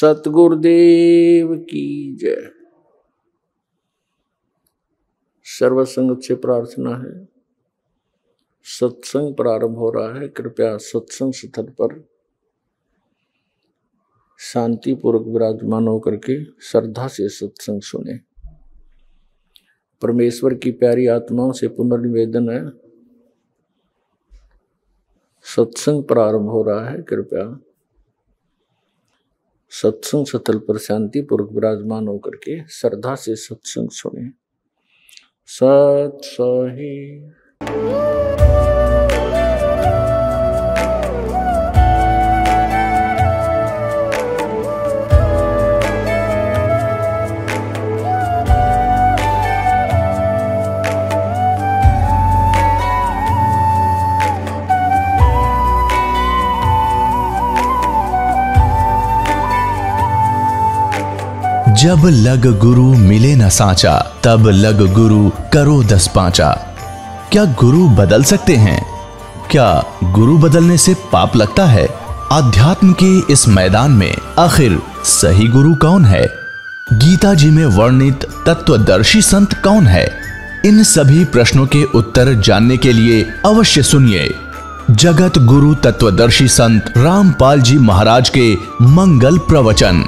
सतगुरुदेव की जय। सर्वसंग से प्रार्थना है। सत्संग प्रारंभ हो रहा है। कृपया सत्संग स्थल पर शांतिपूर्वक विराजमान होकर के श्रद्धा से सत्संग सुने। परमेश्वर की प्यारी आत्माओं से पुनर्निवेदन है। सत्संग प्रारंभ हो रहा है। कृपया सत्संग सतल पर शांति पूर्वक विराजमान होकर के श्रद्धा से सत्संग सुने। सत सही जब लग गुरु मिले न साचा, तब लग गुरु करो दस पांचा। क्या गुरु बदल सकते हैं? क्या गुरु बदलने से पाप लगता है? अध्यात्म के इस मैदान में आखिर सही गुरु कौन है? गीता जी में वर्णित तत्वदर्शी संत कौन है? इन सभी प्रश्नों के उत्तर जानने के लिए अवश्य सुनिए। जगत गुरु तत्वदर्शी संत रामपाल जी महाराज के मंगल प्रवचन।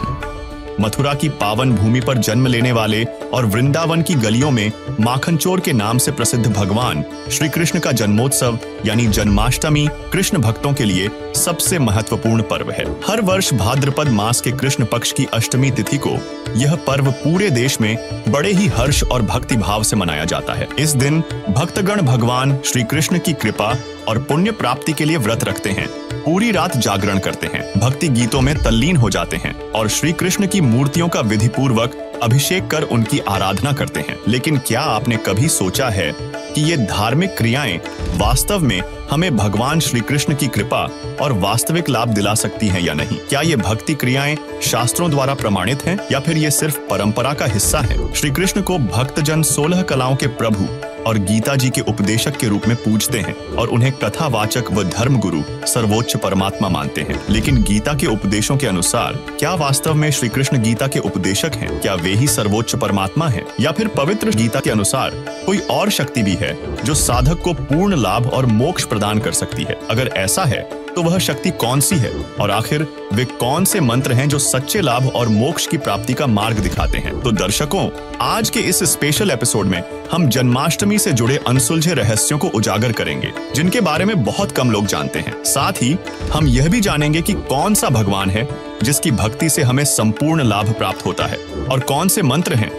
मथुरा की पावन भूमि पर जन्म लेने वाले और वृंदावन की गलियों में माखनचोर के नाम से प्रसिद्ध भगवान श्री कृष्ण का जन्मोत्सव, यानी जन्माष्टमी, कृष्ण भक्तों के लिए सबसे महत्वपूर्ण पर्व है। हर वर्ष भाद्रपद मास के कृष्ण पक्ष की अष्टमी तिथि को यह पर्व पूरे देश में बड़े ही हर्ष और भक्ति भाव से मनाया जाता है। इस दिन भक्तगण भगवान श्री कृष्ण की कृपा और पुण्य प्राप्ति के लिए व्रत रखते हैं। पूरी रात जागरण करते हैं। भक्ति गीतों में तल्लीन हो जाते हैं और श्री कृष्ण की मूर्तियों का विधि पूर्वक अभिषेक कर उनकी आराधना करते हैं। लेकिन क्या आपने कभी सोचा है कि ये धार्मिक क्रियाएँ वास्तव में हमें भगवान श्री कृष्ण की कृपा और वास्तविक लाभ दिला सकती हैं या नहीं? क्या ये भक्ति क्रियाएँ शास्त्रों द्वारा प्रमाणित हैं या फिर ये सिर्फ़ परंपरा का हिस्सा है? श्री कृष्ण को भक्तजन सोलह कलाओं के प्रभु और गीता जी के उपदेशक के रूप में पूजते हैं और उन्हें कथावाचक व धर्म गुरु सर्वोच्च परमात्मा मानते हैं। लेकिन गीता के उपदेशों के अनुसार, क्या वास्तव में श्री कृष्ण गीता के उपदेशक हैं? क्या वे ही सर्वोच्च परमात्मा हैं? या फिर पवित्र गीता के अनुसार, कोई और शक्ति भी है, जो साधक को पूर्ण लाभ और मोक्ष प्रदान कर सकती है? अगर ऐसा है तो वह शक्ति कौन सी है? और आखिर, वे कौन से मंत्र हैं जो सच्चे लाभ और मोक्ष की प्राप्ति का मार्ग दिखाते हैं? तो दर्शकों, आज के इस स्पेशल एपिसोड में, हम जन्माष्टमी से जुड़े अनसुलझे रहस्यों को उजागर करेंगे, जिनके बारे में बहुत कम लोग जानते हैं। साथ ही, हम यह भी जानेंगे कि कौन सा भगवान है, जिसकी भक्ति से हमें संपूर्ण लाभ प्राप्त होता है, और कौन से मंत्र हैं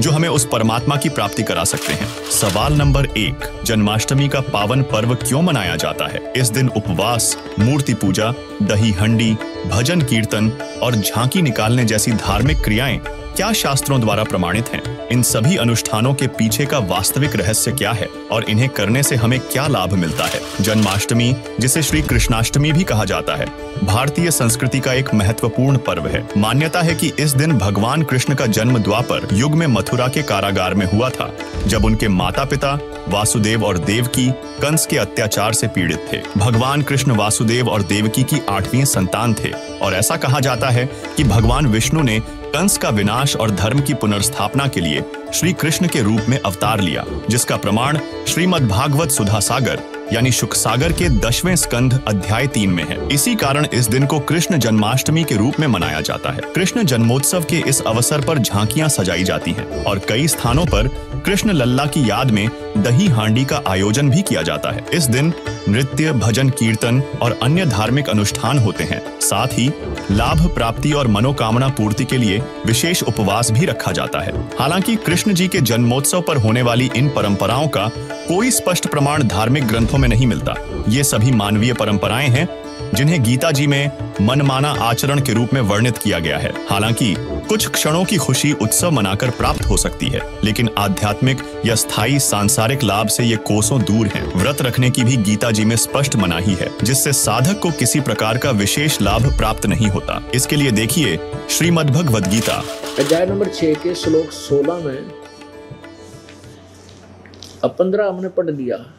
जो हमें उस परमात्मा की प्राप्ति करा सकते हैं। सवाल नंबर एक, जन्माष्टमी का पावन पर्व क्यों मनाया जाता है? इस दिन उपवास, मूर्ति पूजा, दही हंडी, भजन कीर्तन और झांकी निकालने जैसी धार्मिक क्रियाएँ क्या शास्त्रों द्वारा प्रमाणित हैं। इन सभी अनुष्ठानों के पीछे का वास्तविक रहस्य क्या है और इन्हें करने से हमें क्या लाभ मिलता है? जन्माष्टमी, जिसे श्री कृष्णाष्टमी भी कहा जाता है, भारतीय संस्कृति का एक महत्वपूर्ण पर्व है। मान्यता है कि इस दिन भगवान कृष्ण का जन्म द्वापर युग में मथुरा के कारागार में हुआ था, जब उनके माता पिता वासुदेव और देवकी कंस के अत्याचार से पीड़ित थे। भगवान कृष्ण वासुदेव और देवकी की आठवीं संतान थे और ऐसा कहा जाता है कि भगवान विष्णु ने कंस का विनाश और धर्म की पुनर्स्थापना के लिए श्री कृष्ण के रूप में अवतार लिया, जिसका प्रमाण श्रीमद् भागवत सुधा सागर यानी सुख सागर के दसवें स्कंध अध्याय तीन में है। इसी कारण इस दिन को कृष्ण जन्माष्टमी के रूप में मनाया जाता है। कृष्ण जन्मोत्सव के इस अवसर पर झांकियाँ सजाई जाती हैं और कई स्थानों पर कृष्ण लल्ला की याद में दही हांडी का आयोजन भी किया जाता है। इस दिन नृत्य, भजन, कीर्तन और अन्य धार्मिक अनुष्ठान होते हैं। साथ ही लाभ, प्राप्ति और मनोकामना पूर्ति के लिए विशेष उपवास भी रखा जाता है। हालाँकि कृष्ण जी के जन्मोत्सव पर होने वाली इन परंपराओं का कोई स्पष्ट प्रमाण धार्मिक ग्रंथों में नहीं मिलता। ये सभी मानवीय परंपराएँ हैं, जिन्हें गीता जी में मनमाना आचरण के रूप में वर्णित किया गया है। हालाँकि, कुछ क्षणों की खुशी उत्सव मनाकर प्राप्त हो सकती है, लेकिन आध्यात्मिक या स्थायी सांसारिक लाभ से ये कोसों दूर हैं। व्रत रखने की भी गीता जी में स्पष्ट मनाही है जिससे साधक को किसी प्रकार का विशेष लाभ प्राप्त नहीं होता। इसके लिए देखिए श्रीमद भगवद गीता। अध्याय नंबर छह के श्लोक सोलह में पंद्रह हमने पढ़ लिया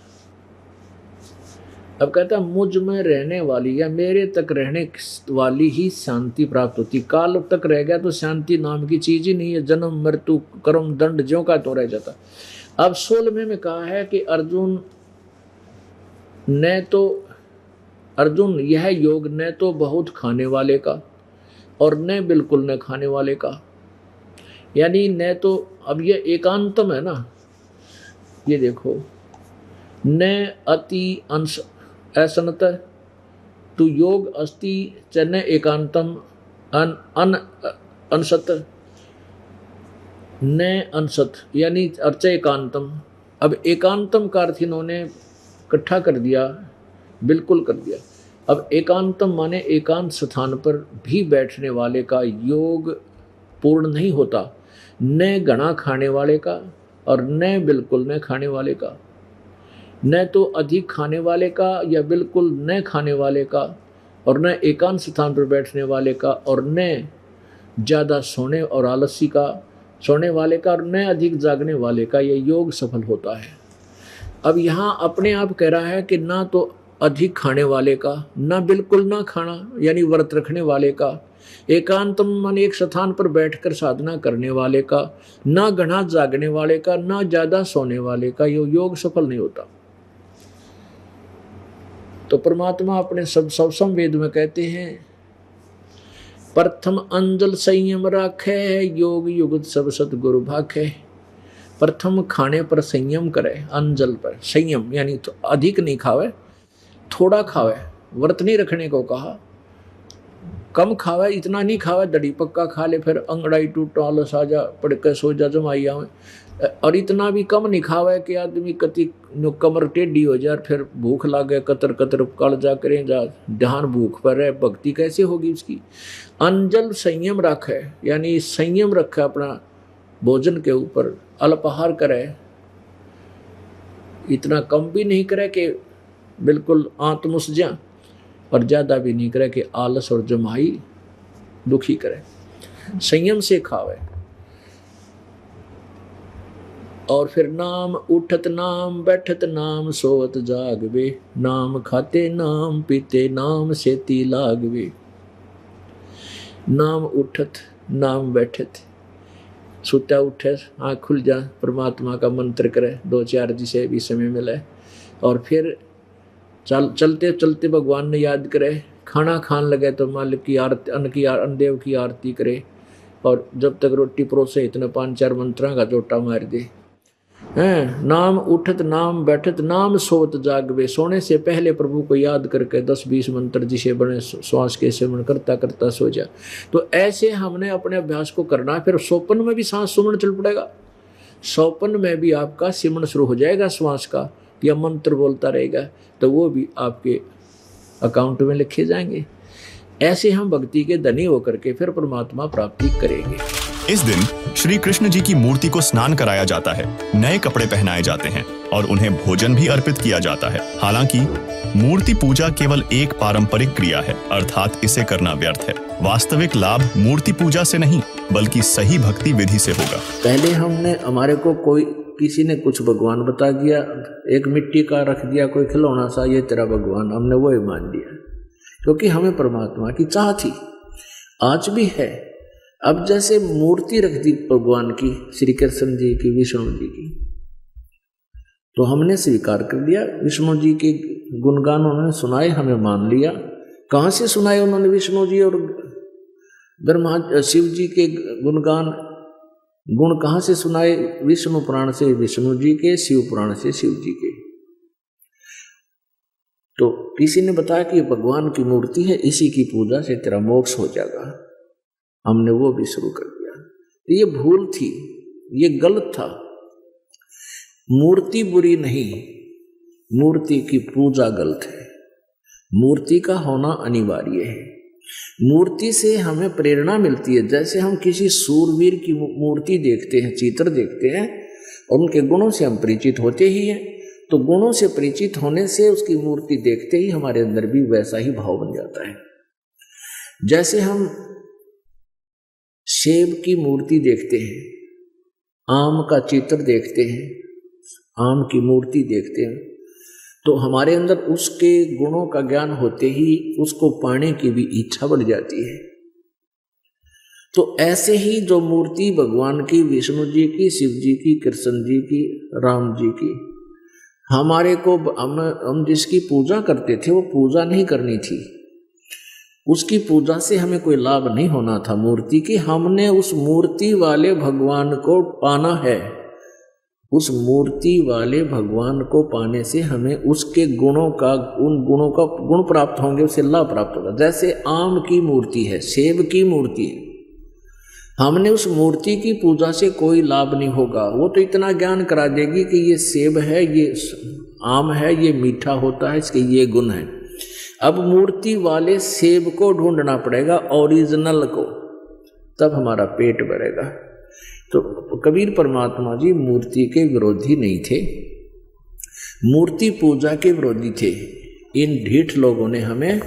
अब कहता मुझमें रहने वाली या मेरे तक रहने वाली ही शांति प्राप्त होती। काल तक रह गया तो शांति नाम की चीज़ ही नहीं है। जन्म, मृत्यु, कर्म, दंड ज्यो का तो रह जाता। अब सोलहवें में कहा है कि अर्जुन, न तो अर्जुन, यह योग न तो बहुत खाने वाले का और न बिल्कुल न खाने वाले का। यानी न तो अब ये एकांतम है ना, ये देखो, न अति अंश असनत तु योग अस्ति च न एकांतम अन अन, अनसत। न अनसत, यानी अर्च एकांतम। अब एकांतम का अर्थ इन्होंने इकट्ठा कर दिया, बिल्कुल कर दिया। अब एकांतम माने एकांत स्थान पर भी बैठने वाले का योग पूर्ण नहीं होता। न घना खाने वाले का और न बिल्कुल न खाने वाले का। न तो अधिक खाने वाले का या बिल्कुल न खाने वाले का और न एकांत स्थान पर बैठने वाले का और न ज़्यादा सोने और आलसी का, सोने वाले का और न अधिक जागने वाले का यह योग सफल होता है। अब यहाँ अपने आप कह रहा है कि ना तो अधिक खाने वाले का, ना बिल्कुल ना खाना, यानी व्रत रखने वाले का एकांत मन एक स्थान पर बैठकर साधना करने वाले का, ना घना जागने वाले का, ना ज़्यादा सोने वाले का यो योग सफल नहीं होता। तो परमात्मा अपने सब सब वेद में कहते हैं, प्रथम अंजल संयम राखे, योग युग सब सतगुरु भाखे। प्रथम खाने पर संयम करे, अंजल पर संयम, यानी तो अधिक नहीं खावे, थोड़ा खावे, व्रत नहीं रखने को कहा। कम खावे, इतना नहीं खावे, दड़ी पक्का खा ले, फिर अंगड़ाई टूटा, आलस आ जा पड़ के सो जा, जमाई आवे। और इतना भी कम नहीं खावे कि आदमी कति कमर टेढ़ी हो जाए फिर भूख लागे, कतर कतर कल जा करें, जा ध्यान भूख पर है भक्ति कैसे होगी उसकी? अंजल संयम रखे, यानी संयम रखे अपना भोजन के ऊपर, अल्पहार करे। इतना कम भी नहीं करे कि बिल्कुल आत्मुस जा और ज़्यादा भी नहीं करे कि आलस और जमाई दुखी करे। संयम से खावे। और फिर नाम उठत, नाम बैठत, नाम सोवत जागवे। नाम खाते, नाम पीते, नाम सेती लागवे। नाम उठत, नाम बैठत। सुता उठे, आँख खुल जा, परमात्मा का मंत्र करे। दो चार जिसे भी समय मिले। और फिर चल, चलते चलते भगवान ने याद करे। खाना खान लगे तो मालिक की आरती, अन्न की अन्नदेव की आरती करे। और जब तक रोटी परोसे, इतना पाँच चार मंत्रा का चोटा मार दे। हैं। नाम उठत, नाम बैठत, नाम सोत जागवे। सोने से पहले प्रभु को याद करके दस बीस मंत्र जिसे बने श्वास के सेवन करता करता सो जा। तो ऐसे हमने अपने अभ्यास को करना है, फिर सोपन में भी सांस सुमन चल पड़ेगा। सोपन में भी आपका सिमन शुरू हो जाएगा श्वास का, या मंत्र बोलता रहेगा तो वो भी आपके अकाउंट में लिखे जाएँगे। ऐसे हम भक्ति के धनी होकर के फिर परमात्मा प्राप्ति करेंगे। इस दिन श्री कृष्ण जी की मूर्ति को स्नान कराया जाता है। नए कपड़े पहनाए जाते हैं और उन्हें भोजन भी अर्पित किया जाता है। हालाँकि, मूर्ति पूजा केवल एक पारंपरिक क्रिया है, अर्थात इसे करना व्यर्थ है। वास्तविक लाभ मूर्ति पूजा से नहीं, बल्कि सही भक्ति विधि से होगा। पहले हमने, हमारे को कोई, किसी ने कुछ भगवान बता दिया, एक मिट्टी का रख दिया, कोई खिलौना सा, ये तेरा भगवान, हमने वो ही मान लिया। क्योंकि हमें परमात्मा की चाह थी। आज भी है अब जैसे मूर्ति रख दी भगवान की, श्री कृष्ण जी की, विष्णु जी की तो हमने स्वीकार कर लिया। विष्णु जी के गुणगान उन्होंने सुनाए, हमें मान लिया। कहाँ से सुनाए उन्होंने विष्णु जी और ब्रह्मा शिव जी के गुणगान? गुण कहाँ से सुनाए? विष्णु पुराण से, विष्णु जी के, शिव पुराण से, शिव जी के। तो किसी ने बताया कि भगवान की मूर्ति है, इसी की पूजा से तेरा मोक्ष हो जाएगा। हमने वो भी शुरू कर दिया। तो ये भूल थी, ये गलत था। मूर्ति बुरी नहीं, मूर्ति की पूजा गलत है। मूर्ति का होना अनिवार्य है। मूर्ति से हमें प्रेरणा मिलती है। जैसे हम किसी सूरवीर की मूर्ति देखते हैं, चित्र देखते हैं, और उनके गुणों से हम परिचित होते ही हैं तो गुणों से परिचित होने से उसकी मूर्ति देखते ही हमारे अंदर भी वैसा ही भाव बन जाता है। जैसे हम सेब की मूर्ति देखते हैं, आम का चित्र देखते हैं, आम की मूर्ति देखते हैं तो हमारे अंदर उसके गुणों का ज्ञान होते ही उसको पाने की भी इच्छा बढ़ जाती है। तो ऐसे ही जो मूर्ति भगवान की, विष्णु जी की, शिव जी की, कृष्ण जी की, राम जी की, हमारे को हम हम जिसकी पूजा करते थे, वो पूजा नहीं करनी थी। उसकी पूजा से हमें कोई लाभ नहीं होना था मूर्ति की। हमने उस मूर्ति वाले भगवान को पाना है। उस मूर्ति वाले भगवान को पाने से हमें उसके गुणों का, उन गुणों का गुण प्राप्त होंगे उससे लाभ प्राप्त होगा। जैसे आम की मूर्ति है, सेब की मूर्ति है। हमने उस मूर्ति की पूजा से कोई लाभ नहीं होगा। वो तो इतना ज्ञान करा देगी कि ये सेब है, ये आम है, ये मीठा होता है, इसके ये गुण है। अब मूर्ति वाले सेब को ढूंढना पड़ेगा ओरिजिनल को, तब हमारा पेट भरेगा। तो कबीर परमात्मा जी मूर्ति के विरोधी नहीं थे। मूर्ति पूजा के विरोधी थे। इन ढीठ लोगों ने हमें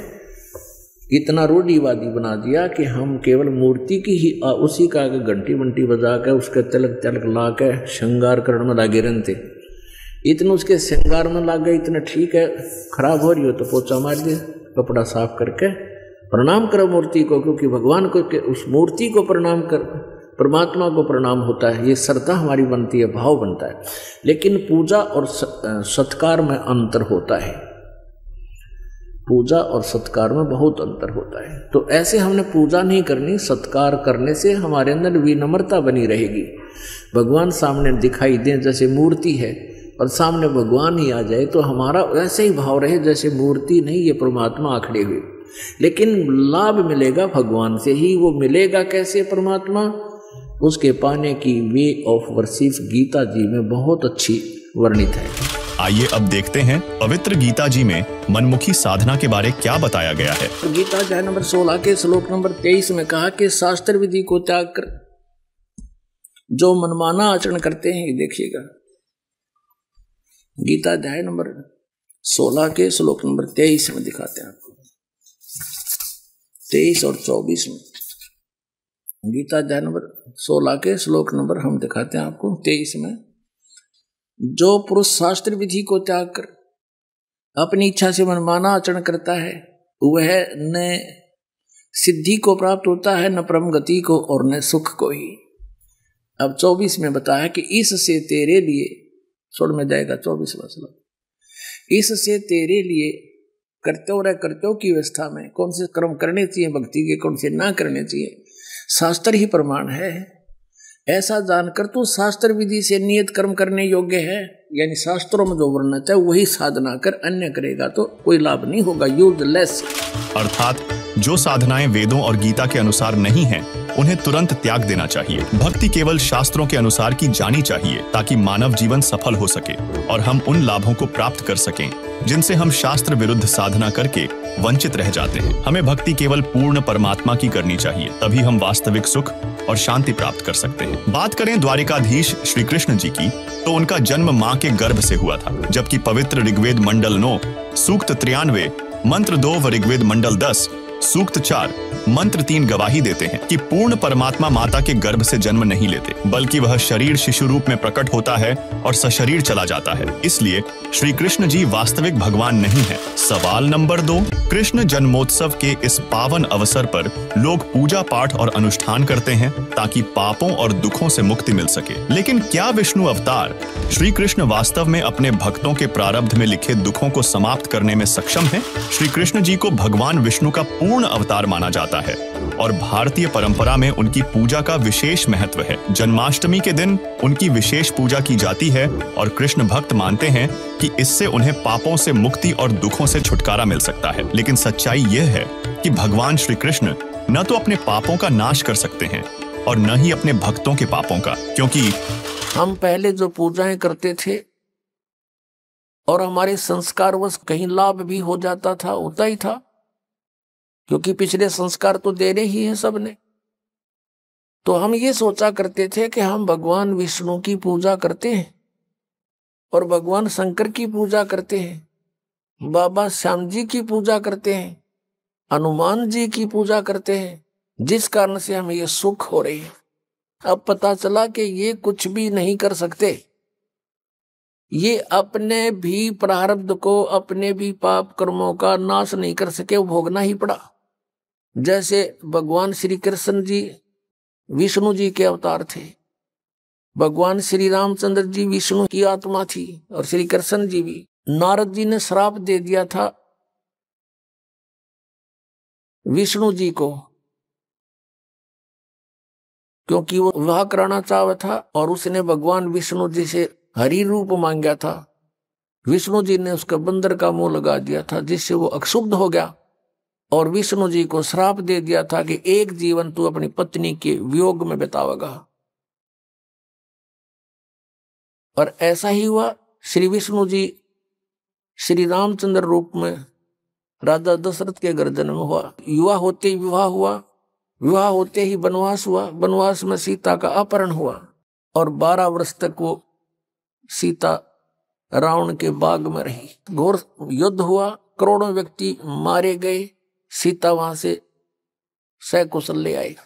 इतना रूढ़ीवादी बना दिया कि हम केवल मूर्ति की ही उसी का घंटी वंटी बजा कर उसके तिलक तिलक ला के श्रृंगार करने में लागे रहते। इतना उसके श्रृंगार में लाग गए, इतने ठीक है, खराब हो रही हो तो पोचा मार दे कपड़ा साफ़ करके प्रणाम करो मूर्ति को, क्योंकि भगवान को उस मूर्ति को प्रणाम कर, परमात्मा को प्रणाम होता है, ये श्रद्धा हमारी बनती है, भाव बनता है। लेकिन पूजा और सत्कार में अंतर होता है। पूजा और सत्कार में बहुत अंतर होता है। तो ऐसे हमने पूजा नहीं करनी, सत्कार करने से हमारे अंदर विनम्रता बनी रहेगी। भगवान सामने दिखाई दें, जैसे मूर्ति है और सामने भगवान ही आ जाए तो हमारा ऐसे ही भाव रहे जैसे मूर्ति नहीं ये परमात्मा आखड़े हुए। लेकिन लाभ मिलेगा भगवान से ही वो मिलेगा कैसे परमात्मा? उसके पाने की वे ऑफ़ वर्सिफ गीता जी में बहुत अच्छी वर्णित है। आइए अब देखते हैं पवित्र गीता जी में मनमुखी साधना के बारे क्या बताया गया है। गीता अध्याय नंबर 16 के श्लोक नंबर 23 में कहा कि शास्त्र विधि को त्याग कर जो मनमाना आचरण करते हैं देखिएगा। गीता अध्याय नंबर 16 के श्लोक नंबर 23 में दिखाते हैं आपको। 23 और 24 में। गीता अध्याय नंबर सोलह के श्लोक नंबर हम दिखाते हैं आपको, तेईस में। जो पुरुष शास्त्र विधि को त्याग कर अपनी इच्छा से मनमाना आचरण करता है, वह न सिद्धि को प्राप्त होता है, न परम गति को और न सुख को ही। अब चौबीस में बताया कि इससे तेरे लिए छोड़ में जाएगा चौबीस वर्ष श्लोक इससे तेरे लिए करते रहे करते की व्यवस्था में कौन से कर्म करने चाहिए भक्ति के कौन से ना करने चाहिए शास्त्र ही प्रमाण है। ऐसा जानकर तो शास्त्र विधि से नियत कर्म करने योग्य है यानी शास्त्रों में जो वर्णित है वही साधना कर अन्य करेगा तो कोई लाभ नहीं होगा यूजलेस। अर्थात जो साधनाएँ वेदों और गीता के अनुसार नहीं हैं, उन्हें तुरंत त्याग देना चाहिए। भक्ति केवल शास्त्रों के अनुसार की जानी चाहिए, ताकि मानव जीवन सफल हो सके और हम उन लाभों को प्राप्त कर सकें, जिनसे हम शास्त्र विरुद्ध साधना करके वंचित रह जाते हैं। हमें भक्ति केवल पूर्ण परमात्मा की करनी चाहिए, तभी हम वास्तविक सुख और शांति प्राप्त कर सकते हैं। बात करें द्वारिकाधीश श्री कृष्ण जी की तो उनका जन्म माँ के गर्भ से हुआ था, जबकि पवित्र ऋग्वेद मंडल नौ, सूक्त त्रियानवे, मंत्र दो व ऋग्वेद मंडल दस, सूक्त चार मंत्र तीन गवाही देते हैं कि पूर्ण परमात्मा माता के गर्भ से जन्म नहीं लेते, बल्कि वह शरीर शिशु रूप में प्रकट होता है और सशरीर चला जाता है। इसलिए श्री कृष्ण जी वास्तविक भगवान नहीं है। सवाल नंबर दो, कृष्ण जन्मोत्सव के इस पावन अवसर पर लोग पूजा पाठ और अनुष्ठान करते हैं ताकि पापों और दुखों से मुक्ति मिल सके। लेकिन क्या विष्णु अवतार श्री कृष्ण वास्तव में अपने भक्तों के प्रारब्ध में लिखे दुखों को समाप्त करने में सक्षम है? श्री कृष्ण जी को भगवान विष्णु का पूर्ण अवतार माना जाता है। और भारतीय परंपरा में उनकी पूजा का विशेष महत्व है। जन्माष्टमी के दिन उनकी विशेष पूजा की जाती है और कृष्ण भक्त मानते हैं कि इससे उन्हें पापों से मुक्ति और दुखों से छुटकारा मिल सकता है। लेकिन सच्चाई यह है कि भगवान श्री कृष्ण न तो अपने पापों का नाश कर सकते हैं और न ही अपने भक्तों के पापों का, क्योंकि हम पहले जो पूजाएँ करते थे और हमारे संस्कार वश कहीं लाभ भी हो जाता था, होता ही था। क्योंकि पिछले संस्कार तो देने ही है सबने। तो हम ये सोचा करते थे कि हम भगवान विष्णु की पूजा करते हैं और भगवान शंकर की पूजा करते हैं, बाबा श्याम जी की पूजा करते हैं, हनुमान जी की पूजा करते हैं, जिस कारण से हमें ये सुख हो रही है। अब पता चला कि ये कुछ भी नहीं कर सकते। ये अपने भी प्रारब्ध को, अपने भी पाप कर्मों का नाश नहीं कर सके भोगना ही पड़ा। जैसे भगवान श्री कृष्ण जी, विष्णु जी के अवतार थे। भगवान श्री रामचंद्र जी विष्णु की आत्मा थी और श्री कृष्ण जी भी। नारद जी ने श्राप दे दिया था विष्णु जी को, क्योंकि वो विवाह कराना चाह था और उसने भगवान विष्णु जी से हरि रूप मांगा था। विष्णु जी ने उसका बंदर का मुँह लगा दिया था, जिससे वो अक्षुब्ध हो गया। और विष्णु जी को श्राप दे दिया था कि एक जीवन तू अपनी पत्नी के वियोग में बितावेगा। और ऐसा ही हुआ, श्री विष्णु जी श्री रामचंद्र रूप में राजा दशरथ के घर जन्म हुआ। युवा होते ही विवाह हुआ, विवाह होते ही वनवास हुआ। वनवास में सीता का अपहरण हुआ और बारह वर्ष तक वो सीता रावण के बाग में रही। घोर युद्ध हुआ, करोड़ों व्यक्ति मारे गए। सीता वहाँ से सकुशल ले आई।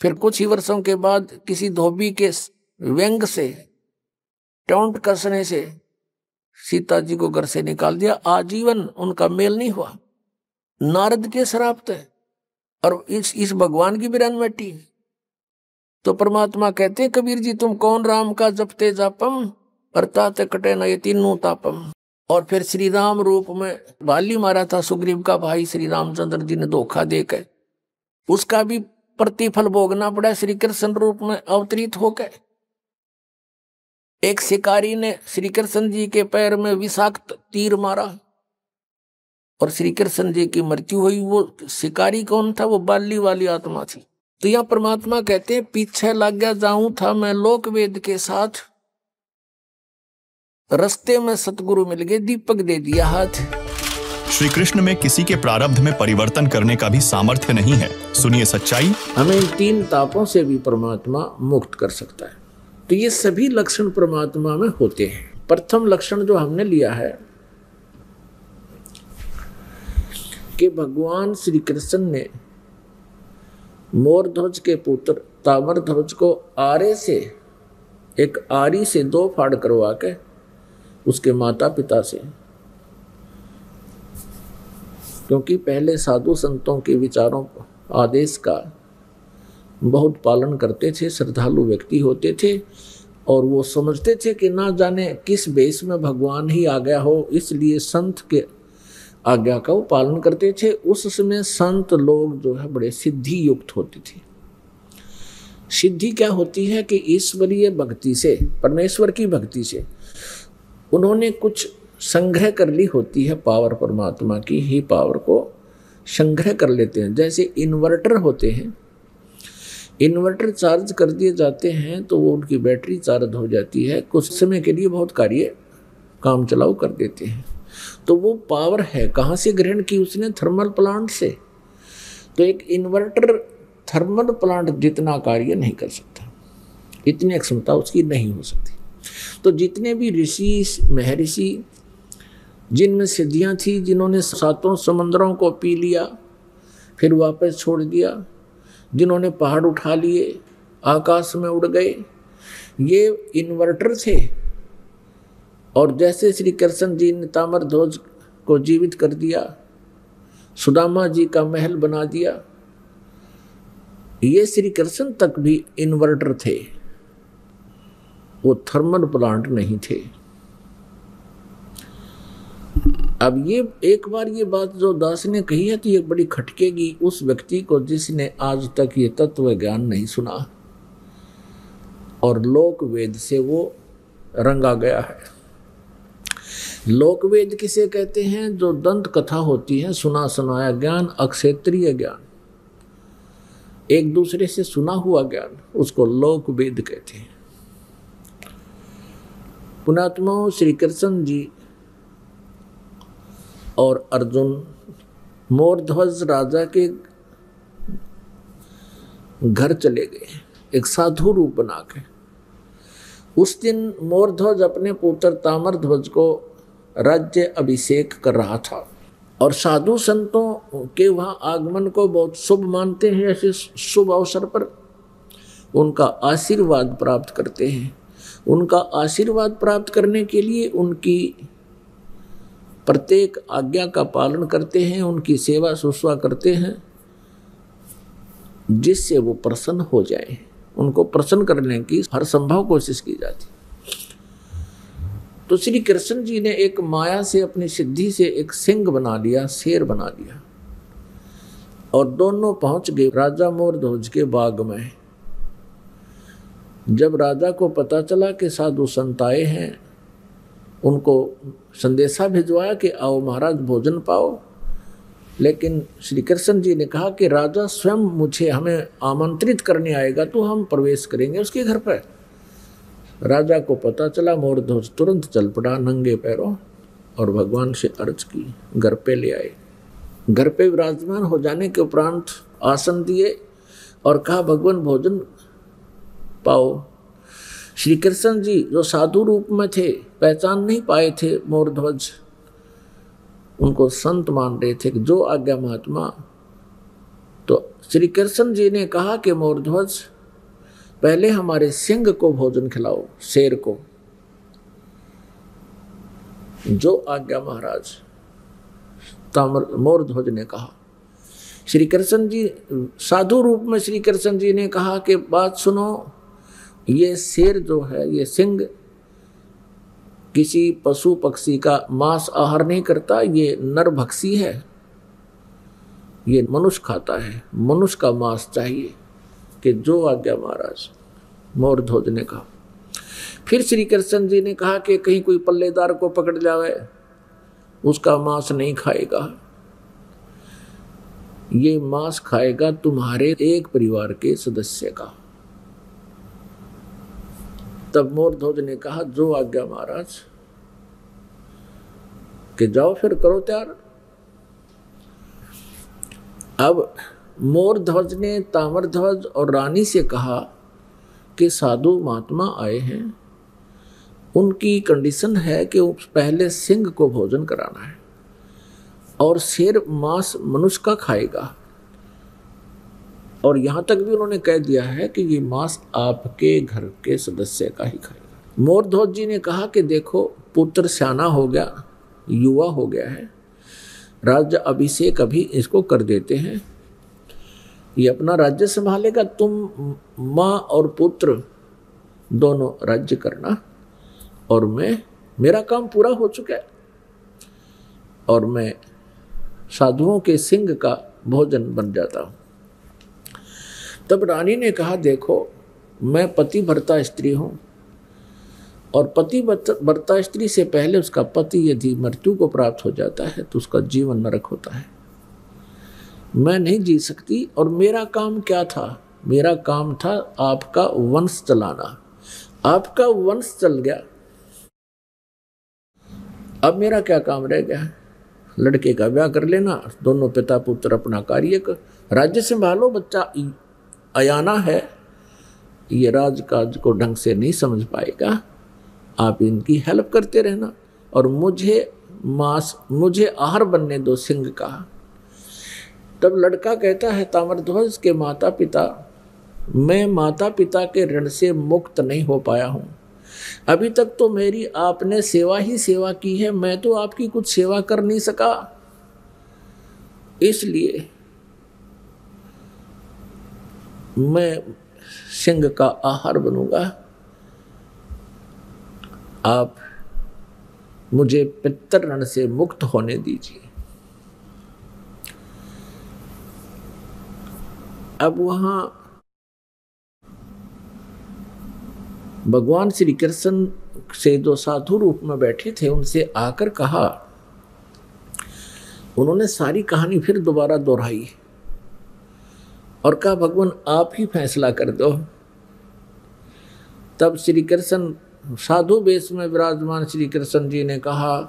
फिर कुछ ही वर्षों के बाद किसी धोबी के व्यंग से, टोंट कसने से सीता जी को घर से निकाल दिया। आजीवन उनका मेल नहीं हुआ। नारद के शराब थे और इस इस भगवान की बिरन मिट्टी। तो परमात्मा कहते कबीर जी, तुम कौन राम का जपते जापम अर्थात कटे न ये तीनों तापम और फिर श्री राम रूप में बाली मारा था सुग्रीव का भाई श्री रामचंद्र जी ने धोखा देकर। उसका भी प्रतिफल भोगना पड़ा श्री कृष्ण रूप में अवतरित होकर। एक शिकारी ने श्री कृष्ण जी के पैर में विषाक्त तीर मारा। और श्री कृष्ण जी की मृत्यु हुई, वो शिकारी कौन था? वो बाली वाली आत्मा थी। तो यह परमात्मा कहते हैं, पीछे लग गया, जाऊँ था मैं लोक वेद के साथ। रस्ते में सतगुरु मिल गए दीपक दे दिया हाथ। श्री कृष्ण में किसी के प्रारब्ध में परिवर्तन करने का भी सामर्थ्य नहीं है। सुनिए सच्चाई। हमें इन तीन तापों से भी परमात्मा मुक्त कर सकता है। तो ये सभी लक्षण परमात्मा में होते हैं। प्रथम लक्षण जो हमने लिया है कि भगवान श्री कृष्ण ने मोर ध्वज के पुत्र तामर ध्वज को आरे से एक आरी से दो फाड़ करवा के उसके माता पिता से। क्योंकि पहले साधु संतों के विचारों आदेश का बहुत पालन करते थे, श्रद्धालु व्यक्ति होते थे और वो समझते थे कि ना जाने किस बेस में भगवान ही आ गया हो, इसलिए संत के आज्ञा का वो पालन करते थे। उस समय संत लोग जो है बड़े सिद्धि युक्त होते थे। सिद्धि क्या होती है कि ईश्वरीय भक्ति से, परमेश्वर की भक्ति से उन्होंने कुछ संग्रह कर ली होती है पावर परमात्मा की, ही पावर को संग्रह कर लेते हैं। जैसे इन्वर्टर होते हैं, इन्वर्टर चार्ज कर दिए जाते हैं तो वो उनकी बैटरी चार्ज हो जाती है। कुछ समय के लिए बहुत कार्य काम चलाओ कर देते हैं। तो वो पावर है, कहाँ से ग्रहण की उसने? थर्मल प्लांट से। तो एक इन्वर्टर थर्मल प्लांट जितना कार्य नहीं कर सकता, इतनी क्षमता उसकी नहीं हो सकती। तो जितने भी ऋषि, महर्षि, जिनमें सिद्धियाँ थी, जिन्होंने सातों समंदरों को पी लिया, फिर वापस छोड़ दिया, जिन्होंने पहाड़ उठा लिए, आकाश में उड़ गए, ये इन्वर्टर थे। और जैसे श्री कृष्ण जी ने तामर ध्वज को जीवित कर दिया, सुदामा जी का महल बना दिया, ये श्री कृष्ण तक भी इन्वर्टर थे। वो थर्मल प्लांट नहीं थे। अब ये एक बार ये बात जो दास ने कही है तो ये बड़ी खटकेगी उस व्यक्ति को जिसने आज तक ये तत्व ज्ञान नहीं सुना। और लोक वेद से वो रंगा गया है। लोक वेद किसे कहते हैं? जो दंत कथा होती है, सुना सुनाया ज्ञान, अक्षेत्रीय ज्ञान। एक दूसरे से सुना हुआ ज्ञान, उसको लोक वेद कहते हैं। पुणात्मा श्री कृष्ण जी और अर्जुन मोरध्वज राजा के घर चले गए। एक साधु रूप बना के उस दिन मोरध्वज अपने पुत्र तामर ध्वज को राज्य अभिषेक कर रहा था और साधु संतों के वहाँ आगमन को बहुत शुभ मानते हैं, ऐसे शुभ अवसर पर उनका आशीर्वाद प्राप्त करते हैं। उनका आशीर्वाद प्राप्त करने के लिए उनकी प्रत्येक आज्ञा का पालन करते हैं, उनकी सेवा सुसवा करते हैं, जिससे वो प्रसन्न हो जाए। उनको प्रसन्न करने की हर संभव कोशिश की जाती। तो श्री कृष्ण जी ने एक माया से, अपनी सिद्धि से एक सिंह बना लिया, शेर बना लिया। और दोनों पहुँच गए राजा मोर ध्वज के बाग में। जब राजा को पता चला कि साधु संत आए हैं, उनको संदेशा भिजवाया कि आओ महाराज भोजन पाओ। लेकिन श्री कृष्ण जी ने कहा कि राजा स्वयं मुझे, हमें आमंत्रित करने आएगा तो हम प्रवेश करेंगे उसके घर पर। राजा को पता चला मोर ध्वज तुरंत चल पड़ा नंगे पैरों और भगवान से अर्ज़ की, घर पे ले आए। घर पे विराजमान हो जाने के उपरांत आसन दिए और कहा, भगवान भोजन पाओ। श्री कृष्ण जी जो साधु रूप में थे, पहचान नहीं पाए थे मोर ध्वज उनको संत मान रहे थे कि जो आज्ञा महात्मा। तो श्री कृष्ण जी ने कहा कि मोर ध्वज पहले हमारे सिंह को भोजन खिलाओ, शेर को। जो आज्ञा महाराज मोर ध्वज ने कहा। श्री कृष्ण जी, साधु रूप में श्री कृष्ण जी ने कहा कि बात सुनो ये शेर जो है, ये सिंह किसी पशु पक्षी का मांस आहार नहीं करता, ये नरभक्षी है। ये मनुष्य खाता है, मनुष्य का मांस चाहिए कि जो आज्ञा महाराज मोर ध्वज ने कहा। फिर श्री कृष्ण जी ने कहा कि कहीं कोई पल्लेदार को पकड़ जावे उसका मांस नहीं खाएगा। ये मांस खाएगा तुम्हारे एक परिवार के सदस्य का। तब मोर ध्वज ने कहा, जो आज्ञा महाराज, कि जाओ फिर करो तैयार अब मोर ध्वज ने तामर ध्वज और रानी से कहा कि साधु महात्मा आए हैं। उनकी कंडीशन है कि पहले सिंह को भोजन कराना है और शेर मांस मनुष्य का खाएगा। और यहाँ तक भी उन्होंने कह दिया है कि ये मांस आपके घर के सदस्य का ही खाएगा। मोरध्वज जी ने कहा कि देखो, पुत्र सियाना हो गया, युवा हो गया है। राज्य अभिषेक अभी इसको कर देते हैं। ये अपना राज्य संभालेगा, तुम माँ और पुत्र दोनों राज्य करना। और मैं, मेरा काम पूरा हो चुका है। और मैं साधुओं के सिंह का भोजन बन जाता हूँ। तब रानी ने कहा, देखो, मैं पति भरता स्त्री हूँ और पति भरता स्त्री से पहले उसका पति यदि मृत्यु को प्राप्त हो जाता है तो उसका जीवन नरक होता है। मैं नहीं जी सकती और मेरा काम क्या था? मेरा काम था आपका वंश चलाना। आपका वंश चल गया। अब मेरा क्या काम रह गया? लड़के का ब्याह कर लेना, दोनों पिता पुत्र अपना कार्य कर राज्य संभालो बच्चा अयाना है, ये राजकाज को ढंग से नहीं समझ पाएगा। आप इनकी हेल्प करते रहना। और मुझे मांस, मुझे आहार बनने दो, सिंह का। तब लड़का कहता है, ताम्रध्वज के माता पिता मैं माता पिता के ऋण से मुक्त नहीं हो पाया हूँ। अभी तक तो मेरी आपने सेवा ही सेवा की है, मैं तो आपकी कुछ सेवा कर नहीं सका। इसलिए मैं सिंह का आहार बनूँगा। आप मुझे पितर रण से मुक्त होने दीजिए। अब वहाँ भगवान श्री कृष्ण से जो साधु रूप में बैठे थे, उनसे आकर कहा, उन्होंने सारी कहानी फिर दोबारा दोहराई और कहा, भगवान, आप ही फैसला कर दो। तब श्री कृष्ण साधु वेश में विराजमान श्री कृष्ण जी ने कहा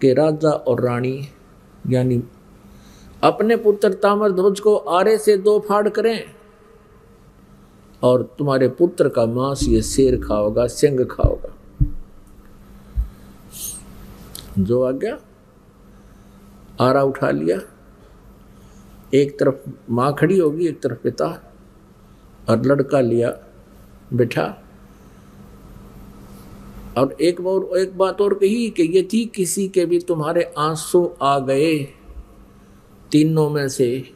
कि राजा और रानी, यानी अपने पुत्र तामर ध्वज को आरे से दो फाड़ करें और तुम्हारे पुत्र का मांस ये शेर खाओगा सिंह खाओगा। जो आ गया, आरा उठा लिया। एक तरफ़ माँ खड़ी होगी, एक तरफ़ पिता और लड़का लिया, बिठा। और एक बार एक बात और कही कि यदि किसी के भी तुम्हारे आँसू आ गए। तीनों में से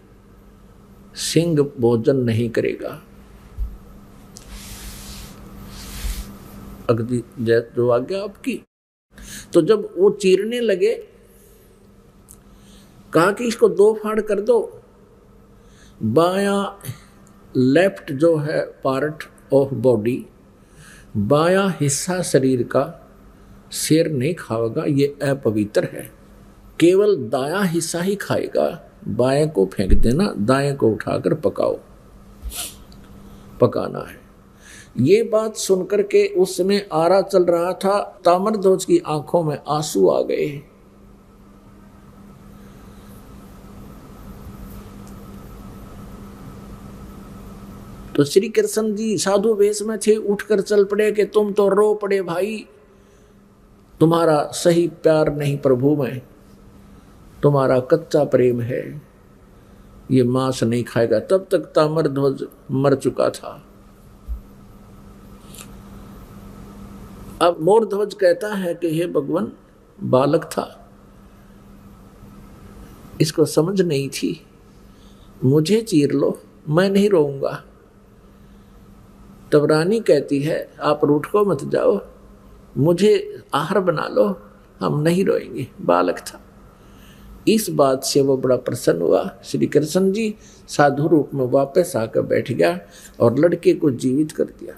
सिंह भोजन नहीं करेगा। अगदी जय, जो आज्ञा आपकी। तो जब वो चीरने लगे, कहा कि इसको दो फाड़ कर दो। बाया लेफ़्ट जो है पार्ट ऑफ़ बॉडी बाया हिस्सा शरीर का शेर नहीं खाएगा, ये अपवित्र है। केवल दाया हिस्सा ही खाएगा बाएँ को फेंक देना दाएँ को उठाकर पकाओ। पकाना है। ये बात सुनकर के उस समय आरा चल रहा था, तामरध्वज की आँखों में आँसू आ गए। तो श्री कृष्ण जी साधु वेश में थे, उठकर चल पड़े कि तुम तो रो पड़े भाई। तुम्हारा सही प्यार नहीं प्रभु में, तुम्हारा कच्चा प्रेम है, ये मांस नहीं खाएगा। तब तक तामर ध्वज मर चुका था। अब मोर ध्वज कहता है कि हे भगवान, बालक था। इसको समझ नहीं थी। मुझे चीर लो, मैं नहीं रोऊँगा। तब रानी कहती है, आप रूठ को मत जाओ, मुझे आहार बना लो, हम नहीं रोएँगे, बालक था। इस बात से वो बड़ा प्रसन्न हुआ। श्री कृष्ण जी साधु रूप में वापस आकर बैठ गया और लड़के को जीवित कर दिया।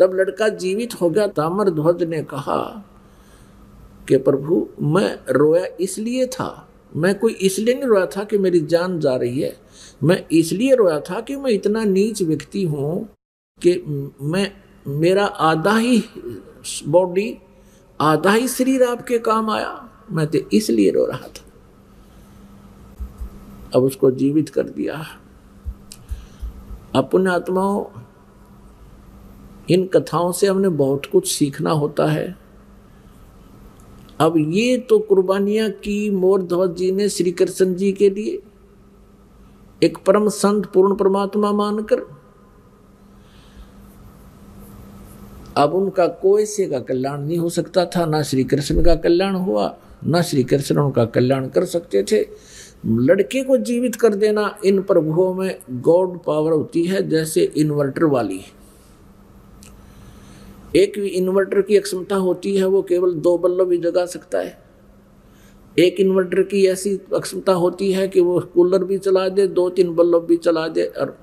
तब लड़का जीवित हो गया। तामर ध्वज ने कहा कि, प्रभु, मैं रोया इसलिए था, मैं कोई इसलिए नहीं रोया था कि मेरी जान जा रही है। मैं इसलिए रोया था कि मैं इतना नीच व्यक्ति हूँ कि मैं, मेरा आधा ही बॉडी आधा ही शरीर आपके काम आया। मैं तो इसलिए रो रहा था। अब उसको जीवित कर दिया। अपने आत्माओं, इन कथाओं से हमने बहुत कुछ सीखना होता है। अब ये तो कुर्बानियाँ की मोर ध्वज जी ने श्री कृष्ण जी के लिए एक परम संत पूर्ण परमात्मा मानकर, अब उनका कोई से का कल्याण नहीं हो सकता था। ना श्री कृष्ण का कल्याण हुआ, ना श्री कृष्ण उनका कल्याण कर सकते थे। लड़के को जीवित कर देना इन प्रभुओं में गॉड पावर होती है, जैसे इन्वर्टर वाली। एक भी इन्वर्टर की अक्षमता होती है, वो केवल दो बल्ब ही जगा सकता है। एक इन्वर्टर की ऐसी अक्षमता होती है कि वो कूलर भी चला दे दो तीन बल्ब भी चला दे और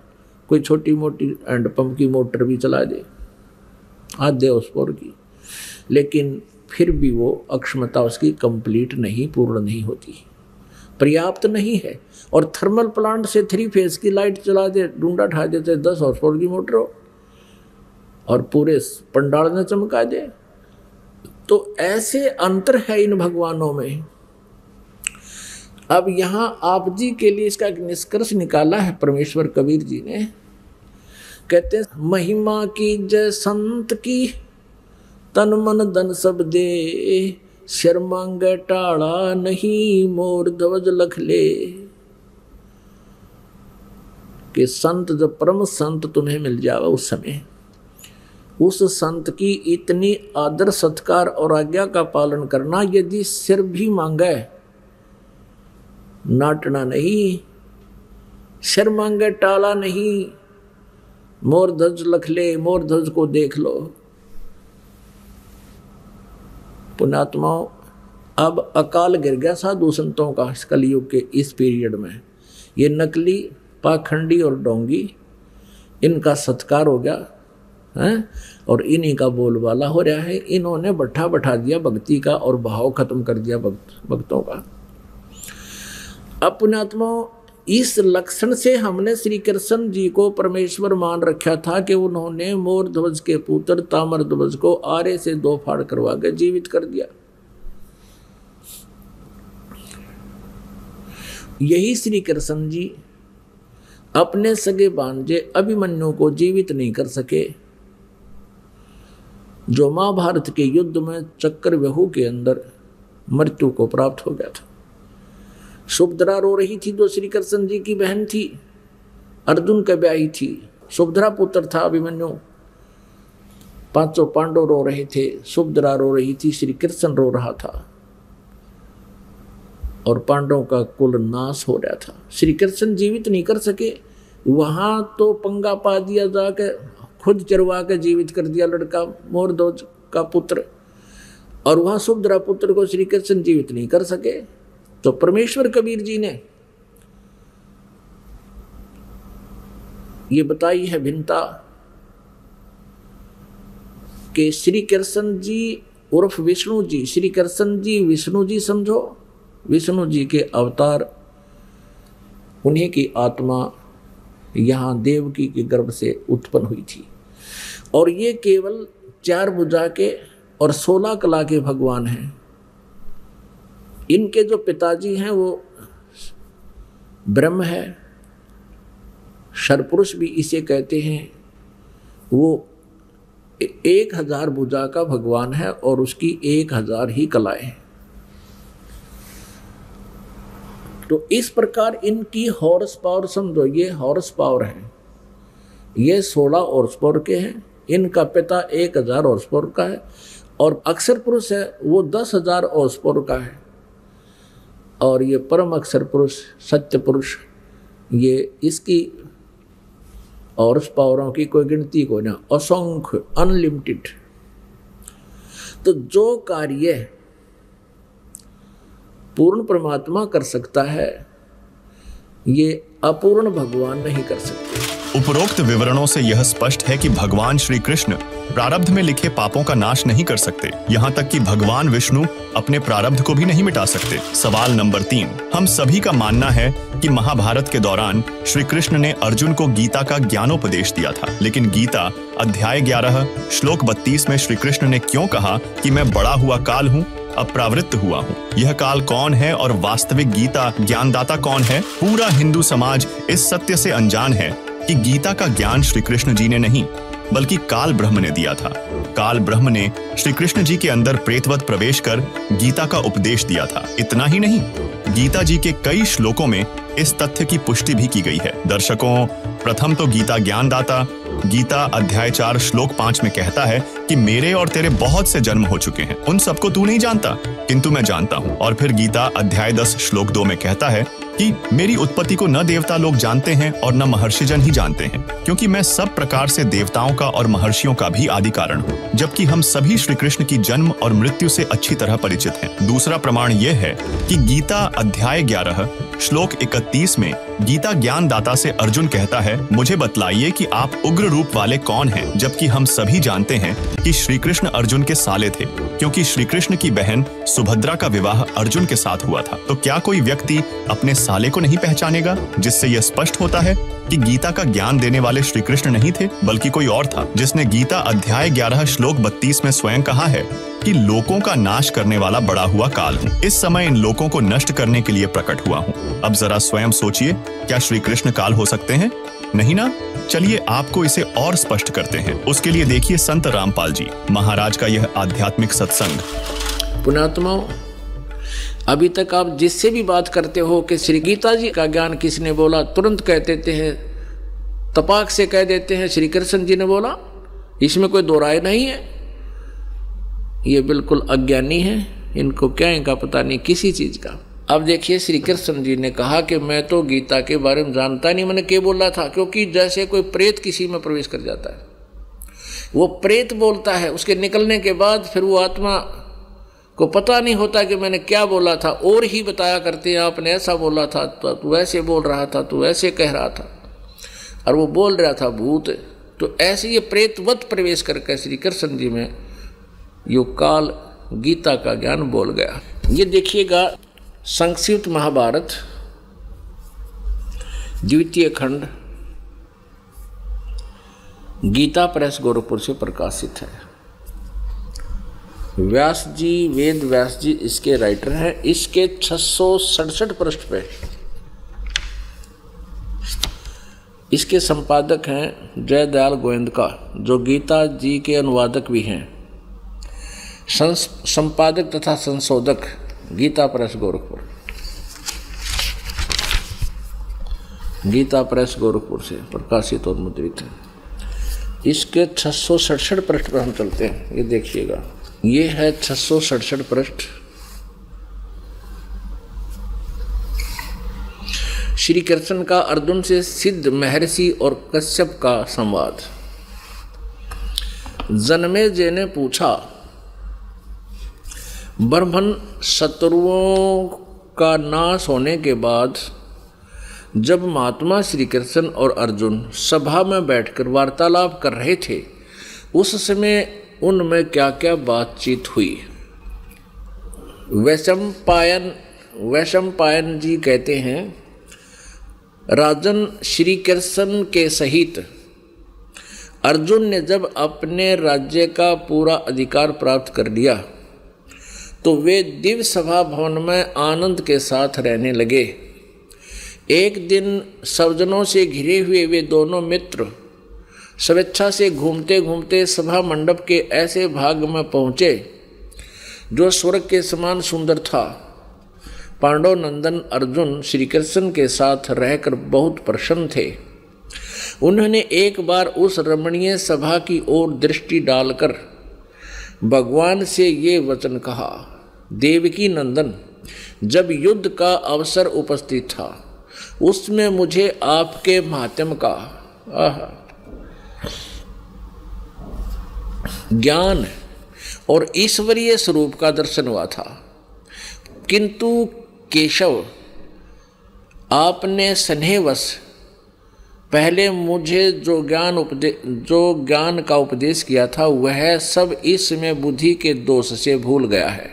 कोई छोटी मोटी एंड पंप की मोटर भी चला दे। आधे उसपोर की। लेकिन फिर भी वो अक्षमता उसकी कंप्लीट नहीं, पूर्ण नहीं होती। पर्याप्त नहीं है और थर्मल प्लांट से थ्री फ़ेज़ की लाइट चला दे डूंडा ठा देते दस हॉर्स पावर की मोटर हो और पूरे पंडाल ने चमका दे। तो ऐसे अंतर है इन भगवानों में। अब यहाँ आप जी के लिए इसका एक निष्कर्ष निकाला है परमेश्वर कबीर जी ने। कहते हैं, महिमा की जय संत की, तन मन धन सब दे, शर्मांग टाड़ा नहीं मोर ध्वज लख ले। कि संत जब परम संत तुम्हें मिल जावा उस समय, उस संत की इतनी आदर सत्कार और आज्ञा का पालन करना यदि सिर भी मांगे नाटना नहीं सिर मांगे टाला नहीं। मोर ध्वज लख ले मोर ध्वज को देख लो। पुणात्माओं अब अकाल गिर गया साधु संतों का कलयुग के इस पीरियड में। ये नकली, पाखंडी और डोंगी, इनका सत्कार हो गया, है? और इन्हीं का बोलबाला हो रहा है। इन्होंने बठा बठा दिया भक्ति का और भाव खत्म कर दिया भक्तों का। अपनात्मा, इस लक्षण से हमने श्री कृष्ण जी को परमेश्वर मान रखा था कि उन्होंने मोर ध्वज के पुत्र तामर ध्वज को आरे से दो फाड़ करवा के जीवित कर दिया। यही श्री कृष्ण जी अपने सगे बांजे अभिमन्यु को जीवित नहीं कर सके, जो महाभारत के युद्ध में चक्कर व्यहू के अंदर मृत्यु को प्राप्त हो गया था। सुभद्रा रो रही थी जो श्री कृष्ण जी की बहन थी। अर्जुन का ब्याही थी। सुभद्रा पुत्र था अभिमन्यु। पाँचों पांडव रो रहे थे। सुभद्रा रो रही थी, श्री कृष्ण रो रहा था। और पांडवों का कुल नाश हो रहा था। श्री कृष्ण जीवित नहीं कर सके। वहाँ तो पंगा पा दिया जाके, खुद चरवा के जीवित कर दिया लड़का मोरदोज का पुत्र। और वहाँ सुभद्रा पुत्र को श्री कृष्ण जीवित नहीं कर सके। तो परमेश्वर कबीर जी ने ये बताई है भिन्नता कि श्री कृष्ण जी उर्फ़ विष्णु जी, श्री कृष्ण जी विष्णु जी समझो, विष्णु जी के अवतार, उन्हीं की आत्मा यहाँ देवकी के गर्भ से उत्पन्न हुई थी। और ये केवल चार भुजा के और सोलह कला के भगवान हैं। इनके जो पिताजी हैं वो ब्रह्म है सरपुरुष भी इसे कहते हैं। वो एक हज़ार भुजा का भगवान है और उसकी एक हज़ार ही कलाएँ हैं। तो इस प्रकार इनकी हॉर्स पावर समझो, ये हॉर्स पावर है। ये सोलह हॉर्स पावर के हैं। इनका पिता एक हज़ार हॉर्स पावर का है और अक्षर पुरुष है, वो दस हज़ार हॉर्स पावर का है। और ये परम अक्षर पुरुष सत्य पुरुष, ये इसकी हॉर्स पावरों की कोई गिनती को ना, असंख्य अनलिमिटेड तो जो कार्य पूर्ण परमात्मा कर सकता है, ये अपूर्ण भगवान नहीं कर सकते। उपरोक्त विवरणों से यह स्पष्ट है कि भगवान श्री कृष्ण प्रारब्ध में लिखे पापों का नाश नहीं कर सकते। यहाँ तक कि भगवान विष्णु अपने प्रारब्ध को भी नहीं मिटा सकते। सवाल नंबर तीन, हम सभी का मानना है कि महाभारत के दौरान श्री कृष्ण ने अर्जुन को गीता का ज्ञानोपदेश दिया था। लेकिन गीता, अध्याय ग्यारह, श्लोक बत्तीस में श्री कृष्ण ने क्यों कहा कि मैं बड़ा हुआ काल हूँ, अप्रावृत्त हुआ हूँ? यह काल कौन है और वास्तविक गीता ज्ञानदाता कौन है? पूरा हिंदू समाज इस सत्य से अनजान है कि गीता का ज्ञान श्री कृष्ण जी ने नहीं। बल्कि काल ब्रह्म ने दिया था। काल ब्रह्म ने श्री कृष्ण जी के अंदर प्रेतवत प्रवेश कर गीता का उपदेश दिया था। इतना ही नहीं, गीता जी के कई श्लोकों में इस तथ्य की पुष्टि भी की गई है। दर्शकों, प्रथम तो गीता ज्ञानदाता, गीता अध्याय चार श्लोक पाँच में कहता है कि मेरे और तेरे बहुत से जन्म हो चुके हैं। उन सबको तू नहीं जानता, किंतु मैं जानता हूँ। और फिर गीता अध्याय दस श्लोक दो में कहता है कि मेरी उत्पत्ति को न देवता लोग जानते हैं और न महर्षिजन ही जानते हैं, क्योंकि मैं सब प्रकार से देवताओं का और महर्षियों का भी आदि कारण हूँ, जबकि हम सभी श्री कृष्ण की जन्म और मृत्यु से अच्छी तरह परिचित हैं। दूसरा प्रमाण यह है कि गीता अध्याय ग्यारह, श्लोक इकतीस में गीता ज्ञान दाता से अर्जुन कहता है, मुझे बतलाइए कि आप उग्र रूप वाले कौन हैं, जबकि हम सभी जानते हैं कि श्री कृष्ण अर्जुन के साले थे, क्योंकि श्री कृष्ण की बहन सुभद्रा का विवाह अर्जुन के साथ हुआ था। तो क्या कोई व्यक्ति अपने साले को नहीं पहचानेगा, जिससे यह स्पष्ट होता है? कि गीता का ज्ञान देने वाले श्री कृष्ण नहीं थे, बल्कि कोई और था, जिसने गीता अध्याय ग्यारह श्लोक बत्तीस में स्वयं कहा है कि लोगों का नाश करने वाला बड़ा हुआ काल हूँ। इस समय इन लोगों को नष्ट करने के लिए प्रकट हुआ हूँ। अब जरा स्वयं सोचिए, क्या श्री कृष्ण काल हो सकते हैं? नहीं ना? चलिए आपको इसे और स्पष्ट करते हैं। उसके लिए देखिए संत रामपाल जी, महाराज का यह आध्यात्मिक सत्संग। पुणात्मा अभी तक आप जिससे भी बात करते हो कि श्री गीता जी का ज्ञान किसने बोला, तुरंत कह देते हैं, तपाक से कह देते हैं, श्री कृष्ण जी ने बोला, इसमें कोई दो राय नहीं है। ये बिल्कुल अज्ञानी है, इनको क्या इनका पता नहीं किसी चीज़ का। अब देखिए, श्री कृष्ण जी ने कहा कि मैं तो गीता के बारे में जानता नहीं, मैंने क्या बोला था? क्योंकि जैसे कोई प्रेत किसी में प्रवेश कर जाता है, वो प्रेत बोलता है, उसके निकलने के बाद फिर वो आत्मा को पता नहीं होता कि मैंने क्या बोला था, और ही बताया करते हैं, आपने ऐसा बोला था तो तू ऐसे बोल रहा था, तू ऐसे कह रहा था। और वो बोल रहा था, भूत तो ऐसे ये प्रेतवत प्रवेश करके श्री कृष्ण जी में यो काल गीता का ज्ञान बोल गया। ये देखिएगा, संक्षिप्त महाभारत, द्वितीय खंड, गीता प्रेस गोरखपुर से प्रकाशित है। व्यास जी, वेद व्यास जी इसके राइटर हैं। इसके छह पृष्ठ पे। इसके संपादक हैं जयदयाल का जो गीता जी के अनुवादक भी हैं। संपादक तथा संशोधक गीता प्रेस गोरखपुर। गीता प्रेस गोरखपुर से प्रकाशित और मुद्रित है। इसके छह सौ सड़सठ पृष्ठ पर हम चलते हैं। ये देखिएगा। ये है छह सौ सड़सठ पृष्ठ। श्री कृष्ण का अर्जुन से सिद्ध महर्षि और कश्यप का संवाद। जन्मे जय ने पूछा, ब्रह्मन शत्रुओं का नाश होने के बाद जब महात्मा श्री कृष्ण और अर्जुन सभा में बैठकर वार्तालाप कर रहे थे, उस समय उनमें क्या क्या बातचीत हुई? वैशम पायन वैशम पायन जी कहते हैं, राजन श्री कृष्ण के सहित। अर्जुन ने जब अपने राज्य का पूरा अधिकार प्राप्त कर लिया तो वे दिव्य सभा भवन में आनंद के साथ रहने लगे। एक दिन सवजनों से घिरे हुए वे दोनों मित्र स्वेच्छा से घूमते घूमते सभा मंडप के ऐसे भाग में पहुँचे, जो स्वर्ग के समान सुंदर था। पांडव नंदन अर्जुन श्री कृष्ण के साथ रहकर बहुत प्रसन्न थे। उन्होंने एक बार उस रमणीय सभा की ओर दृष्टि डालकर भगवान से ये वचन कहा, देवकी नंदन, जब युद्ध का अवसर उपस्थित था, उसमें मुझे आपके माध्यम का ज्ञान और ईश्वरीय स्वरूप का दर्शन हुआ था। किंतु केशव, आपने स्नेहवश पहले मुझे जो ज्ञान उपदे, जो ज्ञान का उपदेश किया था, वह सब इसमें बुद्धि के दोष से भूल गया है।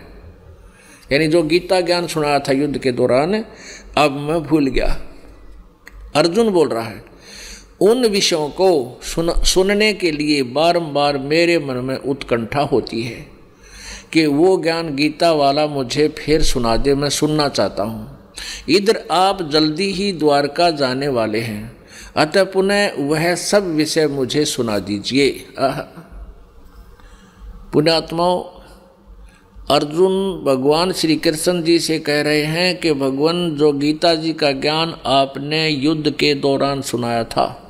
यानी जो गीता ज्ञान सुनाया था युद्ध के दौरान, अब मैं भूल गया। अर्जुन बोल रहा है उन विषयों को सुन, सुनने के लिए बारंबार मेरे मन में उत्कंठा होती है कि वो ज्ञान गीता वाला मुझे फिर सुना दे, मैं सुनना चाहता हूँ। इधर आप जल्दी ही द्वारका जाने वाले हैं। अतः पुनः वह सब विषय मुझे सुना दीजिए। पुण्यात्माओं, अर्जुन भगवान श्री कृष्ण जी से कह रहे हैं कि भगवान जो गीता जी का ज्ञान आपने युद्ध के दौरान सुनाया था।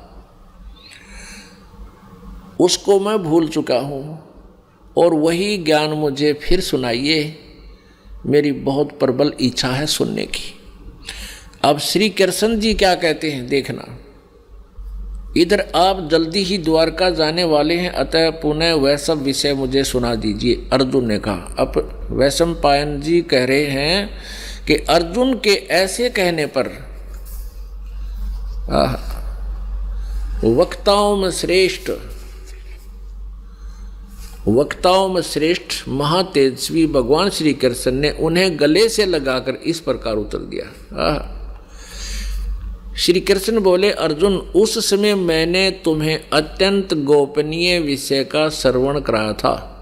उसको मैं भूल चुका हूँ। और वही ज्ञान मुझे फिर सुनाइए। मेरी बहुत प्रबल इच्छा है सुनने की। अब श्री कृष्ण जी क्या कहते हैं, देखना। इधर आप जल्दी ही द्वारका जाने वाले हैं, अतः पुनः वह सब विषय मुझे सुना दीजिए, अर्जुन ने कहा। अब वैशम पायन जी कह रहे हैं कि अर्जुन के ऐसे कहने पर वक्ताओं में श्रेष्ठ वक्ताओं में श्रेष्ठ महातेजस्वी भगवान श्री कृष्ण ने उन्हें गले से लगाकर इस प्रकार उत्तर दिया। श्री कृष्ण बोले, अर्जुन, उस समय मैंने तुम्हें अत्यंत गोपनीय विषय का श्रवण कराया था।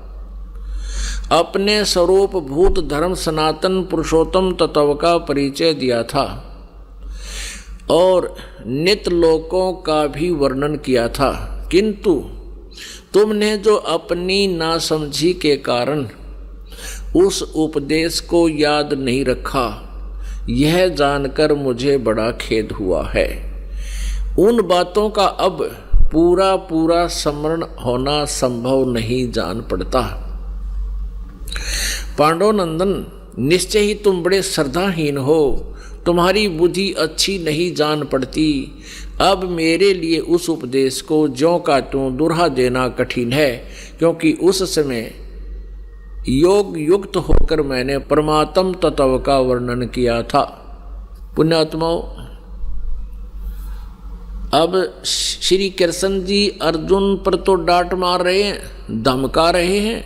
अपने स्वरूप भूत धर्म सनातन पुरुषोत्तम तत्व का परिचय दिया था और नित लोकों का भी वर्णन किया था। किंतु तुमने जो अपनी नासमझी के कारण उस उपदेश को याद नहीं रखा, यह जानकर मुझे बड़ा खेद हुआ है। उन बातों का अब पूरा पूरा स्मरण होना संभव नहीं जान पड़ता। पांडव नंदन, निश्चय ही तुम बड़े श्रद्धाहीन हो। तुम्हारी बुद्धि अच्छी नहीं जान पड़ती। अब मेरे लिए उस उपदेश को ज्यों का त्यों दुरा देना कठिन है, क्योंकि उस समय योग युक्त होकर मैंने परमात्म तत्व का वर्णन किया था। पुण्यात्माओं, अब श्री कृष्ण जी अर्जुन पर तो डांट मार रहे हैं, धमका रहे हैं,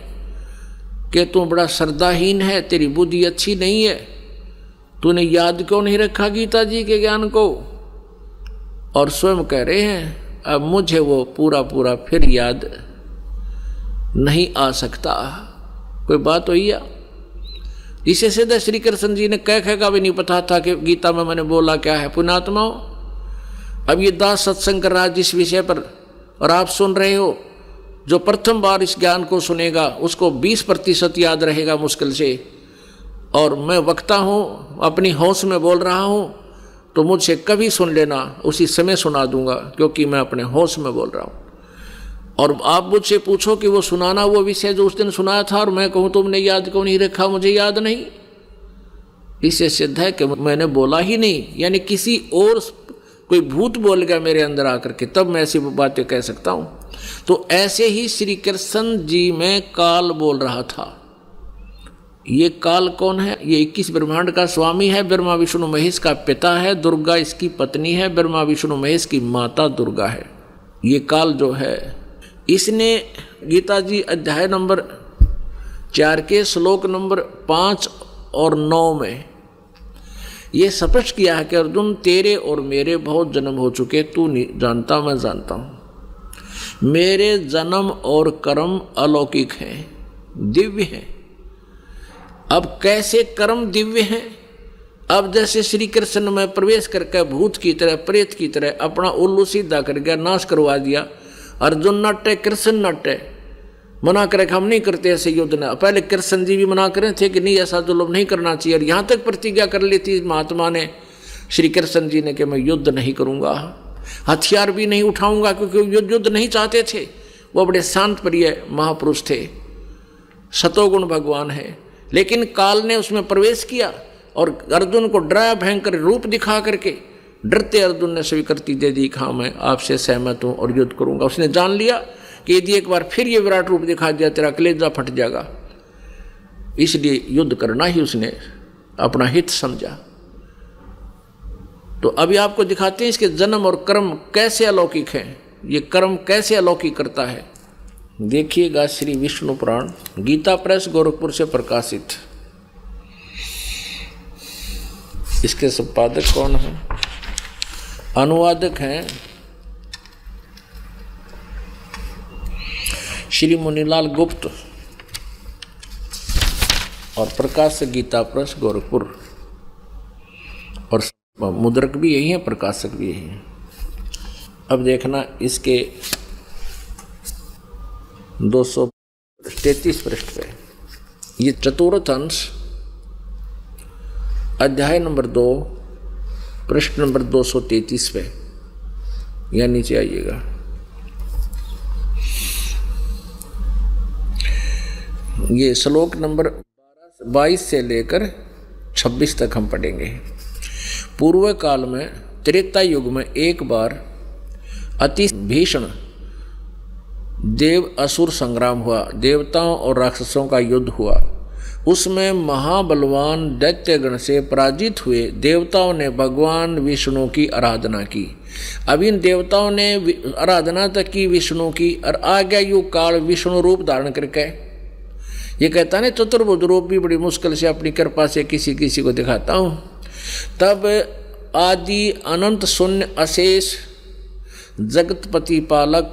कि तू बड़ा श्रद्धाहीन है, तेरी बुद्धि अच्छी नहीं है, तूने याद क्यों नहीं रखा गीता जी के ज्ञान को? और स्वयं कह रहे हैं, अब मुझे वो पूरा पूरा फिर याद नहीं आ सकता। कोई बात हुई या? इसे सीधा श्री कृष्ण जी ने कह कह का भी नहीं पता था कि गीता में मैंने बोला क्या है। पुणात्माओं अब ये दास सत्संग कर रहा जिस विषय पर, और आप सुन रहे हो, जो प्रथम बार इस ज्ञान को सुनेगा, उसको 20 प्रतिशत याद रहेगा मुश्किल से। और मैं वक्ता हूँ, अपनी होश में बोल रहा हूँ तो मुझसे कभी सुन लेना, उसी समय सुना दूँगा, क्योंकि मैं अपने होश में बोल रहा हूँ। और आप मुझसे पूछो कि वो सुनाना वो विषय जो उस दिन सुनाया था, और मैं कहूँ, तुमने याद क्यों नहीं रखा, मुझे याद नहीं। इससे सिद्ध है कि मैंने बोला ही नहीं, यानी किसी और कोई भूत बोल गया मेरे अंदर आकर के, तब मैं ऐसी बातें कह सकता हूँ। तो ऐसे ही श्री कृष्ण जी में काल बोल रहा था। ये काल कौन है? ये इक्कीस ब्रह्मांड का स्वामी है, ब्रह्मा, विष्णु, महेश का पिता है, दुर्गा इसकी पत्नी है, ब्रह्मा, विष्णु, महेश की माता दुर्गा है। ये काल जो है, इसने गीता जी अध्याय नंबर चार के श्लोक नंबर पाँच और नौ में ये स्पष्ट किया है कि अर्जुन, तेरे और मेरे बहुत जन्म हो चुके, तू नहीं जानता, मैं जानता हूँ। मेरे जन्म और कर्म अलौकिक हैं, दिव्य हैं। अब कैसे कर्म दिव्य हैं? अब जैसे श्री कृष्ण में प्रवेश करके भूत की तरह, प्रेत की तरह अपना उल्लू सीधा कर गया नाश करवा दिया। अर्जुन नट, कृष्ण नट। मना करे हम नहीं करते ऐसे युद्ध न पहले कृष्ण जी भी मना करे, थे कि नहीं, ऐसा जुल्म नहीं करना चाहिए। और यहाँ तक प्रतिज्ञा कर ली थी महात्मा ने। श्री कृष्ण जी ने कि मैं युद्ध नहीं करूँगा। हथियार भी नहीं उठाऊँगा, क्योंकि युद्ध युद्ध नहीं चाहते थे। वो बड़े शांत प्रिय महापुरुष थे। सतोगुण भगवान है। लेकिन काल ने उसमें प्रवेश किया और अर्जुन को डराया भयंकर रूप दिखा करके, डरते अर्जुन ने स्वीकृति दे दी हाँ मैं आपसे सहमत हूँ और युद्ध करूँगा। उसने जान लिया कि यदि एक बार फिर ये विराट रूप दिखा दिया, तेरा कलेजा फट जाएगा। इसलिए युद्ध करना ही उसने अपना हित समझा। तो अभी आपको दिखाते हैं इसके जन्म और कर्म कैसे अलौकिक हैं। ये कर्म कैसे अलौकिक करता है? देखिएगा श्री विष्णु पुराण, गीता प्रेस गोरखपुर से प्रकाशित। इसके संपादक कौन है? अनुवादक हैं श्री मुनीलाल गुप्त और प्रकाश गीता प्रेस गोरखपुर। और मुद्रक भी यही है, प्रकाशक भी यही है। अब देखना इसके दो सौ तैतीस पृष्ठ पे। ये चतुर्थ अंश, अध्याय नंबर दो, पृष्ठ नंबर दो सौ तैतीस पे। या नीचे आइएगा। ये श्लोक नंबर बाईस से लेकर छब्बीस तक हम पढ़ेंगे। पूर्व काल में त्रेता युग में एक बार अति भीषण देव असुर संग्राम हुआ, देवताओं और राक्षसों का युद्ध हुआ। उसमें महाबलवान दैत्यगण से पराजित हुए देवताओं ने भगवान विष्णु की आराधना की। अब इन देवताओं ने आराधना तक की विष्णु की और आ गया युग काल विष्णु रूप धारण करके। ये कहता है चतुर्भुज रूप भी बड़ी मुश्किल से अपनी कृपा से किसी किसी को दिखाता हूँ। तब आदि अनंत शून्य अशेष जगतपति पालक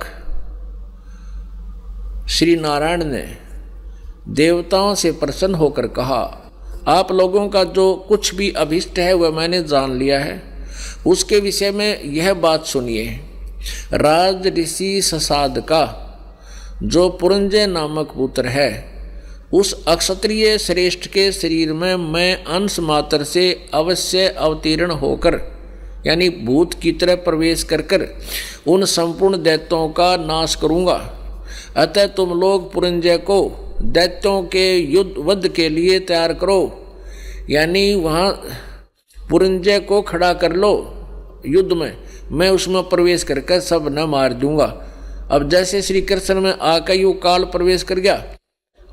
श्री नारायण ने देवताओं से प्रसन्न होकर कहा, आप लोगों का जो कुछ भी अभिष्ट है वह मैंने जान लिया है। उसके विषय में यह बात सुनिए। राज ऋषि ससाद का जो पुरंजय नामक पुत्र है, उस अक्षत्रिय श्रेष्ठ के शरीर में मैं अंश मात्र से अवश्य अवतीर्ण होकर, यानी भूत की तरह प्रवेश कर कर उन संपूर्ण दैत्यों का नाश करूँगा। अतः तुम लोग पुरंजय को दैत्यों के युद्ध वध के लिए तैयार करो। यानी वहाँ पुरंजय को खड़ा कर लो युद्ध में। मैं उसमें प्रवेश करके सब न मार दूँगा। अब जैसे श्री कृष्ण में आकर यू काल प्रवेश कर गया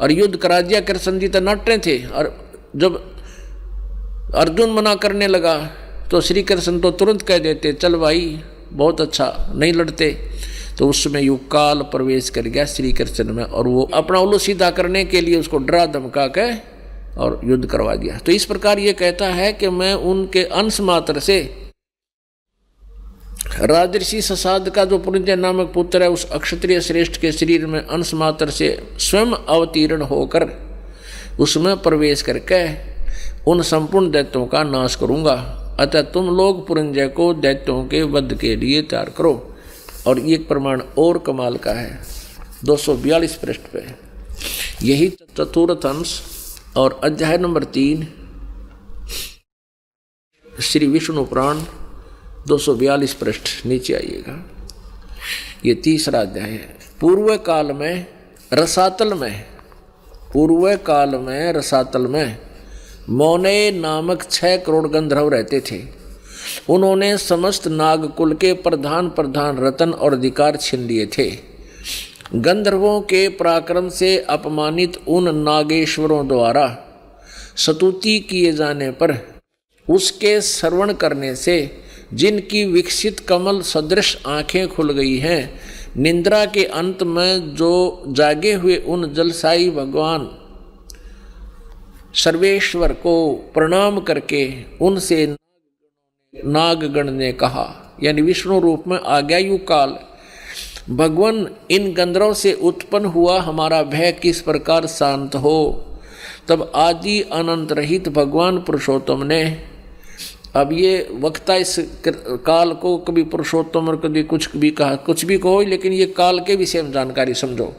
और युद्ध करा दिया कृष्ण जी तो नट रहे थे और जब अर्जुन मना करने लगा तो श्री कृष्ण तो तुरंत कह देते, चल भाई, बहुत अच्छा नहीं लड़ते। तो उसमें युग काल प्रवेश कर गया श्री कृष्ण में और वो अपना उल्लू सीधा करने के लिए उसको डरा धमका के और युद्ध करवा दिया। तो इस प्रकार ये कहता है कि मैं उनके अंश मात्र से राजऋषि ससाद का जो पुण्य नामक पुत्र है, उस अक्षत्रिय श्रेष्ठ के शरीर में अंश मात्र से स्वयं अवतीर्ण होकर उसमें प्रवेश करके उन संपूर्ण दैत्यों का नाश करूँगा। अतः तुम लोग पुरंजय को दैत्यों के वध के लिए तैयार करो। और एक प्रमाण और कमाल का है। 242 पृष्ठ पे। यही चतुर्थ अंश और अध्याय नंबर तीन। श्री विष्णु पुराण 242 पृष्ठ नीचे आइएगा। ये तीसरा अध्याय है। पूर्व काल में रसातल में, पूर्व काल में रसातल में मौने नामक छह करोड़ गंधर्व रहते थे। उन्होंने समस्त नागकुल के प्रधान प्रधान रतन और अधिकार छीन लिए थे। गंधर्वों के पराक्रम से अपमानित उन नागेश्वरों द्वारा स्तुति किए जाने पर, उसके श्रवण करने से जिनकी विकसित कमल सदृश आँखें खुल गई हैं, निंद्रा के अंत में जो जागे हुए उन जलसाई भगवान सर्वेश्वर को प्रणाम करके उनसे नागगण ने कहा, यानी विष्णु रूप में आ गया यु काल, भगवान इन गंधर्व से उत्पन्न हुआ हमारा भय किस प्रकार शांत हो? तब आदि अनंत रहित भगवान पुरुषोत्तम ने, अब ये वक्ता इस काल को कभी पुरुषोत्तम और कभी कुछ भी कहा, कुछ भी कहो, लेकिन ये काल के विषय में जानकारी समझो।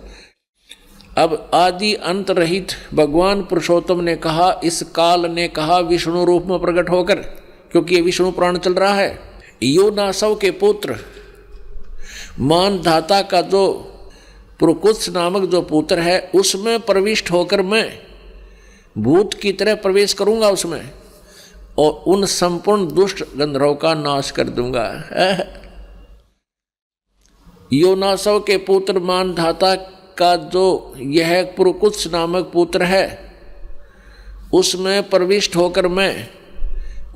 अब आदि अंत रहित भगवान पुरुषोत्तम ने कहा, इस काल ने कहा, विष्णु रूप में प्रकट होकर क्योंकि ये विष्णु प्राण चल रहा है। यो नासव के पुत्र मान धाता का जो पुरकुत्स नामक जो पुत्र है, उसमें प्रविष्ट होकर मैं भूत की तरह प्रवेश करूँगा उसमें और उन संपूर्ण दुष्ट गंधर्व का नाश कर दूँगा। योनासव के पुत्र मान धाता का जो यह पुरकुत्स नामक पुत्र है, उसमें प्रविष्ट होकर मैं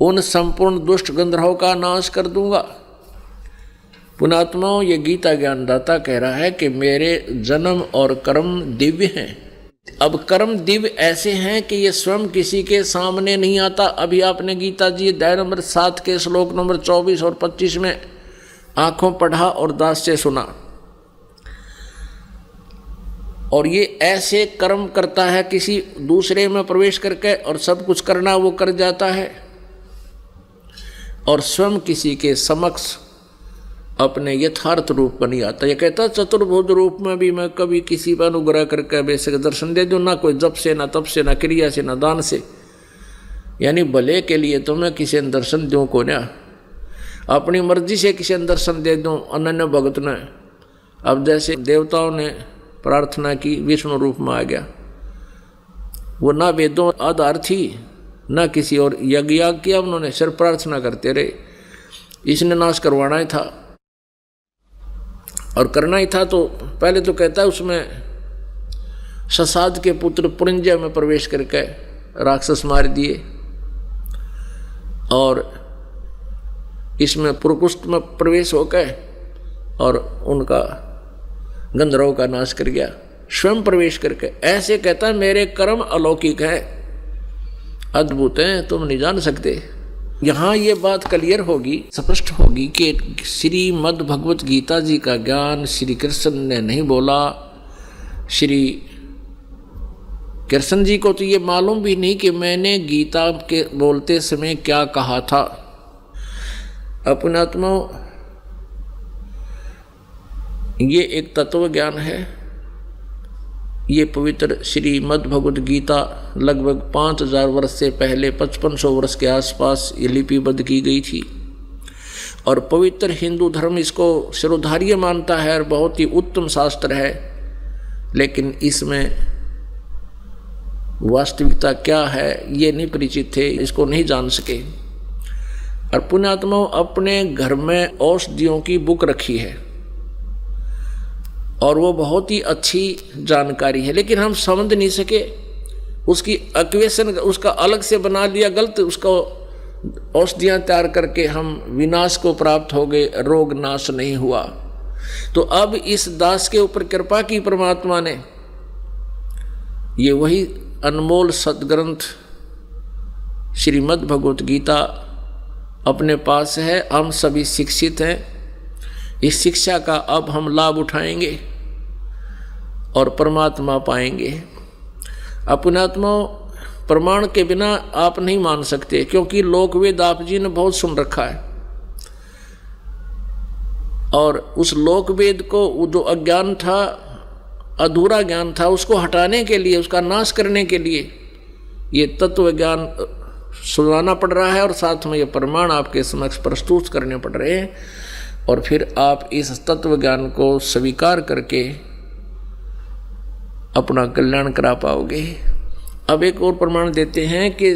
उन संपूर्ण दुष्ट गंधर्व का नाश कर दूँगा। पुणात्माओं ये गीता ज्ञानदाता कह रहा है कि मेरे जन्म और कर्म दिव्य हैं। अब कर्म दिव्य ऐसे हैं कि ये स्वयं किसी के सामने नहीं आता। अभी आपने गीता जी अध्याय नंबर सात के श्लोक नंबर चौबीस और पच्चीस में आँखों पढ़ा और दास से सुना। और ये ऐसे कर्म करता है, किसी दूसरे में प्रवेश करके और सब कुछ करना, वो कर जाता है। और स्वयं किसी के समक्ष अपने यथार्थ रूप नहीं आता ये कहता चतुर्भुज रूप में भी मैं कभी किसी पर अनुग्रह करके बेसिक दर्शन दे दूँ, ना कोई जप से, ना तप से, ना क्रिया से, ना दान से। यानी भले के लिए तो मैं किसी ने दर्शन दूँ को ना? अपनी मर्ज़ी से किसी ने दर्शन दे दूँ, अनन्य भगत ने। अब जैसे देवताओं ने प्रार्थना की, विष्णु रूप में आ गया। वो ना वेदों आधार थी ना किसी और यज्ञ याग किया उन्होंने सिर्फ़ प्रार्थना करते रहे। इसने नाश करवाना ही था। और करना ही था तो पहले तो कहता है उसमें, ससाद के पुत्र पुरंजय में प्रवेश करके राक्षस मार दिए। और इसमें पुरकुष्ट में प्रवेश होकर और उनका गंधर्व का नाश कर गया। स्वयं प्रवेश करके ऐसे कहता है, मेरे कर्म अलौकिक है। अद्भुत हैं, तुम नहीं जान सकते। यहाँ ये बात क्लियर होगी, स्पष्ट होगी कि श्री मद भगवत गीता जी का ज्ञान श्री कृष्ण ने नहीं बोला। श्री कृष्ण जी को तो ये मालूम भी नहीं कि मैंने गीता के बोलते समय क्या कहा था। अपनात्मा, ये एक तत्व ज्ञान है। ये पवित्र श्रीमद् भगवद गीता लगभग पाँच हज़ार वर्ष से पहले, पचपन सौ वर्ष के आसपास ये लिपिबद्ध की गई थी। और पवित्र हिंदू धर्म इसको सिरोधार्य मानता है और बहुत ही उत्तम शास्त्र है। लेकिन इसमें वास्तविकता क्या है, ये नहीं परिचित थे, इसको नहीं जान सके। और पुण्यात्मा अपने घर में औषधियों की बुक रखी है। और वो बहुत ही अच्छी जानकारी है। लेकिन हम समझ नहीं सके उसकी अक्वेशन, उसका अलग से बना लिया, गलत उसको औषधियाँ तैयार करके हम विनाश को प्राप्त हो गए, रोग नाश नहीं हुआ। तो अब इस दास के ऊपर कृपा की परमात्मा ने ये वही अनमोल सदग्रंथ श्रीमद् भगवत गीता अपने पास है। हम सभी शिक्षित हैं। इस शिक्षा का अब हम लाभ उठाएँगे। और परमात्मा पाएँगे। अपनात्मा प्रमाण के बिना आप नहीं मान सकते, क्योंकि लोक वेद आप जी ने बहुत सुन रखा है। और उस लोक वेद को जो अज्ञान था, अधूरा ज्ञान था, उसको हटाने के लिए, उसका नाश करने के लिए ये तत्व ज्ञान सुनाना पड़ रहा है और साथ में ये प्रमाण आपके समक्ष प्रस्तुत करने पड़ रहे हैं। और फिर आप इस तत्व ज्ञान को स्वीकार करके अपना कल्याण करा पाओगे। अब एक और प्रमाण देते हैं कि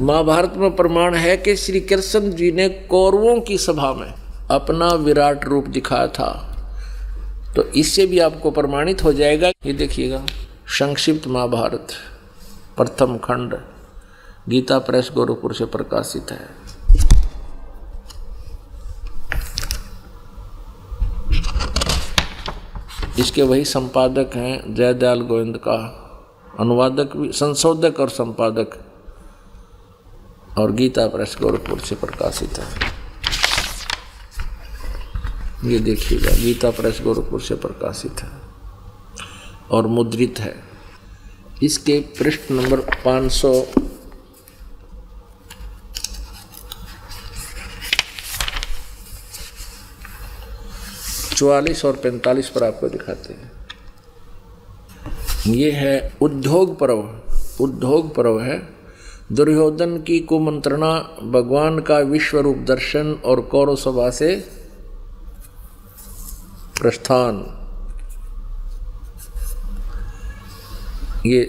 महाभारत में प्रमाण है कि श्री कृष्ण जी ने कौरवों की सभा में अपना विराट रूप दिखाया था। तो इससे भी आपको प्रमाणित हो जाएगा। ये देखिएगा, संक्षिप्त महाभारत, प्रथम खंड, गीता प्रेस गोरखपुर से प्रकाशित है। इसके वही संपादक हैं जयदयाल गोविंद का अनुवादक भी, संशोधक और संपादक। और गीता प्रेस गोरखपुर से प्रकाशित है। ये देखिएगा, गीता प्रेस गोरखपुर से प्रकाशित है और मुद्रित है। इसके पृष्ठ नंबर 500 चौवालीस और पैंतालीस पर आपको दिखाते हैं। ये है उद्योग पर्व। उद्योग पर्व है। दुर्योधन की कुमंत्रणा भगवान का विश्व रूप दर्शन और कौरव सभा से प्रस्थान। ये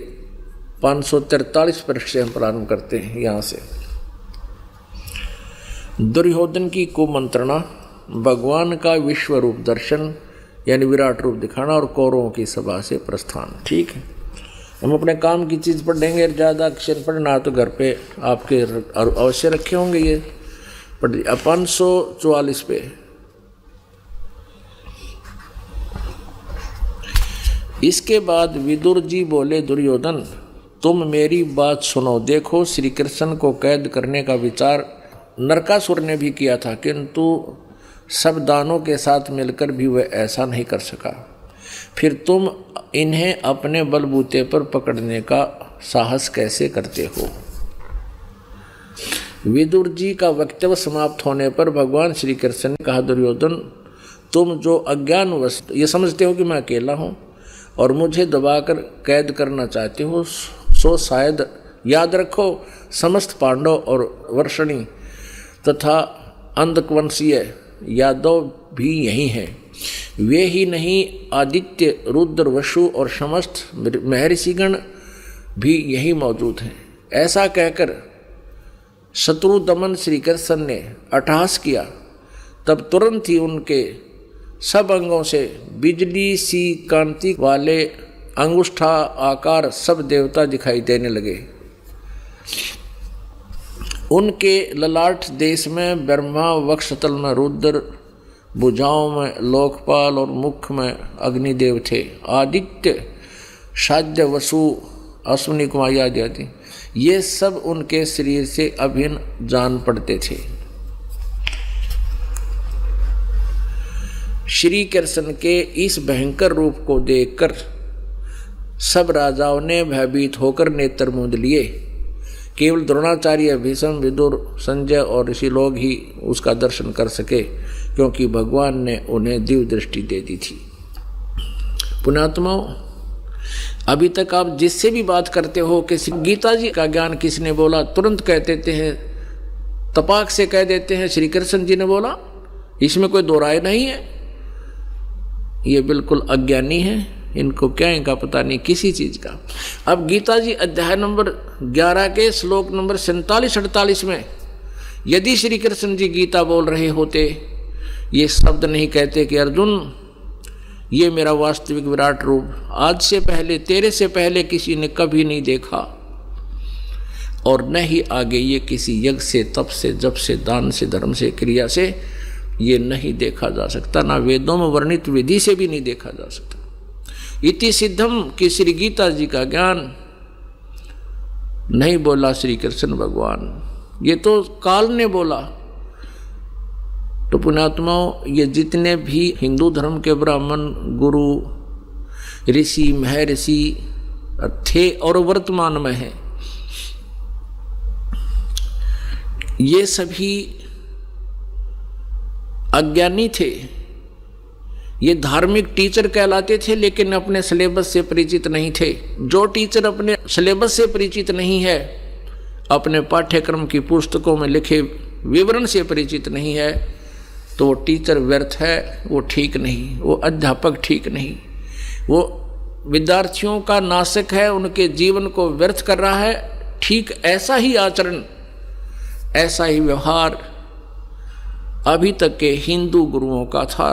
पाँच सौ तैतालीस पृष्ठ से हम प्रारंभ करते हैं यहाँ से। दुर्योधन की कुमंत्रणा भगवान का विश्व रूप दर्शन, यानी विराट रूप दिखाना और कौरवों की सभा से प्रस्थान। ठीक है? हम अपने काम की चीज़ पढ़ेंगे ज़्यादा अक्षर पढ़ना तो घर पे आपके अवश्य रखे होंगे ये। पढ़ पाँच सौ चौवालीस पे। इसके बाद विदुर जी बोले, दुर्योधन, तुम मेरी बात सुनो। देखो श्री कृष्ण को कैद करने का विचार नरकासुर ने भी किया था, किंतु सब दानों के साथ मिलकर भी वह ऐसा नहीं कर सका। फिर तुम इन्हें अपने बलबूते पर पकड़ने का साहस कैसे करते हो? विदुर जी का वक्तव्य समाप्त होने पर भगवान श्री कृष्ण ने कहा, दुर्योधन, तुम जो अज्ञान वस्तु ये समझते हो कि मैं अकेला हूँ और मुझे दबाकर कैद करना चाहते हो, सो शायद याद रखो, समस्त पांडव और वर्षणी तथा अंधकवंशीय यादव भी यही हैं। वे ही नहीं, आदित्य, रुद्र वशु और समस्त महर्षिगण भी यही मौजूद हैं। ऐसा कहकर शत्रु दमन श्री कृष्ण ने अटहास किया। तब तुरंत ही उनके सब अंगों से बिजली सी कांति वाले अंगुष्ठा आकार सब देवता दिखाई देने लगे। उनके ललाट देश में ब्रह्मा वक्षतल में रुद्र, भुजाओं में लोकपाल और मुख में अग्निदेव थे। आदित्य साध्य वसु, अश्विनी कुमार आदि आदि। ये सब उनके शरीर से अभिन्न जान पड़ते थे। श्री कृष्ण के इस भयंकर रूप को देखकर सब राजाओं ने भयभीत होकर नेत्र मूंद लिए। केवल द्रोणाचार्य, भीषम, विदुर, संजय और ऋषि लोग ही उसका दर्शन कर सके, क्योंकि भगवान ने उन्हें दिव्य दृष्टि दे दी थी। पुणात्माओं अभी तक आप जिससे भी बात करते हो कि गीता जी का ज्ञान किसने बोला, तुरंत कह देते हैं। तपाक से कह देते हैं श्री कृष्ण जी ने बोला, इसमें कोई दो राय नहीं है। ये बिल्कुल अज्ञानी है। इनको क्या इनका पता नहीं, किसी चीज़ का। अब गीता जी अध्याय नंबर 11 के श्लोक नंबर सैतालीस, अड़तालीस में, यदि श्री कृष्ण जी गीता बोल रहे होते, ये शब्द नहीं कहते कि अर्जुन, ये मेरा वास्तविक विराट रूप, आज से पहले, तेरे से पहले किसी ने कभी नहीं देखा, और न ही आगे ये किसी यज्ञ से, तप से, जप से, दान से, धर्म से, क्रिया से, ये नहीं देखा जा सकता, ना वेदों में वर्णित विधि से भी नहीं देखा जा सकता। इति सिद्धम की श्री गीता जी का ज्ञान। नहीं बोला श्री कृष्ण भगवान। ये तो काल ने बोला। तो पुण्यात्माओं, ये जितने भी हिंदू धर्म के ब्राह्मण, गुरु, ऋषि, महर्षि, थे और वर्तमान में हैं, ये सभी अज्ञानी थे। ये धार्मिक टीचर कहलाते थे, लेकिन अपने सिलेबस से परिचित नहीं थे। जो टीचर अपने सिलेबस से परिचित नहीं है, अपने पाठ्यक्रम की पुस्तकों में लिखे विवरण से परिचित नहीं है तो वो टीचर व्यर्थ है, वो ठीक नहीं, वो अध्यापक ठीक नहीं। वो विद्यार्थियों का नासिक है, उनके जीवन को व्यर्थ कर रहा है। ठीक ऐसा ही आचरण, ऐसा ही व्यवहार अभी तक के हिंदू गुरुओं का था।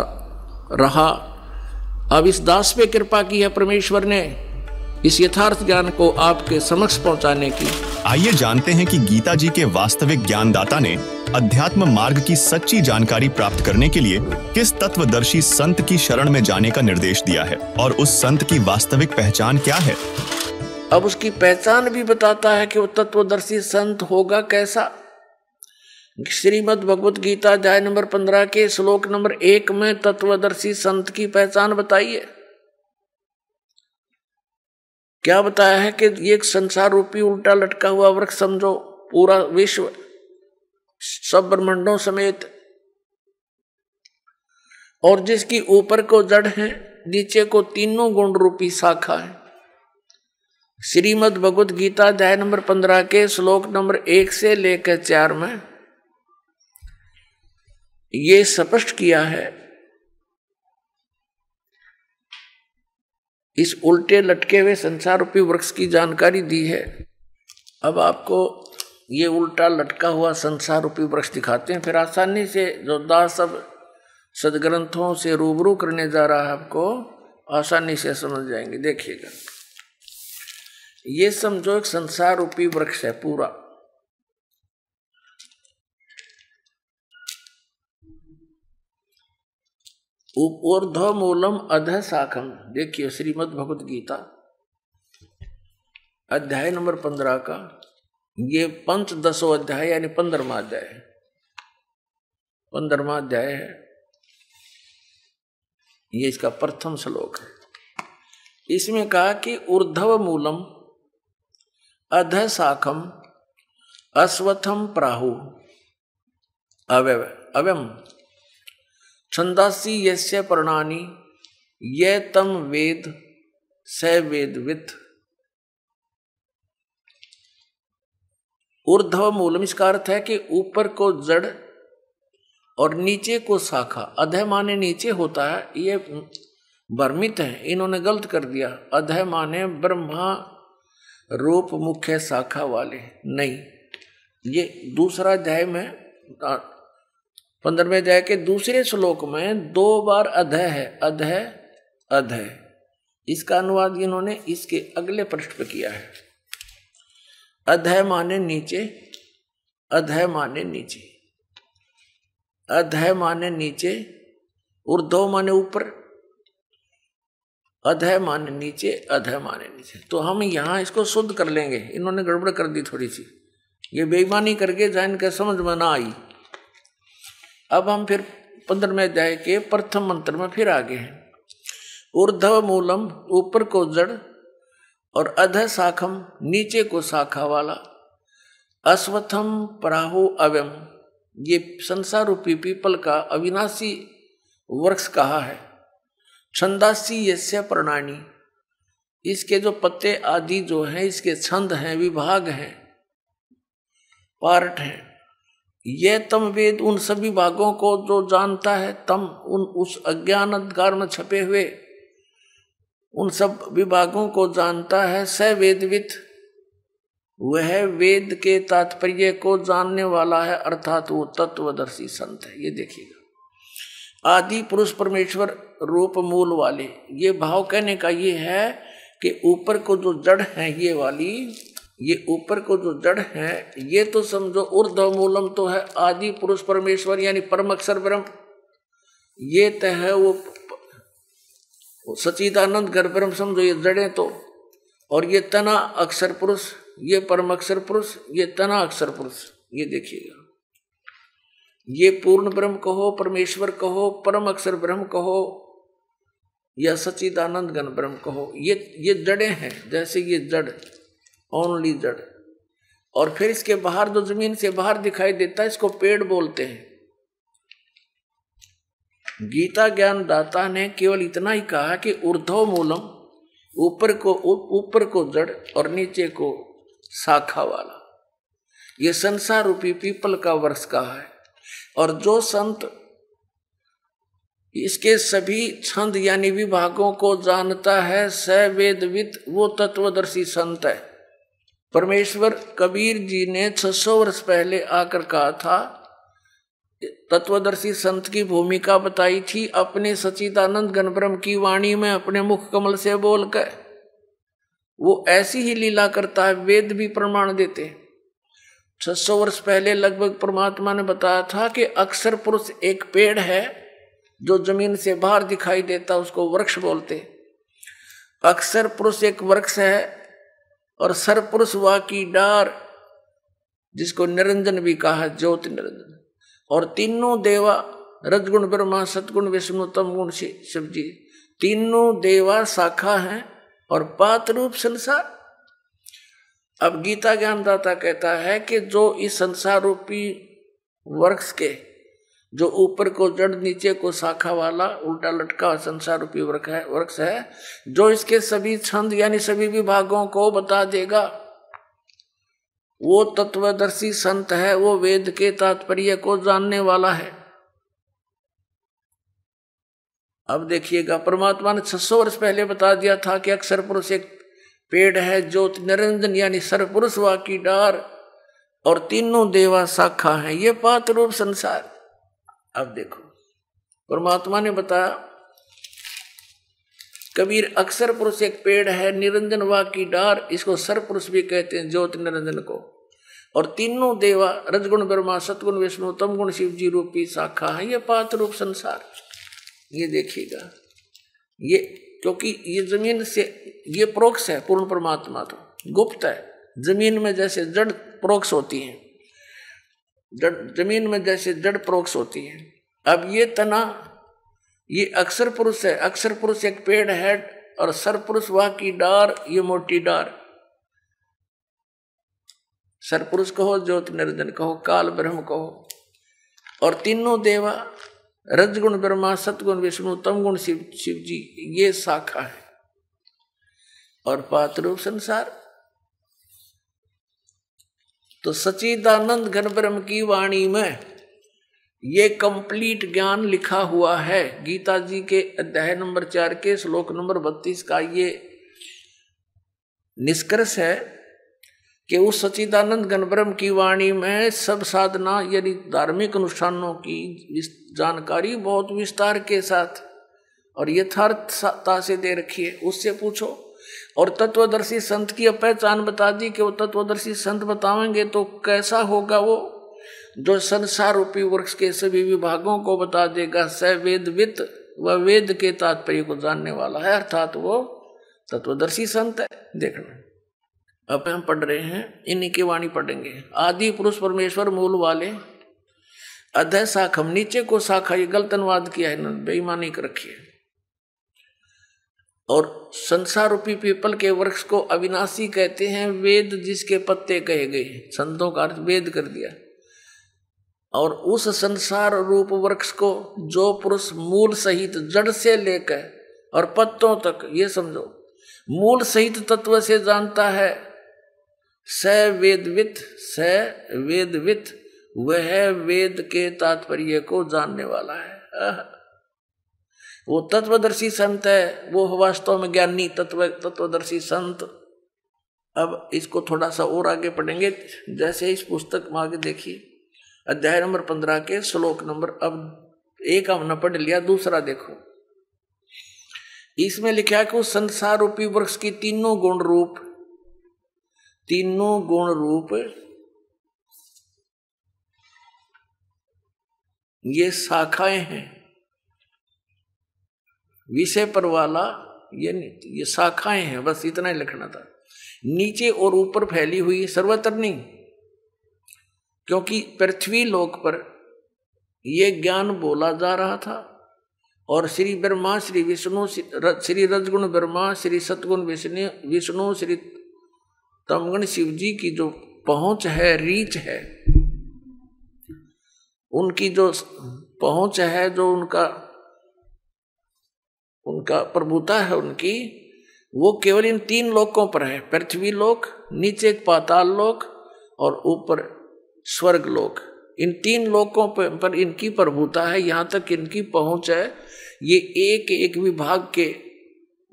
रहा। अब इस दास पे कृपा की है परमेश्वर ने इस यथार्थ ज्ञान को आपके समक्ष पहुँचाने की। आइए जानते हैं कि गीता जी के वास्तविक ज्ञानदाता ने अध्यात्म मार्ग की सच्ची जानकारी प्राप्त करने के लिए किस तत्वदर्शी संत की शरण में जाने का निर्देश दिया है और उस संत की वास्तविक पहचान क्या है? अब उसकी पहचान भी बताता है कि वो तत्वदर्शी संत होगा कैसा। श्रीमद भगवत गीता अध्याय नंबर पंद्रह के श्लोक नंबर एक में तत्वदर्शी संत की पहचान बताइए। क्या बताया है कि ये संसार रूपी उल्टा लटका हुआ वृक्ष समझो, पूरा विश्व, सब ब्रह्मंडों समेत। और जिसकी ऊपर को जड़ है, नीचे को तीनों गुण रूपी शाखा है। श्रीमद भगवत गीता अध्याय नंबर पंद्रह के श्लोक नंबर एक से लेकर चार में ये स्पष्ट किया है। इस उल्टे लटके हुए संसार रूपी वृक्ष की जानकारी दी है। अब आपको ये उल्टा लटका हुआ संसार रूपी वृक्ष दिखाते हैं। फिर आसानी से जो दास सब सदग्रंथों से रूबरू करने जा रहा है आपको। आसानी से समझ जाएँगे। देखिएगा। ये समझो एक संसार रूपी वृक्ष है पूरा। ऊर्ध मूलम अध शाखम। देखिए श्रीमद भगवत गीता, अध्याय नंबर पंद्रह का। ये पंच दसो अध्याय, यानी पंद्रमा अध्याय है। पंद्रमा अध्याय है। ये इसका प्रथम श्लोक है। इसमें कहा कि ऊर्धव मूलम अध शाखम अश्वथम प्राहु। अव्यव, अव्यम। छंदासी यस्य प्रणानी, ये तम वेद, स वेदवित ऊर्धव मूलम इसका अर्थ है कि ऊपर को जड़ और नीचे को शाखा। अधय माने नीचे होता है, ये भ्रमित है, इन्होंने गलत कर दिया। अधय माने ब्रह्मा रूप मुख्य शाखा वाले, नहीं। ये दूसरा अध्याय में पंद्रहवें अध्याय के दूसरे श्लोक में दो बार अध है अधय अधय इसका अनुवाद इन्होंने इसके अगले पृष्ठ पर किया है। अधय माने नीचे अधय माने नीचे। अधय माने नीचे उर्धव माने ऊपर। अधय माने नीचे अधय माने नीचे। तो हम यहाँ इसको शुद्ध कर लेंगे। इन्होंने गड़बड़ कर दी थोड़ी सी। ये बेईमानी करके जान के समझ में ना आई। अब हम फिर पंद्रहवें अध्याय के प्रथम मंत्र में फिर आगे हैं। ऊर्धव मूलम, ऊपर को जड़ और अध शाखम, नीचे को शाखा वाला। अश्वथम प्राहु अव्यम। ये संसार रूपी पीपल का अविनाशी वृक्ष कहा है। छंदासी यस्य प्रणानी। इसके जो पत्ते आदि जो हैं, इसके छंद हैं, विभाग हैं, पार्ट हैं। ये तम वेद उन सभी भागों को जो जानता है, तम उन उस अज्ञान अंधकार में छपे हुए उन सब विभागों को जानता है स वेदवित वह वेद के तात्पर्य को जानने वाला है, अर्थात वो तत्वदर्शी संत है। ये देखिएगा। आदि पुरुष परमेश्वर रूप मूल वाले। ये भाव कहने का ये है कि ऊपर को जो जड़ है, ये वाली ये ऊपर को जो जड़ है ये तो समझो ऊर्ध्व मूलम तो है आदि पुरुष परमेश्वर यानी परम अक्षर ब्रह्म। ये तो है वो, सचिदानंद घर ब्रह्म समझो ये जड़े तो। और ये तना अक्षर पुरुष ये परम अक्षर पुरुष ये तना अक्षर पुरुष ये देखिएगा। ये पूर्ण ब्रह्म कहो परमेश्वर कहो परम अक्षर ब्रह्म कहो या सचिदानंद गण ब्रह्म कहो ये ये जड़े हैं जैसे ये जड़। ओनली जड़। और फिर इसके बाहर जो ज़मीन से बाहर दिखाई देता है, इसको पेड़ बोलते हैं। गीता ज्ञान दाता ने केवल इतना ही कहा कि ऊर्धव मूलम, ऊपर को ऊपर को जड़ और नीचे को शाखा वाला। ये संसार रूपी पीपल का वर्ष का है। और जो संत इसके सभी छंद यानी विभागों को जानता है स वो तत्वदर्शी संत है। परमेश्वर कबीर जी ने 600 वर्ष पहले आकर कहा था, तत्वदर्शी संत की भूमिका बताई थी, अपने सचिदानंद गणब्रह्म की वाणी में अपने मुख कमल से बोलकर। वो ऐसी ही लीला करता है, वेद भी प्रमाण देते छह सौ वर्ष पहले लगभग परमात्मा ने बताया था कि अक्सर पुरुष एक पेड़ है, जो ज़मीन से बाहर दिखाई देता, उसको वृक्ष बोलते अक्सर पुरुष एक वृक्ष है और सरपुरुष वा की डार, जिसको निरंजन भी कहा, ज्योति निरंजन। और तीनों देवा, रजगुण, ब्रह्मा, सतगुण, विष्णु, तम गुण शिव जी तीनों देवा शाखा हैं और पात रूप संसार। अब गीता ज्ञानदाता कहता है कि जो इस संसार रूपी वृक्ष के जो ऊपर को जड़, नीचे को शाखा वाला उल्टा लटका संसार रूपी वृक्ष है वृक्ष है, जो इसके सभी छंद यानी सभी विभागों को बता देगा। वो तत्वदर्शी संत है, वो वेद के तात्पर्य को जानने वाला है। अब देखिएगा, परमात्मा ने 600 वर्ष पहले बता दिया था कि अक्षर पुरुष एक पेड़ है, ज्योति निरंजन यानी सरपुरुष वा की डार और तीनों देवा शाखा है। ये पात्र रूप संसार। अब देखो। परमात्मा ने बताया, कबीर अक्सर पुरुष एक पेड़ है, निरंजन वा की डार, इसको सर पुरुष भी कहते हैं, ज्योति निरंजन को। और तीनों देवा, रजगुण ब्रह्मा, सतगुण विष्णु तम गुण शिव जी रूपी शाखा है, ये पात रूप संसार। ये देखिएगा। ये, क्योंकि ये ज़मीन से, ये प्रोक्ष है, पूर्ण परमात्मा तो गुप्त है। ज़मीन में जैसे जड़ प्रोक्ष होती है जड़ ज़मीन में जैसे जड़ प्रोक्ष होती है। अब ये तना, ये अक्षर पुरुष है। अक्षर पुरुष एक पेड़ है और सर पुरुष वह की डार, ये मोटी डार। सर पुरुष कहो, ज्योति निरंजन कहो, काल ब्रह्म कहो। और तीनों देवा, रजगुण ब्रह्मा, सतगुण विष्णु तम गुण शिव शिव जी ये शाखा है। और पात्र संसार तो सचिदानंद घन ब्रह्म की वाणी में ये कंप्लीट ज्ञान लिखा हुआ है। गीता जी के अध्याय नंबर चार के श्लोक नंबर बत्तीस का ये निष्कर्ष है कि उस सचिदानंद गणब्रह्म की वाणी में सब साधना यानी धार्मिक अनुष्ठानों की जानकारी बहुत विस्तार के साथ और यथार्थता से दे रखी है। उससे पूछो और तत्वदर्शी संत की पहचान बता दी कि वो तत्वदर्शी संत बतावेंगे तो कैसा होगा वो? जो संसार रूपी वृक्ष के सभी विभागों को बता देगा स वेदवित व वेद के तात्पर्य को जानने वाला है, अर्थात वो तत्वदर्शी संत है। देखना अब हम पढ़ रहे हैं, इन्हीं की वाणी पढ़ेंगे। आदि पुरुष परमेश्वर मूल वाले अध्याय शाख हम नीचे को शाखा ये गलत अनुवाद किया है बेईमानी कर रखी है। और संसार रूपी पीपल के वृक्ष को अविनाशी कहते हैं, वेद जिसके पत्ते कहे गए संतों का अर्थ वेद कर दिया। और उस संसार रूप वृक्ष को जो पुरुष मूल सहित जड़ से लेकर और पत्तों तक, ये समझो, मूल सहित तत्व से जानता है, स वेदवित स वेदवित, वह वेद के तात्पर्य को जानने वाला है। वो तत्वदर्शी संत है, वो वास्तव में ज्ञानी तत्व, तत्वदर्शी संत। अब इसको थोड़ा सा और आगे पढ़ेंगे। जैसे इस पुस्तक में आगे देखिए, अध्याय नंबर पंद्रह के श्लोक नंबर, अब एक हमने पढ़ लिया, दूसरा देखो। इसमें लिखा है कि उस संसार रूपी वृक्ष की तीनों गुण रूप, तीनों गुण रूप, ये शाखाएँ हैं। विषय पर वाला, ये ये शाखाएँ हैं, बस इतना ही लिखना था। नीचे और ऊपर फैली हुई सर्वत्र नहीं, क्योंकि पृथ्वी लोक पर यह ज्ञान बोला जा रहा था, और श्री ब्रह्मा, श्री विष्णु, श्री रजगुण ब्रह्मा, श्री सतगुण विष्णु विष्णु, श्री तमगुण शिव जी की जो पहुँच है, रीच है, उनकी जो पहुँच है, जो उनका उनका प्रभुता है उनकी। वो केवल इन तीन लोकों पर है। पृथ्वी लोक नीचे पाताल लोक और ऊपर स्वर्ग लोक। इन तीन लोकों पर, पर इनकी प्रभुता है। यहाँ तक इनकी पहुँच है। ये एक एक विभाग के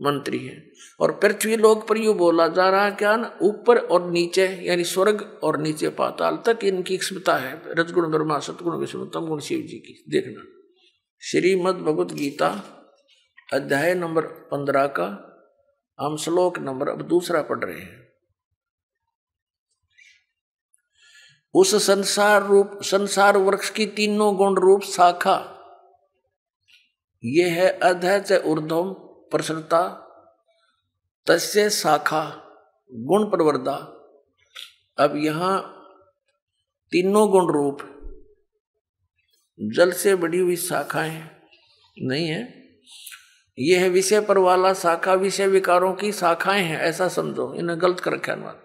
मंत्री हैं। और पृथ्वी लोक पर यू बोला जा रहा है क्या ना ऊपर और नीचे यानी स्वर्ग और नीचे पाताल तक इनकी क्षमता है। रजगुण ब्रह्मा सतगुण विष्णु गुण शिव जी की। देखना। श्रीमद भगवत गीता अध्याय नंबर पंद्रह का हम श्लोक नंबर अब दूसरा पढ़ रहे हैं। उस संसार रूप, संसार वृक्ष की तीनों गुण रूप शाखा, ये है अध्यय ऊर्धम प्रसन्नता, तस्य शाखा गुण प्रवर्धा। अब यहाँ तीनों गुण रूप जल से बड़ी हुई शाखाएँ नहीं है यह है विषय पर वाला शाखा विषय विकारों की शाखाएँ हैं, ऐसा समझो, इन्हें गलत कर रखा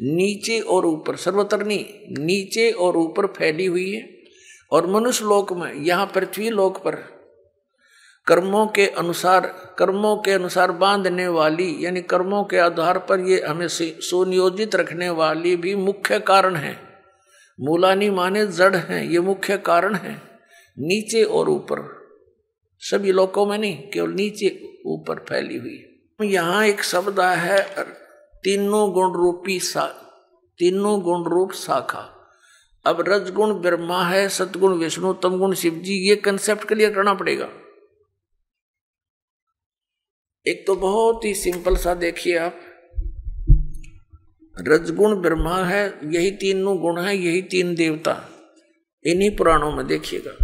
नीचे और ऊपर सर्वतरनी नीचे और ऊपर फैली हुई है, और मनुष्य लोक में, यहाँ पृथ्वी लोक पर, कर्मों के अनुसार, कर्मों के अनुसार बांधने वाली, यानी कर्मों के आधार पर ये हमें सुनियोजित रखने वाली भी मुख्य कारण है। मूलानी माने जड़ हैं, ये मुख्य कारण है। नीचे और ऊपर सभी लोकों में नहीं, केवल नीचे ऊपर फैली हुई यहाँ एक शब्द है तीनों गुण रूपी सा, तीनों गुण रूप शाखा। अब रजगुण ब्रह्मा है सतगुण विष्णु तमगुण शिव जी ये कंसेप्ट क्लियर करना पड़ेगा। एक तो बहुत ही सिंपल सा देखिए आप। रजगुण ब्रह्मा है, यही तीनों गुण है, यही तीन देवता। इन्हीं पुराणों में देखिएगा।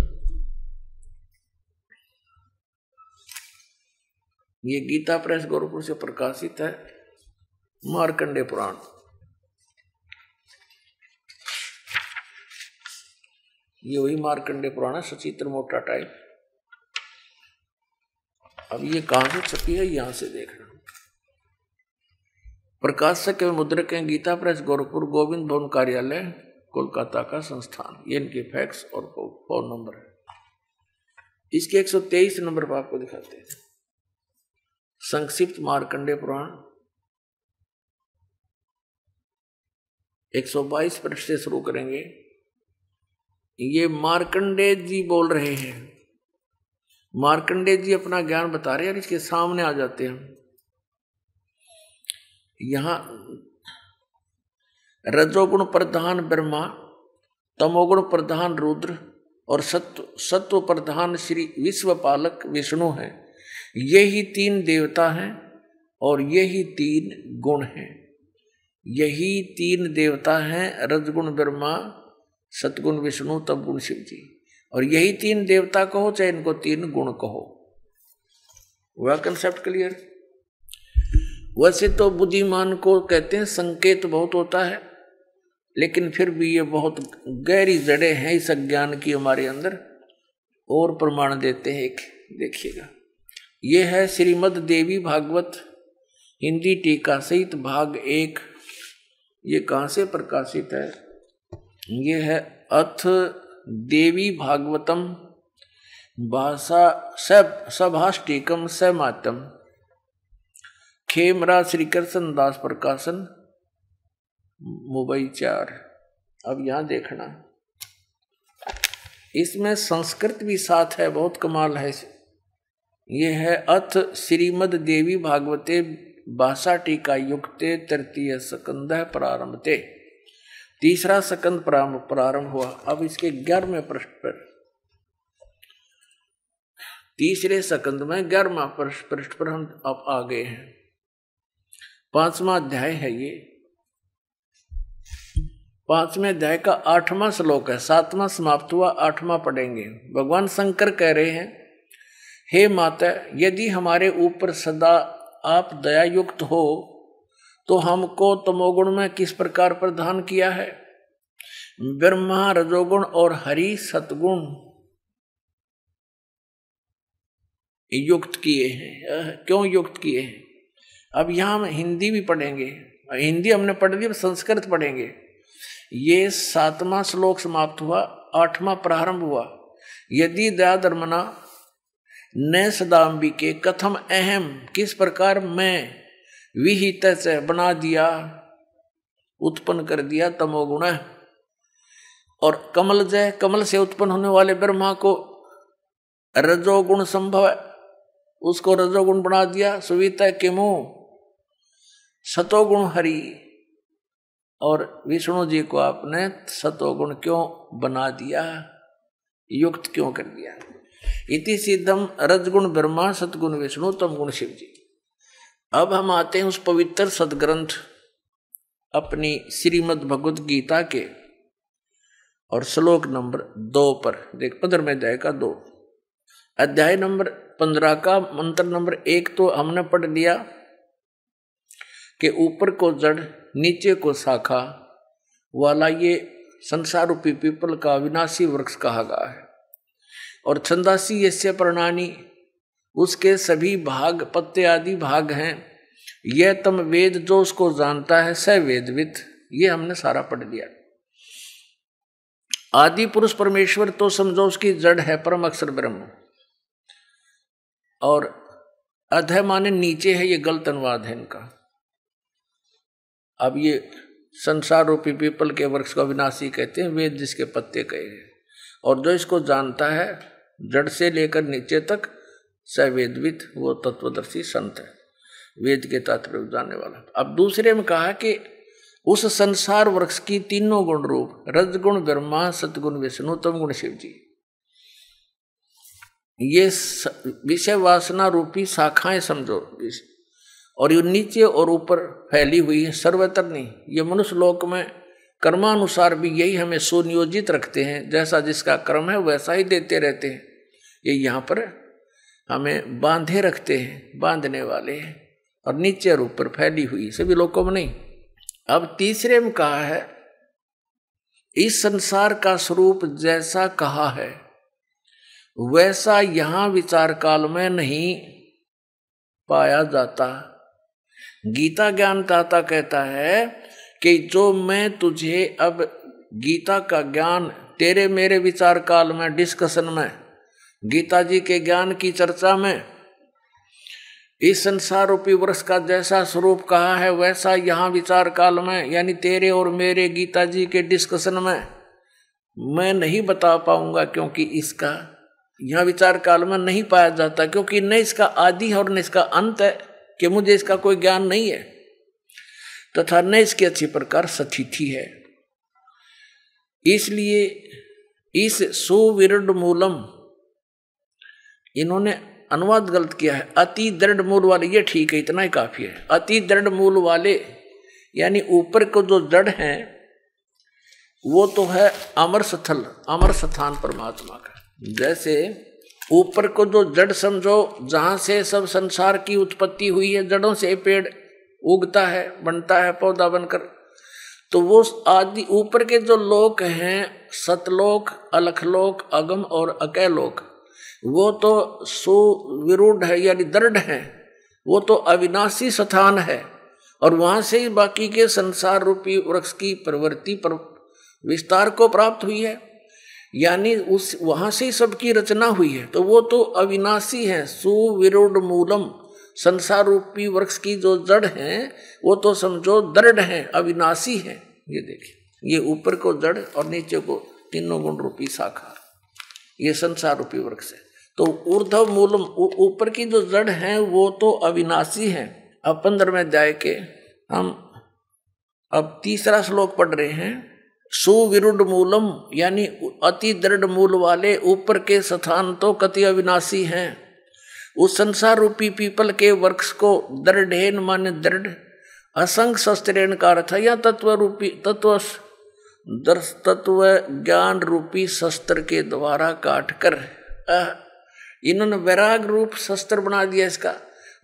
ये गीता प्रेस गोरखपुर से प्रकाशित है। मारकंडे पुराण। ये वही मारकंडे पुराण है, सचित्र मोटा टाइप। अब ये कहाँ से छपी है, यहाँ से देखना प्रकाशक एवं मुद्रक हैं गीता प्रेस गोरखपुर गोविंद भवन कार्यालय, कोलकाता का संस्थान। ये इनके फैक्स और फ़ोन नंबर है। इसके 123 नंबर पर आपको दिखाते हैं। संक्षिप्त मारकंडे पुराण 122 पृष्ठ से शुरू करेंगे। ये मार्कंडे जी बोल रहे हैं। मार्कंडे जी अपना ज्ञान बता रहे हैं और इसके सामने आ जाते हैं। यहाँ रजोगुण प्रधान ब्रह्मा, तमोगुण प्रधान रुद्र और सत्व सत्व प्रधान श्री विश्वपालक विष्णु है। यही तीन देवता हैं और यही तीन गुण हैं। यही तीन देवता हैं रजगुण, ब्रह्मा, सतगुण, विष्णु तब गुण शिव जी और यही तीन देवता कहो, चाहे इनको तीन गुण कहो। वह कंसेप्ट क्लियर वैसे तो बुद्धिमान को कहते हैं संकेत बहुत होता है, लेकिन फिर भी ये बहुत गहरी जड़े हैं इस अज्ञान की हमारे अंदर। और प्रमाण देते हैं एक, देखिएगा। ये है श्रीमद देवी भागवत, हिंदी टीका सहित भाग एक। ये कहाँ से प्रकाशित है? ये है अथ देवी भागवतम, भाषा सब, सभाष्टिकम समातम खेमरा श्री कृष्ण दास प्रकाशन मुंबई चार। अब यहाँ देखना। इसमें संस्कृत भी साथ है, बहुत कमाल है ये है अथ श्रीमद देवी भागवते भाषा टीका युक्ते तृतीय सकंद प्रारंभते। तीसरा सकंद प्रारंभ हुआ। अब इसके ग्यारहवें प्रश्न पर। तीसरे सकंद में ग्यारहवा पृष्ठ पर हम अब आ गए हैं। पांचवा अध्याय है ये। पाँचवें अध्याय का आठवां श्लोक है। सातवां समाप्त हुआ। आठवां पढ़ेंगे। भगवान शंकर कह रहे हैं हे माता, यदि हमारे ऊपर सदा आप दया युक्त हो तो हमको तमोगुण में किस प्रकार प्रदान किया है? ब्रह्मा, रजोगुण और हरि सतगुण युक्त किए हैं। क्यों युक्त किए हैं? अब यहाँ हम हिंदी भी पढ़ेंगे। हिंदी हमने पढ़ ली संस्कृत पढ़ेंगे। ये सातवां श्लोक समाप्त हुआ, आठवां प्रारंभ हुआ। यदि दया धर्मना न सदाम्बिके कथम अहम, किस प्रकार मैं विहित से बना दिया, उत्पन्न कर दिया तमोगुण। और कमल जय, कमल से उत्पन्न होने वाले ब्रह्मा को रजोगुण संभव है। उसको रजोगुण बना दिया, सुविता के मुँह सतोगुण हरि। और विष्णु जी को आपने सतोगुण क्यों बना दिया, युक्त क्यों कर दिया? इति सिद्धम रजगुण ब्रह्मा सतगुण विष्णु तम गुण शिव जी अब हम आते हैं उस पवित्र सदग्रंथ अपनी श्रीमद भगवत गीता के और श्लोक नंबर दो पर। देख पंद्रह में अध्याय का दो। अध्याय नंबर पंद्रह का मंत्र नंबर एक तो हमने पढ़ लिया कि ऊपर को जड़, नीचे को शाखा वाला ये संसार रूपी पीपल का विनाशी वृक्ष कहा गया है। और छंदासी यश्य प्रणानी, उसके सभी भाग पत्ते आदि भाग हैं। यह तम वेद जो उसको जानता है स वेदविद, ये हमने सारा पढ़ लिया। आदि पुरुष परमेश्वर तो समझो उसकी जड़ है, परम अक्षर ब्रह्म। और अधय माने नीचे है, ये गलत अनुवाद है इनका। अब ये संसार रूपी पीपल के वृक्ष को विनाशी कहते हैं, वेद जिसके पत्ते कहे और जो इसको जानता है जड़ से लेकर नीचे तक सवेदविद वो तत्वदर्शी संत है। वेद के तात्पर्य जानने वाला अब दूसरे में कहा कि उस संसार वृक्ष की तीनों गुण रूप, रजगुण, ब्रह्मा सतगुण विष्णु तम गुण शिव जी। ये विषय वासना रूपी शाखाएँ समझो। और ये नीचे और ऊपर फैली हुई है सर्वतर नहीं ये मनुष्य लोक में कर्मानुसार भी यही हमें सुनियोजित रखते हैं। जैसा जिसका कर्म है, वैसा ही देते रहते हैं। ये यहाँ पर हमें बांधे रखते हैं, बांधने वाले हैं और नीचे और ऊपर फैली हुई सभी लोगों में नहीं। अब तीसरे में कहा है, इस संसार का स्वरूप जैसा कहा है, वैसा यहाँ विचार काल में नहीं पाया जाता। गीता ज्ञान दाता कहता है कि जो मैं तुझे, अब गीता का ज्ञान तेरे मेरे विचार काल में डिस्कशन में गीता जी के ज्ञान की चर्चा में, इस संसार रूपी वृक्ष का जैसा स्वरूप कहा है, वैसा यहाँ विचार काल में, यानी तेरे और मेरे गीता जी के डिस्कशन में, मैं नहीं बता पाऊँगा क्योंकि इसका, यहाँ विचार काल में नहीं पाया जाता, क्योंकि न इसका आदि है और न इसका अंत है, कि मुझे इसका कोई ज्ञान नहीं है। तथा न इसकी अच्छी प्रकार सथिति है। इसलिए इस सुविरड मूलम इन्होंने अनुवाद गलत किया है। अति दृढ़ मूल वाले, ये ठीक है, इतना ही काफ़ी है। अति दृढ़ मूल वाले, यानी ऊपर को जो जड़ है, वो तो है अमर स्थल, अमर स्थान परमात्मा का। जैसे ऊपर को जो जड़ समझो, जहाँ से सब संसार की उत्पत्ति हुई है, जड़ों से पेड़ उगता है, बनता है, पौधा बनकर तो वो आदि ऊपर के जो लोक हैं, सतलोक, अलखलोक, अगम और अकैलोक वो तो सुविरूढ़ है, यानी दृढ़ है। वो तो अविनाशी स्थान है। और वहाँ से ही बाकी के संसार रूपी वृक्ष की प्रवृत्ति पर विस्तार को प्राप्त हुई है। यानी उस, वहाँ से ही सबकी रचना हुई है। तो वो तो अविनाशी है, सुविरूढ़ मूलम। संसार रूपी वृक्ष की जो जड़ है, वो तो समझो दृढ़ है, अविनाशी है। ये देखिए, ये ऊपर को जड़ और नीचे को तीनों गुण रूपी शाखा। ये संसार रूपी वृक्ष है। तो ऊर्धव मूलम ऊपर की जो जड़ है, वो तो अविनाशी है। अब पंद्रह में जाए के हम अब तीसरा श्लोक पढ़ रहे हैं। सुविरुद्ध मूलम, यानी अति दृढ़ मूल वाले ऊपर के स्थान तो कति अविनाशी हैं। उस संसार रूपी पीपल के वृक्ष को दृढ़ मान दृढ़, असंग शस्त्रेण का अर्थ या तत्व रूपी, तत्व तत्व ज्ञान रूपी शस्त्र के द्वारा काट कर। इन्होंने वैराग रूप शस्त्र बना दिया इसका।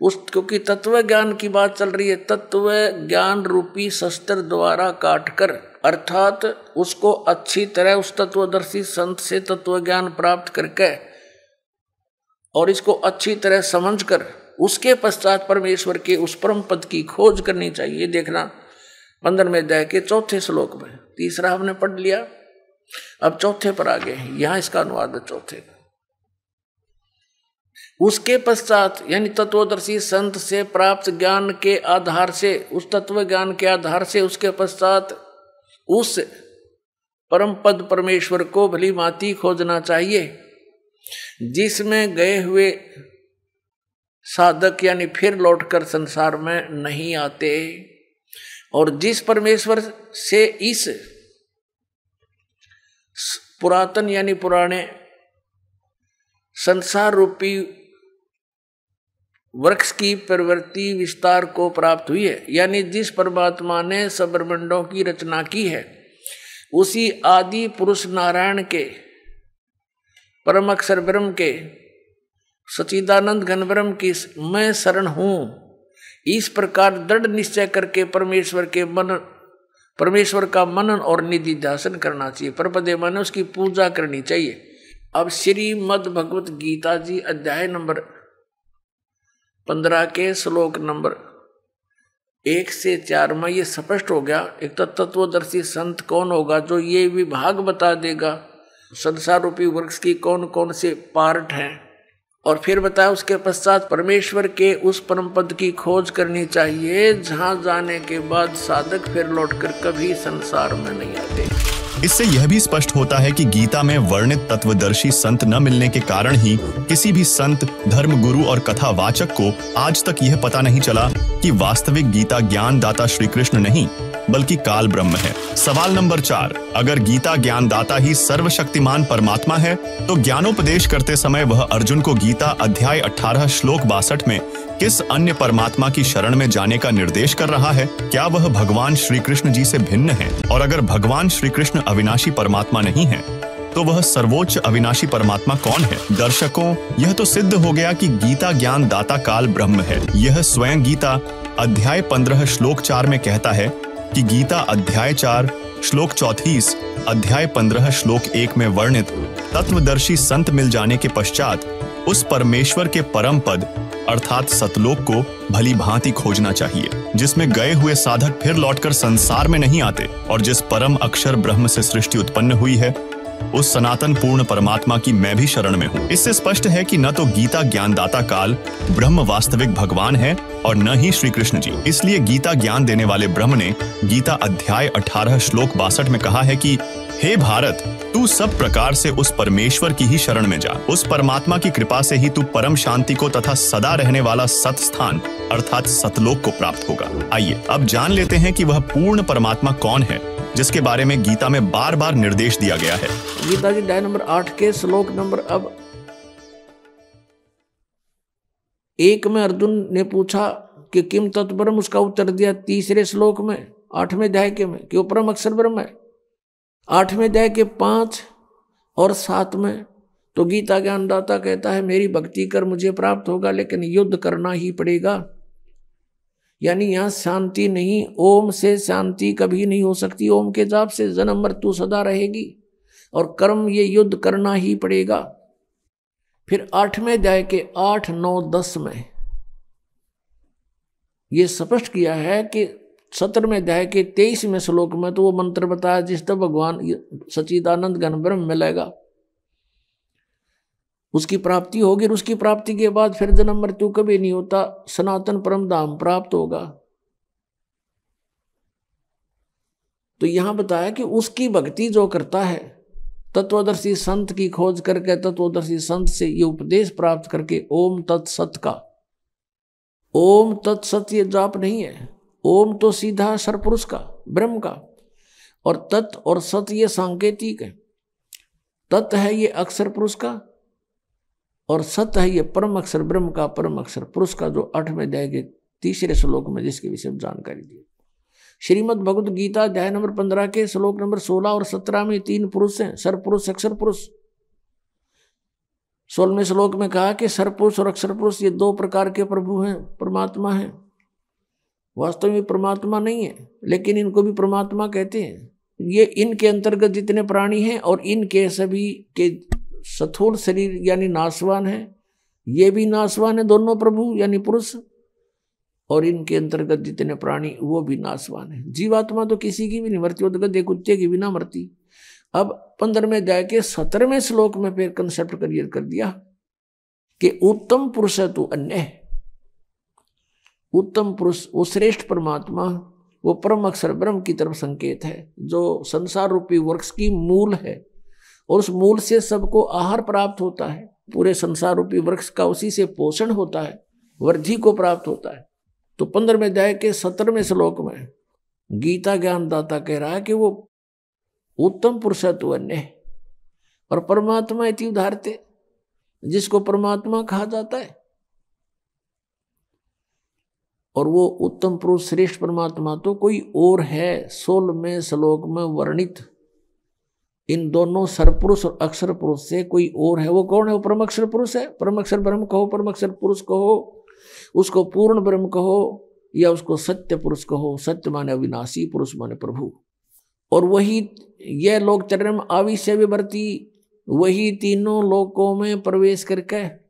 उस, क्योंकि तत्व ज्ञान की बात चल रही है तत्व ज्ञान रूपी शस्त्र द्वारा काटकर, अर्थात उसको अच्छी तरह उस तत्वदर्शी संत से तत्व ज्ञान प्राप्त करके और इसको अच्छी तरह समझकर, उसके पश्चात परमेश्वर के उस परम पद की खोज करनी चाहिए। देखना पंद्रह में अध्याय के चौथे श्लोक में। तीसरा हमने पढ़ लिया। अब चौथे पर आ गए यहाँ इसका अनुवाद है चौथे का। उसके पश्चात, यानी तत्वदर्शी संत से प्राप्त ज्ञान के आधार से, उस तत्व ज्ञान के आधार से उसके पश्चात उस परम पद परमेश्वर को भली माती खोजना चाहिए, जिसमें गए हुए साधक, यानी फिर लौटकर संसार में नहीं आते। और जिस परमेश्वर से इस पुरातन, यानी पुराने संसार रूपी वृक्ष की प्रवृत्ति विस्तार को प्राप्त हुई है। यानी जिस परमात्मा ने सबरमंडों की रचना की है, उसी आदि पुरुष नारायण के परम अक्षर ब्रह्म के सचिदानंद घन ब्रह्म की मैं शरण हूँ। इस प्रकार दृढ़ निश्चय करके परमेश्वर के मन, परमेश्वर का मनन और निधि ध्यासन करना चाहिए। परपदे मन उसकी पूजा करनी चाहिए। अब श्रीमद भगवत गीता जी अध्याय नंबर पंद्रह के श्लोक नंबर एक से चार में ये स्पष्ट हो गया, एक तो तत्वदर्शी संत कौन होगा जो ये विभाग बता देगा? संसार रूपी वृक्ष की कौन कौन से पार्ट हैं? और फिर बताया उसके पश्चात परमेश्वर के उस परम पद की खोज करनी चाहिए, जहाँ जाने के बाद साधक फिर लौटकर कभी संसार में नहीं आते। इससे यह भी स्पष्ट होता है कि गीता में वर्णित तत्वदर्शी संत न मिलने के कारण ही किसी भी संत धर्म गुरु और कथावाचक को आज तक यह पता नहीं चला कि वास्तविक गीता ज्ञान दाता श्री कृष्ण नहीं, बल्कि काल ब्रह्म है। सवाल नंबर चार, अगर गीता ज्ञानदाता ही सर्वशक्तिमान परमात्मा है तो ज्ञानोपदेश करते समय वह अर्जुन को गीता अध्याय 18 श्लोक बासठ में किस अन्य परमात्मा की शरण में जाने का निर्देश कर रहा है? क्या वह भगवान श्री कृष्ण जी से भिन्न है? और अगर भगवान श्री कृष्ण अविनाशी परमात्मा नहीं है तो वह सर्वोच्च अविनाशी परमात्मा कौन है? दर्शकों, यह तो सिद्ध हो गया कि गीता ज्ञान दाता काल ब्रह्म है। यह स्वयं गीता, अध्याय पंद्रह, श्लोक चार में कहता है कि गीता अध्याय चार, श्लोक चौथीस अध्याय पंद्रह, श्लोक एक में वर्णित, तत्वदर्शी संत मिल जाने के पश्चात उस परमेश्वर के परम पद, अर्थात सतलोक को भली भांति खोजना चाहिए, जिसमें गए हुए साधक फिर लौटकर संसार में नहीं आते, और जिस परम अक्षर ब्रह्म से सृष्टि उत्पन्न हुई है उस सनातन पूर्ण परमात्मा की मैं भी शरण में हूँ। इससे स्पष्ट है कि न तो गीता ज्ञानदाता काल ब्रह्म वास्तविक भगवान है और न ही श्री कृष्ण जी। इसलिए गीता ज्ञान देने वाले ब्रह्म ने गीता अध्याय 18 श्लोक बासठ में कहा है कि, हे भारत, तू सब प्रकार से उस परमेश्वर की ही शरण में जा। उस परमात्मा की कृपा से ही तू परम शांति को तथा सदा रहने वाला सत स्थान अर्थात सतलोक को प्राप्त होगा। आइए, अब जान लेते हैं कि वह पूर्ण परमात्मा कौन है। जिसके बारे में गीता में बार बार निर्देश दिया गया है। गीता जी डाय नंबर आठ के श्लोक नंबर अब एक में अर्जुन ने पूछा कि किम तत्परम उसका उत्तर दिया तीसरे श्लोक में, आठवें अध्याय के में, कि परम अक्षर ब्रह्म है। आठवें अध्याय के पाँच और सात में तो गीता ज्ञानदाता कहता है, मेरी भक्ति कर मुझे प्राप्त होगा, लेकिन युद्ध करना ही पड़ेगा। यानी यहाँ शांति नहीं, ओम से शांति कभी नहीं हो सकती। ओम के जाप से जन्म मृत्यु सदा रहेगी और कर्म ये युद्ध करना ही पड़ेगा। फिर आठवें अध्याय के आठ, नौ, दस में ये स्पष्ट किया है कि सत्रहवें अध्याय के तेईसवें श्लोक में तो वो मंत्र बताया जिस तरह भगवान सचिदानंद गण ब्रह्म मिलेगा उसकी प्राप्ति होगी और उसकी प्राप्ति के बाद फिर जन्म मृत्यु कभी नहीं होता, सनातन परम धाम प्राप्त होगा। तो यहाँ बताया कि उसकी भक्ति जो करता है, तत्वदर्शी संत की खोज करके, तत्वदर्शी संत से ये उपदेश प्राप्त करके, ओम तत्सत का। ओम तत्सत ये जाप नहीं है, ओम तो सीधा सरपुरुष का, ब्रह्म का, और तत् और सत ये सांकेतिक है। तत् है ये अक्षर पुरुष का और सत्य है ये परम अक्षर, ब्रह्म का परम अक्षर, पुरुष का जो आठवें अध्याय के तीसरे श्लोक में जिसके विषय में जानकारी दी। श्रीमद भगवत गीता अध्याय नंबर पंद्रह के श्लोक नंबर सोलह और सत्रह में तीन पुरुष हैं सर पुरुष अक्षर पुरुष सोलहवें श्लोक में कहा कि सर पुरुष और अक्षर पुरुष ये दो प्रकार के प्रभु हैं, परमात्मा हैं। वास्तव में परमात्मा नहीं है, लेकिन इनको भी परमात्मा कहते हैं। ये इनके अंतर्गत जितने प्राणी हैं और इनके सभी के सथूल शरीर यानी नासवान है, ये भी नासवान है दोनों प्रभु यानी पुरुष, और इनके अंतर्गत जितने प्राणी, वो भी नासवान है। जीवात्मा तो किसी की भी नहीं मरती, वो तो कुत्ते की भी ना मरती। अब पंद्रहवें अध्याय के सत्रहवें श्लोक में फिर कंसेप्ट क्लियर कर दिया कि उत्तम पुरुष है तू अन्य उत्तम पुरुष, वो श्रेष्ठ परमात्मा, वो परम अक्षर ब्रह्म की तरफ़ संकेत है, जो संसार रूपी वृक्ष की मूल है। और उस मूल से सबको आहार प्राप्त होता है। पूरे संसार रूपी वृक्ष का उसी से पोषण होता है, वृद्धि को प्राप्त होता है। तो पंद्रहवें अध्याय के सत्रहवें श्लोक में गीता ज्ञानदाता कह रहा है कि वो उत्तम पुरुषत्व अन्य और परमात्मा इति उदाहरते जिसको परमात्मा कहा जाता है। और वो उत्तम पुरुष श्रेष्ठ परमात्मा तो कोई और है सोल सोलहवें श्लोक में वर्णित। इन दोनों सरपुरुष और अक्षर पुरुष से कोई और है? वो कौन है? वो परम अक्षर पुरुष है। परम अक्षर ब्रह्म कहो, परम अक्षर पुरुष कहो, उसको पूर्ण ब्रह्म कहो या उसको सत्य पुरुष कहो। सत्य माने अविनाशी, पुरुष माने प्रभु। और वही यह लोक चरण आविश्य विवर्ती, वही तीनों लोकों में प्रवेश करके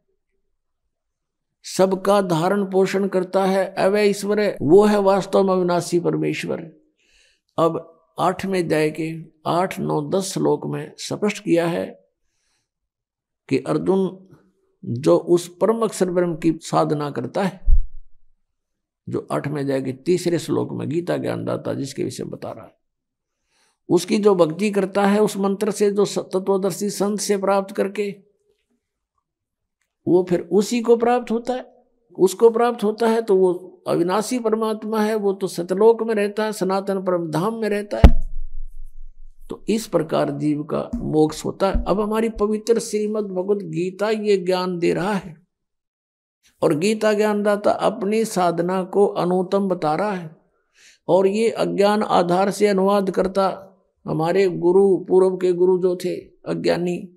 सबका धारण पोषण करता है। अवय ईश्वर वो है वास्तव में अविनाशी परमेश्वर। अब आठवें अध्याय के आठ, नौ, दस श्लोक में स्पष्ट किया है कि अर्जुन जो उस परम अक्षर ब्रह्म की साधना करता है, जो आठवें अध्याय के तीसरे श्लोक में गीता ज्ञानदाता जिसके विषय बता रहा है, उसकी जो भक्ति करता है, उस मंत्र से जो तत्वदर्शी संत से प्राप्त करके, वो फिर उसी को प्राप्त होता है। उसको प्राप्त होता है तो वो अविनाशी परमात्मा है, वो तो सतलोक में रहता है, सनातन परम धाम में रहता है। तो इस प्रकार जीव का मोक्ष होता है। अब हमारी पवित्र श्रीमद भगवत गीता ये ज्ञान दे रहा है। और गीता ज्ञानदाता अपनी साधना को अनुतम बता रहा है। और ये अज्ञान आधार से अनुवाद करता हमारे गुरु, पूर्व के गुरु जो थे, अज्ञानी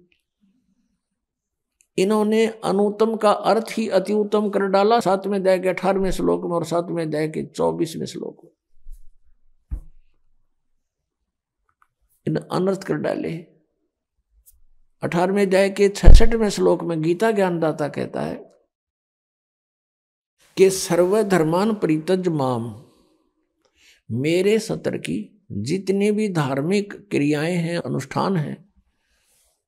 इन्होंने अनुतम का अर्थ ही अति उत्तम कर डाला सातवें दया के अठारहवें श्लोक में और सातवें दया के चौबीसवें श्लोक में। इन अनर्थ कर डाले। अठारहवें अध्याय के छठवें श्लोक में गीता ज्ञानदाता कहता है कि सर्वधर्मान परितज माम, मेरे सतर की जितनी भी धार्मिक क्रियाएँ हैं, अनुष्ठान हैं,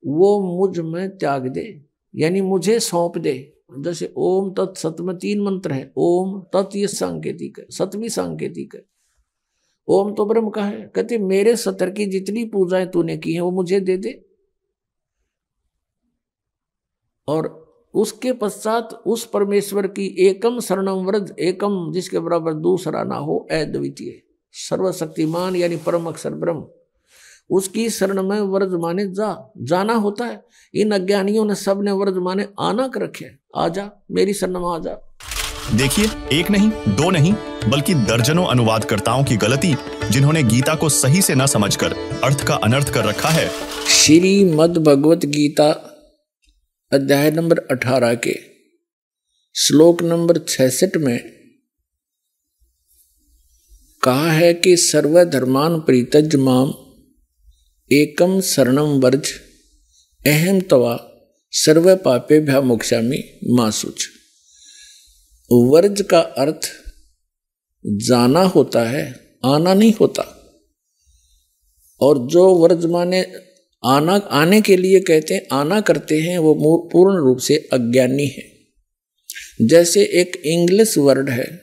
वो मुझमें त्याग दे। यानी मुझे सौंप दे। जैसे ओम तत् सत में तीन मंत्र है। ओम तत् ये सांकेतिक है सतवी सांकेतिक है। ओम तो ब्रह्म का है। कहते, मेरे सतर की जितनी पूजाएँ तूने की है, वो मुझे दे दे। और उसके पश्चात उस परमेश्वर की एकम शरणम व्रज एकम जिसके बराबर दूसरा ना हो, अद्वितीय सर्वशक्तिमान यानी परम अक्षर ब्रह्म। उसकी शरण में व्रज माने जा जाना होता है। इन अज्ञानियों ने सबने व्रज माने आना कर रखे आ जा मेरी शरण में आ जा देखिए एक नहीं दो नहीं बल्कि दर्जनों अनुवादकर्ताओं की गलती जिन्होंने गीता को सही से न समझकर अर्थ का अनर्थ कर रखा है। श्री मद भगवत गीता अध्याय नंबर अठारह के श्लोक नंबर छसठ में कहा है कि सर्वधर्मान प्रीतज माम एकम शरणम वर्ज अहम तवा, सर्व पापे भ्या मोक्षामी मासुच वर्ज का अर्थ, जाना होता है, आना नहीं होता। और जो वर्ज माने आना, आने के लिए कहते हैं, आना करते हैं, वो पूर्ण रूप से अज्ञानी है। जैसे एक इंग्लिश वर्ड है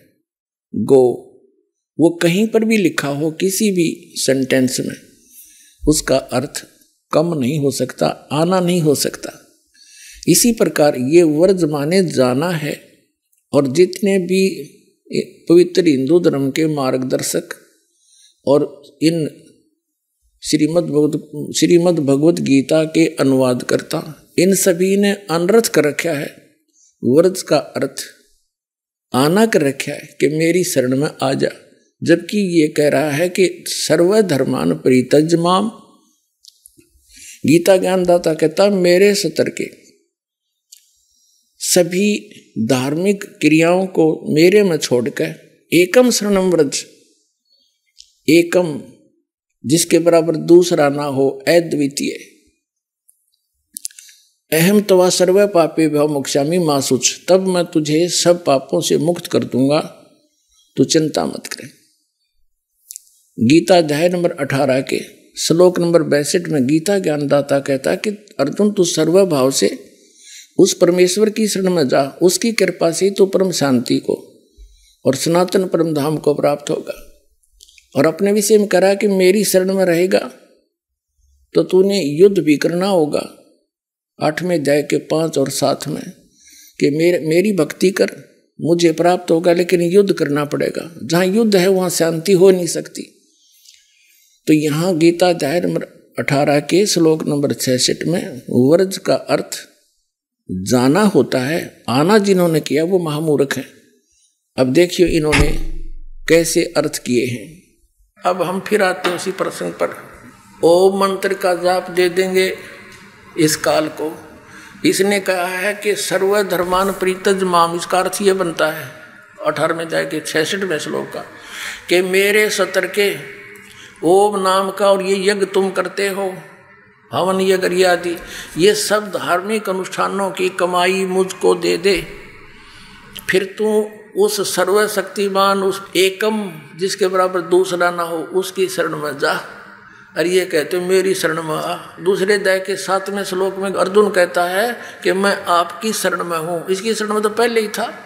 गो वो कहीं पर भी लिखा हो, किसी भी सेंटेंस में। उसका अर्थ कम नहीं हो सकता, आना नहीं हो सकता। इसी प्रकार ये वर्ज माने जाना है और जितने भी पवित्र हिंदू धर्म के मार्गदर्शक और इन श्रीमद भगवत श्रीमद भगवत गीता के अनुवादकर्ता, इन सभी ने अनर्थ कर रखा है। वर्ज का अर्थ आना कर रखा है कि मेरी शरण में आ जा। जबकि ये कह रहा है कि सर्वधर्मान प्रीतज माम गीता ज्ञानदाता कहता, मेरे सतर के सभी धार्मिक क्रियाओं को मेरे में छोड़कर एकम शरणम व्रज, एकम जिसके बराबर दूसरा ना हो, अद्वितीय। अहम तवा सर्व पापे भव मोक्षामी मासुच, तब मैं तुझे सब पापों से मुक्त कर दूँगा। तू चिंता मत करे। गीता अध्याय नंबर अठारह के श्लोक नंबर बैसठ में गीता ज्ञानदाता कहता कि अर्जुन, तू सर्वभाव से उस परमेश्वर की शरण में जा, उसकी कृपा से तो परम शांति को और सनातन परम धाम को प्राप्त होगा। और अपने विषय में करा कि मेरी शरण में रहेगा तो तूने युद्ध भी करना होगा। आठवें अध्याय के पाँच और सात में कि मेरे, मेरी भक्ति कर, मुझे प्राप्त होगा, लेकिन युद्ध करना पड़ेगा। जहाँ युद्ध है, वहाँ शांति हो नहीं सकती। तो यहाँ गीता अध्याय नंबर अठारह के श्लोक नंबर छसठ में वर्ज का अर्थ जाना होता है, आना जिन्होंने किया वो महामूर्ख है। अब देखिए इन्होंने कैसे अर्थ किए हैं। अब हम फिर आते हैं उसी प्रसंग पर। ओम मंत्र का जाप दे देंगे इस काल को। इसने कहा है कि सर्वधर्मान प्रीतज माम, इसका अर्थ ये बनता है अठारहवें जाए के छसठवें श्लोक का, कि मेरे सतर के ओम नाम का और ये यज्ञ तुम करते हो। हवन यज्ञ आदि। ये सब धार्मिक अनुष्ठानों की कमाई मुझको दे दे। फिर तू उस सर्वशक्तिमान, उस एकम जिसके बराबर दूसरा ना हो, उसकी शरण में जा। और ये कहते हो, मेरी शरण में आ। दूसरे दय के सातवें श्लोक में अर्जुन कहता है कि मैं आपकी शरण में हूँ। इसकी शरण में तो पहले ही था।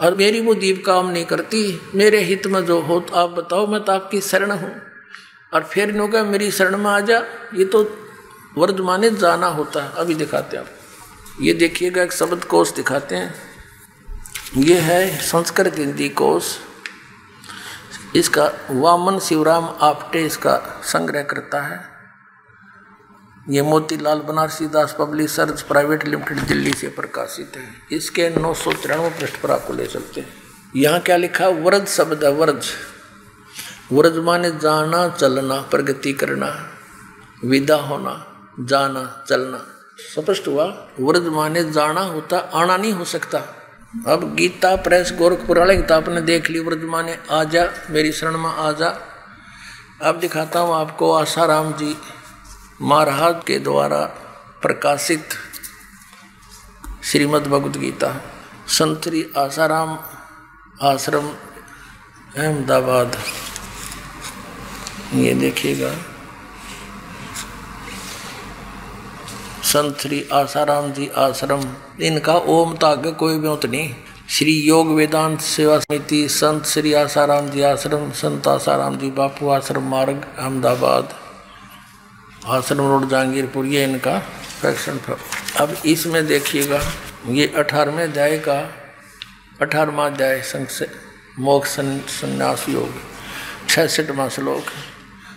और मेरी वो दीप काम नहीं करती। मेरे हित में जो हो तो आप बताओ, मैं तो आपकी शरण हूँ। और फिर नो कहा मेरी शरण में आ जा, ये तो वर्धमाने जाना होता है। अभी दिखाते हैं आप। ये देखिएगा, एक शब्द कोश दिखाते हैं। ये है संस्कृत हिंदी कोश। इसका वामन शिवराम आपटे इसका संग्रह करता है। ये Motilal Banarsi Das publishers private limited Delhi से प्रकाशित है। इसके नौ सौ तिरानवे पृष्ठ पर आपको ले सकते हैं। यहाँ क्या लिखा व्रज शब्द है व्रज व्रज माने जाना, चलना, प्रगति करना, विदा होना, जाना, चलना। स्पष्ट हुआ? व्रज माने जाना होता, आना नहीं हो सकता। अब गीता प्रेस गोरखपुर वाले, गीता आपने देख ली व्रजमा ने आ जा मेरी शरण में जा अब दिखाता हूँ आपको आसाराम जी। महाराज के द्वारा प्रकाशित श्रीमद् भगवद गीता, संतरी आसाराम आश्रम, अहमदाबाद। ये देखिएगा। संत श्री आसाराम जी आश्रम, इनका ओम ताग कोई ब्योत नहीं श्री योग वेदांत सेवा समिति, संत श्री आसाराम जी आश्रम, संत आसाराम जी बापू आश्रम मार्ग, अहमदाबाद। आश्रम रोड जहांगीरपुर ये इनका फैक्शन अब इसमें देखिएगा, ये अठारहवें अध्याय का, अठारहवा अध्याय मोक्ष संन्यास योग छसठवा श्लोक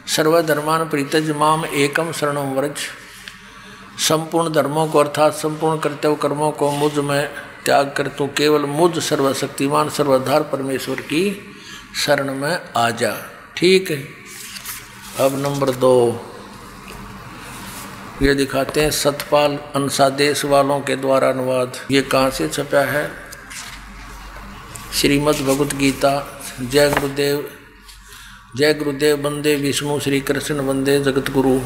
सर्वधर्मान प्रीतज माम एकम शरण व्रज। संपूर्ण धर्मों को अर्थात संपूर्ण कर्तव्य कर्मों को मुझमें त्याग कर तू केवल मुझ सर्वशक्तिमान, सर्वधार परमेश्वर की शरण में आ जा। ठीक है। अब नंबर दो। ये दिखाते हैं सतपाल अंसादेश वालों के द्वारा अनुवाद। ये कहाँ से छपा है? श्रीमद् भगवत गीता। जय गुरुदेव। जय गुरुदेव वंदे विष्णु। श्री कृष्ण वंदे जगत गुरु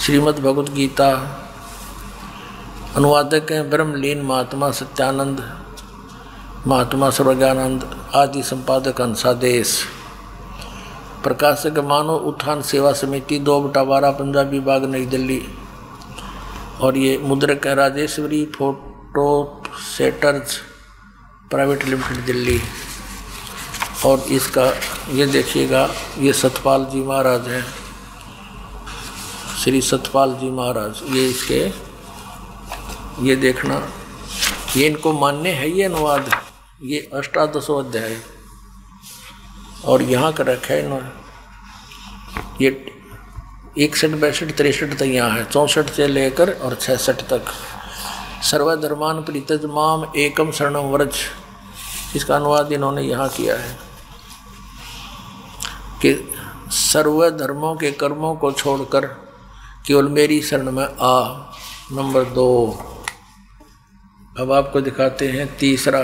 श्रीमद् भगवद गीता। अनुवादक हैं ब्रह्मलीन महात्मा सत्यानंद। महात्मा सर्वज्ञानंद। आदि संपादक अंसादेश प्रकाशक मानव उत्थान सेवा समिति, दो बटा बारह पंजाबी बाग, नई दिल्ली। और ये मुद्रक है Rajeshwari photo setters private limited Delhi. और इसका ये देखिएगा, ये सतपाल जी महाराज हैं। श्री सतपाल जी महाराज, ये इसके, ये देखना, ये इनको मान्य है ये अनुवाद? ये अष्टादशो अध्याय। और यहाँ का रखा है इन्होंने। ये इकसठ बैसठ तिरसठ तक यहाँ है। चौंसठ से लेकर और छसठ तक। सर्वधर्मान प्रीतज माम एकम शरणम व्रज। इसका अनुवाद इन्होंने यहाँ किया है कि सर्वधर्मों के कर्मों को छोड़कर केवल मेरी शरण में आ। नंबर दो। अब आपको दिखाते हैं तीसरा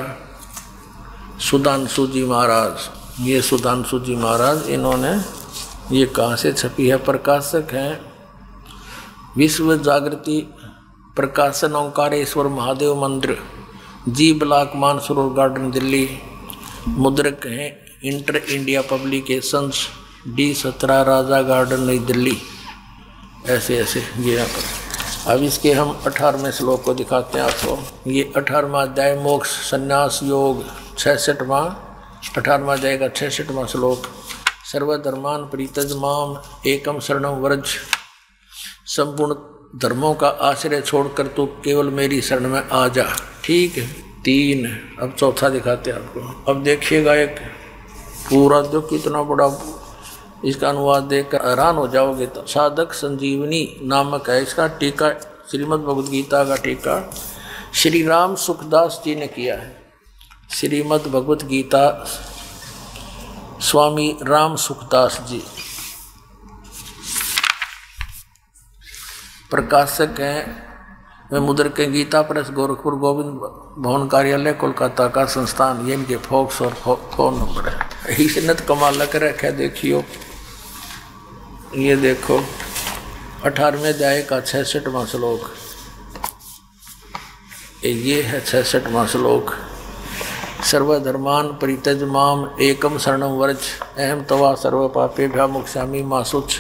सुधांशु जी महाराज। ये सुधांशु जी महाराज, इन्होंने ये कहाँ से छपी है? प्रकाशक हैं। विश्व जागृति प्रकाशन Omkareshwar Mahadev Mandir, G block Mansarovar garden, Delhi. मुद्रक हैं इंटर इंडिया पब्लिकेशंस, डी सत्रह राजा गार्डन, नई दिल्ली। ऐसे ऐसे, ये यहाँ पर। अब इसके हम अठारहवें श्लोक को दिखाते हैं आपको। ये अठारहवा अध्याय, मोक्ष, संन्यास, योग, छसठवा अठारवा जाएगा छठवा श्लोक, सर्वधर्मान प्रीतज माम एकम शरणम व्रज। संपूर्ण धर्मों का आश्रय छोड़कर तू केवल मेरी शरण में आ जा। ठीक है, तीन। अब चौथा दिखाते हैं आपको। अब देखिएगा एक, पूरा जो कितना बड़ा, इसका अनुवाद देखकर हैरान हो जाओगे तो। साधक संजीवनी नामक है इसका टीका श्रीमद् भगवद गीता का टीका, श्री राम सुखदास जी ने किया है। श्रीमद् भगवत गीता स्वामी राम सुखदास जी। प्रकाशक हैं, वे मुद्र के गीता प्रेस, गोरखपुर गोविंद भवन कार्यालय, कोलकाता का संस्थान, ये इनके फोक्स और फ़ोन नंबर है। इसने तो कमाल कर रखा देखियो। ये देखो, अठारहवें अध्याय का छसठवा श्लोक। ये है छसठवा श्लोक। सर्वधर्मान परितज माम एकम शरणम वर्ज अहम तवा सर्व पापे भ्या मुक्षामी मासुच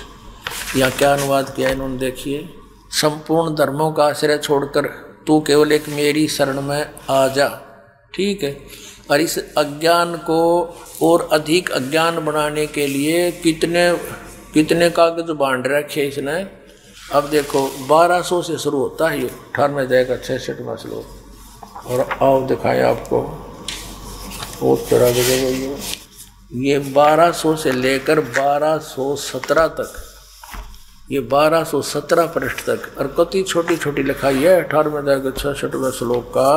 या क्या अनुवाद किया इन्होंने? देखिए। संपूर्ण धर्मों का आश्रय छोड़कर तू केवल एक मेरी शरण में आ जा। ठीक है। और इस अज्ञान को और अधिक अज्ञान बनाने के लिए कितने कितने कागज़ बाँध रखे इसने? अब देखो 1200 से शुरू होता है ये। अठारहवें जाएगा छः छठवा श्लोक। और आओ दिखाए आपको। बहुत तरह के जगह ये 1200 से लेकर 1217 तक, ये 1217 पृष्ठ तक, और कति छोटी छोटी लिखाई है, अठारहवें अध्याय छठवें श्लोक का।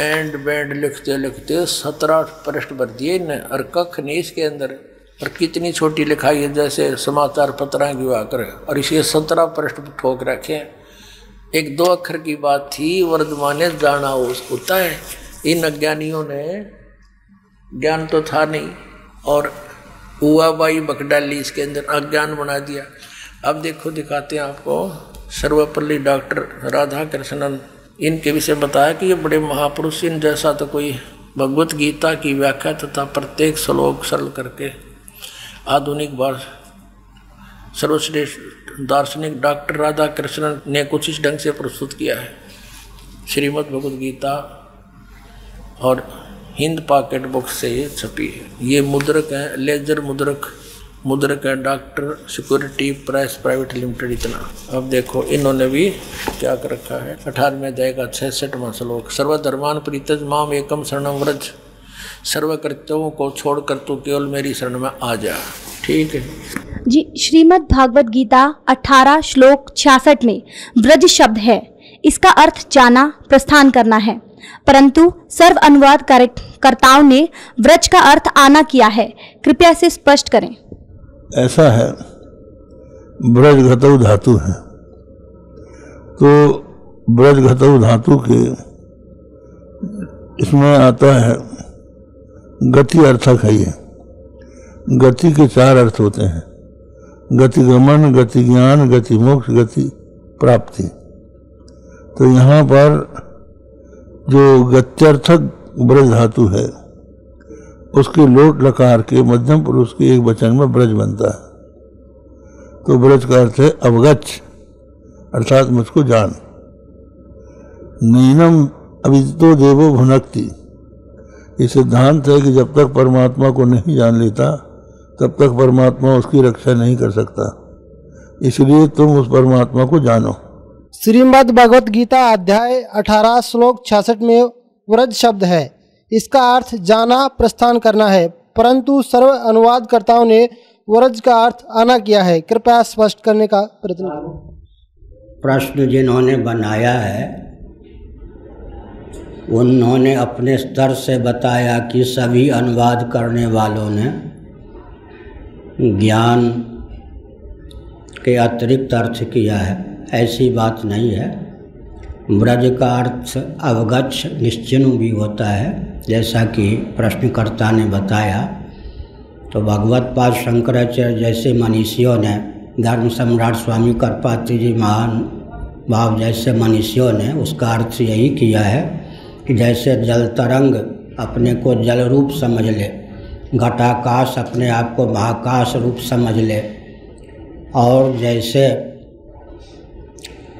एंड बैंड लिखते लिखते सत्रह पृष्ठ भर दिए न और कख नहीं इसके अंदर, और कितनी छोटी लिखाई है, जैसे समाचार पत्र की वाकर और इसे सत्रह पृष्ठ ठोक रखे एक दो अक्षर की बात थी, वर्धमान जाना होता है इन अज्ञानियों ने ज्ञान तो था नहीं और हुआ बाई बकडाली, इसके अंदर अज्ञान बना दिया। अब देखो, दिखाते हैं आपको, सर्वपल्ली डॉक्टर राधा कृष्णन इनके विषय बताया कि ये बड़े महापुरुष, इन जैसा तो कोई भगवत गीता की व्याख्या तथा प्रत्येक श्लोक सरल करके आधुनिक बार सर्वश्रेष्ठ दार्शनिक डॉक्टर राधा कृष्णन ने कुछ इस ढंग से प्रस्तुत किया है। श्रीमद् भगवद गीता और हिंद पॉकेट बुक से ये छपी है। ये मुद्रक है, लेजर मुद्रक। मुद्रक है doctor security price private limited इतना। अब देखो, इन्होंने भी क्या कर रखा है? अठारहवें अध्याय का छसठवा श्लोक। सर्वधर्मान प्रीतज माम एकम शरणम व्रज। सर्व कर्तव्यों को छोड़कर तू केवल मेरी शरण में आ जा। ठीक है? जी, श्रीमद् भागवत गीता 18 श्लोक छियासठ में व्रज शब्द है। इसका अर्थ जाना, प्रस्थान करना है। परंतु सर्व अनुवाद कर्ताओं ने व्रज का अर्थ आना किया है। कृपया इसे स्पष्ट करें। ऐसा है, ब्रज घतव धातु है। तो ब्रज घतव धातु के इसमें आता है, गति अर्थक है ये। गति के चार अर्थ होते हैं। गति गमन, गति ज्ञान, गति मोक्ष, गति प्राप्ति। तो यहाँ पर जो गत्यर्थक ब्रज धातु है, उसके लोट लकार के मध्यम पुरुष के एक वचन में ब्रज बनता है। तो ब्रज का अर्थ है अवगछ अर्थात मुझको जान। नीनम अविदितो देवो भुनकती। ये सिद्धांत है कि जब तक परमात्मा को नहीं जान लेता, तब तक परमात्मा उसकी रक्षा नहीं कर सकता। इसलिए तुम उस परमात्मा को जानो। श्रीमद् भगवत गीता अध्याय 18 श्लोक छियासठ में व्रज शब्द है। इसका अर्थ जाना, प्रस्थान करना है। परंतु सर्व अनुवादकर्ताओं ने व्रज का अर्थ आना किया है। कृपया स्पष्ट करने का प्रयत्न प्रश्न जिन्होंने बनाया है, उन्होंने अपने स्तर से बताया कि सभी अनुवाद करने वालों ने ज्ञान के अतिरिक्त अर्थ किया है। ऐसी बात नहीं है। ब्रज का अर्थ अवगछ निश्चिन्ह भी होता है, जैसा कि प्रश्नकर्ता ने बताया। तो भगवत पाद शंकराचार्य जैसे मनीषियों ने, धर्म सम्राट स्वामी करपात्री जी महान भाव जैसे मनीषियों ने, उसका अर्थ यही किया है कि जैसे जल तरंग अपने को जल रूप समझ ले, घटाकाश अपने आप को महाकाश रूप समझ ले, और जैसे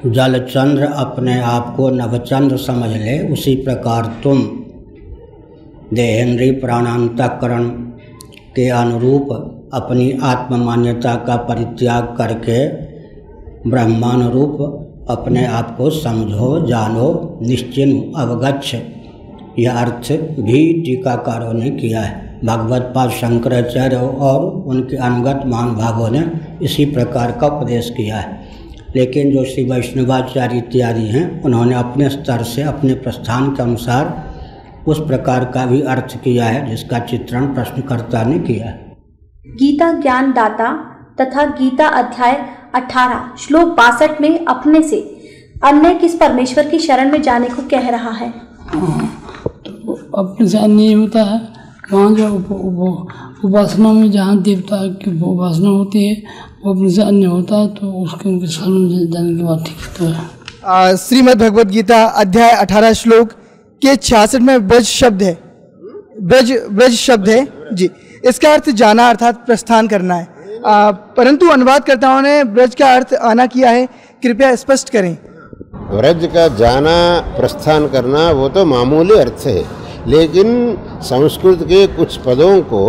जलचंद्र अपने आप को नवचंद्र समझ ले, उसी प्रकार तुम। देहेंद्री प्राणांतकरण के अनुरूप अपनी आत्म मान्यता का परित्याग करके ब्रह्मानुरूप अपने आप को समझो, जानो निश्चिन्ह अवगच्छ। यह अर्थ भी टीकाकारों ने किया है। भगवत पाद शंकराचार्य और उनके अनुगत महानुभावों ने इसी प्रकार का उपदेश किया है। लेकिन जो श्री वैष्णवाचार्य इत्यादि हैं उन्होंने अपने स्तर से अपने प्रस्थान के अनुसार उस प्रकार का भी अर्थ किया है जिसका चित्रण प्रश्नकर्ता ने किया है। गीता ज्ञान दाता तथा गीता अध्याय 18 श्लोक बासठ में अपने से अन्य किस परमेश्वर की शरण में जाने को कह रहा है? तो अपने से अन्य होता है। वहाँ जो उप, उप, उपासना में जहाँ देवता की उपासना होती है वो अपने से अन्य होता है तो उसके उनके शरण में जाने के बाद ठीक तो है। श्रीमद् भगवद गीता अध्याय 18 श्लोक के छियासठ में ब्रज शब्द है। ब्रज ब्रज शब्द है जी। इसका अर्थ जाना अर्थात प्रस्थान करना है। आ, परंतु अनुवादकर्ताओं ने ब्रज का अर्थ आना किया है कृपया स्पष्ट करें। ब्रज का जाना प्रस्थान करना वो तो मामूली अर्थ है। लेकिन संस्कृत के कुछ पदों को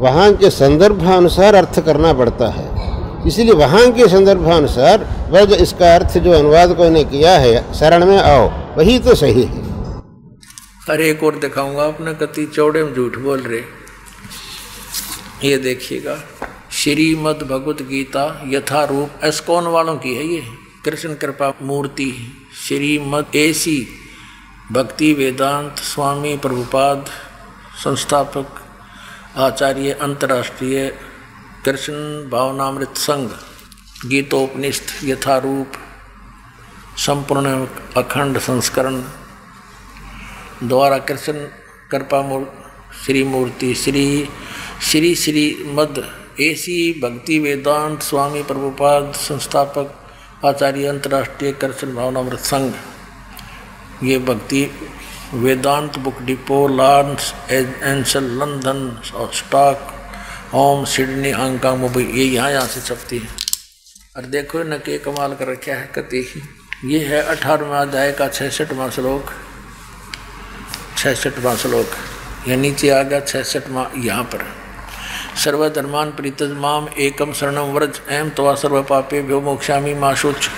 वहाँ के संदर्भानुसार अर्थ करना पड़ता है। इसलिए वहाँ के संदर्भानुसार ब्रज इसका अर्थ जो अनुवादकों ने किया है, शरण में आओ, वही तो सही है। अरे एक और दिखाऊँगा अपने कति चौड़े में झूठ बोल रहे। ये देखिएगा, श्रीमद भगवत गीता यथारूप एस्कॉन वालों की है ये, कृष्ण कृपा मूर्ति श्रीमद एसी भक्ति वेदांत स्वामी प्रभुपाद, संस्थापक आचार्य अंतर्राष्ट्रीय कृष्ण भावनामृत संघ, गीतोपनिष्ठ यथारूप संपूर्ण अखंड संस्करण, द्वारा कृष्ण कृपा श्री मूर्ति श्री श्री श्री मद, एसी भक्ति वेदांत स्वामी प्रभुपाद, संस्थापक आचार्य अंतर्राष्ट्रीय कृष्ण भावनामृत संघ। ये Bhakti Vedanta book depot Los Angeles और Stockholm, Sydney, Hong Kong, Mumbai, ये यहाँ यहाँ से छपती है। और देखो न के कमाल कर रखा है कति। ये है अठारहवा अध्याय का छसठवा श्लोक। छसठवा श्लोक। या नीचे आ गया छसठवा यहाँ पर। सर्वधर्मान प्रीतज माम एकम शरणम व्रज एम तवा सर्व पापे भ्यो मोक्षामी माशुच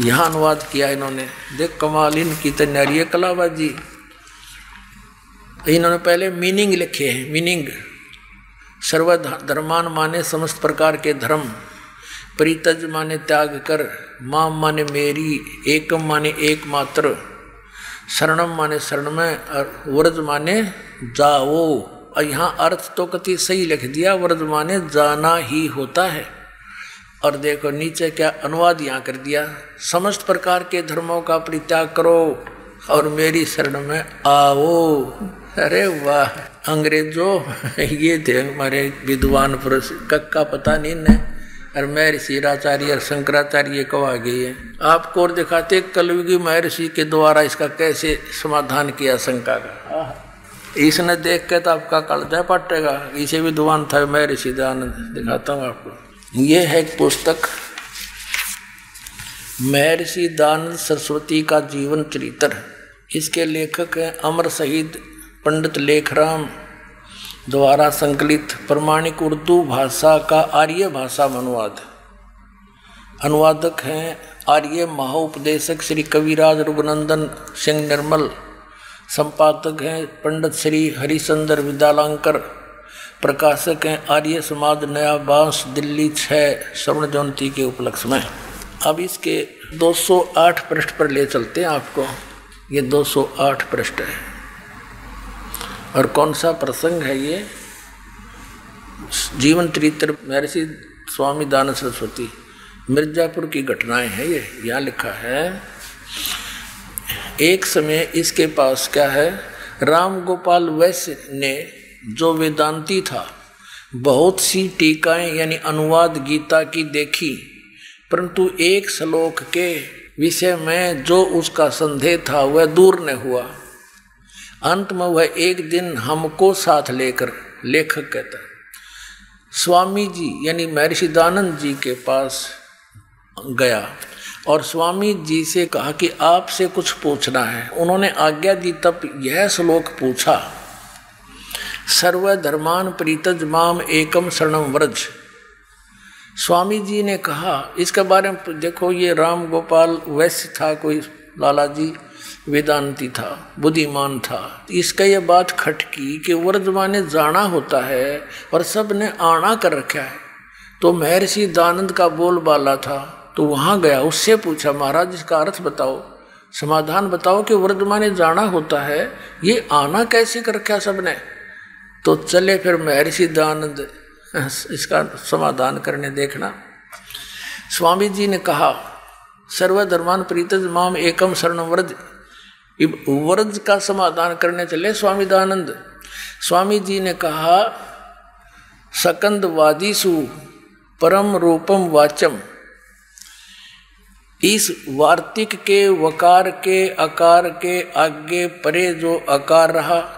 यहाँ अनुवाद किया इन्होंने। देख कमाल, इनकी तैयारी है कलाबाजी। इन्होंने पहले मीनिंग लिखे हैं, मीनिंग। सर्वधर्मान माने समस्त प्रकार के धर्म। परितज माने त्याग कर, माम माने मेरी, एकम माने एकमात्र। शरणम माने शरण में और व्रज माने जाओ। और यहाँ अर्थ तो कति सही लिख दिया, व्रज माने जाना ही होता है। और देखो, नीचे क्या अनुवाद यहाँ कर दिया, समस्त प्रकार के धर्मों का परित्याग करो और मेरी शरण में आओ। अरे वाह, अंग्रेज़ों, ये थे हमारे विद्वान पुरुष, कक्का पता नहीं ने और महर्षि आचार्य और शंकराचार्य कब आ गई है। आपको और दिखाते कलयुगी महर्षि के द्वारा इसका कैसे समाधान किया शंका का। इसने देख के तो आपका कलजा पटेगा। इसे विद्वान था महर्षि दयानंद, दिखाता हूँ आपको। ये है एक पुस्तक महर्षि दानंद सरस्वती का जीवन चरित्र। इसके लेखक हैं अमर शहीद पंडित लेखराम, द्वारा संकलित प्रमाणिक उर्दू भाषा का आर्य भाषा अनुवाद। अनुवादक हैं आर्य महाउपदेशक श्री कविराज रघुनंदन सिंह निर्मल। संपादक हैं पंडित श्री हरिचंद्र विद्यालंकर। प्रकाशक हैं आर्य समाज नया बाँस दिल्ली छः स्वर्ण जयंती के उपलक्ष्य में। अब इसके 208 पृष्ठ पर ले चलते हैं आपको। ये 208 पृष्ठ है। और कौन सा प्रसंग है ये? जीवन चरित्र महर्षि स्वामी दान सरस्वती। मिर्जापुर की घटनाएँ हैं ये। यहाँ लिखा है, एक समय इसके पास क्या है? राम गोपाल वैश्य ने जो वेदांती था, बहुत सी टीकाएँ यानी अनुवाद गीता की देखी, परंतु एक श्लोक के विषय में जो उसका संदेह था, वह दूर न हुआ। अंत में वह एक दिन हमको साथ लेकर लेखक कहता, स्वामी जी, यानी महर्षि दानंद जी के पास गया और स्वामी जी से कहा कि आपसे कुछ पूछना है। उन्होंने आज्ञा दी, तब यह श्लोक पूछा सर्वधर्मान प्रीतज माम एकम शरणम व्रज। स्वामी जी ने कहा, इसके बारे में देखो, ये राम गोपाल वैश्य था, कोई लाला जी वेदांती था, बुद्धिमान था। इसका ये बात खटकी कि व्रज माने जाना होता है और सबने आना कर रखा है। तो महर्षि दानंद का बोल बाला था तो वहाँ गया, उससे पूछा, महाराज, इसका अर्थ बताओ। समाधान बताओ कि व्रत माने जाना होता है, ये आना कैसे कर रखा सबने? तो चले फिर महर्षि दानंद इसका समाधान करने देखना। स्वामी जी ने कहा, सर्वधर्मान प्रीत माम एकम शरण व्रज व्रज का समाधान करने चले स्वामी दानंद स्वामी जी ने कहा, सकंद वादीसु परम रूपम वाचम इस वार्तिक के, वकार के आकार के आगे परे जो आकार रहा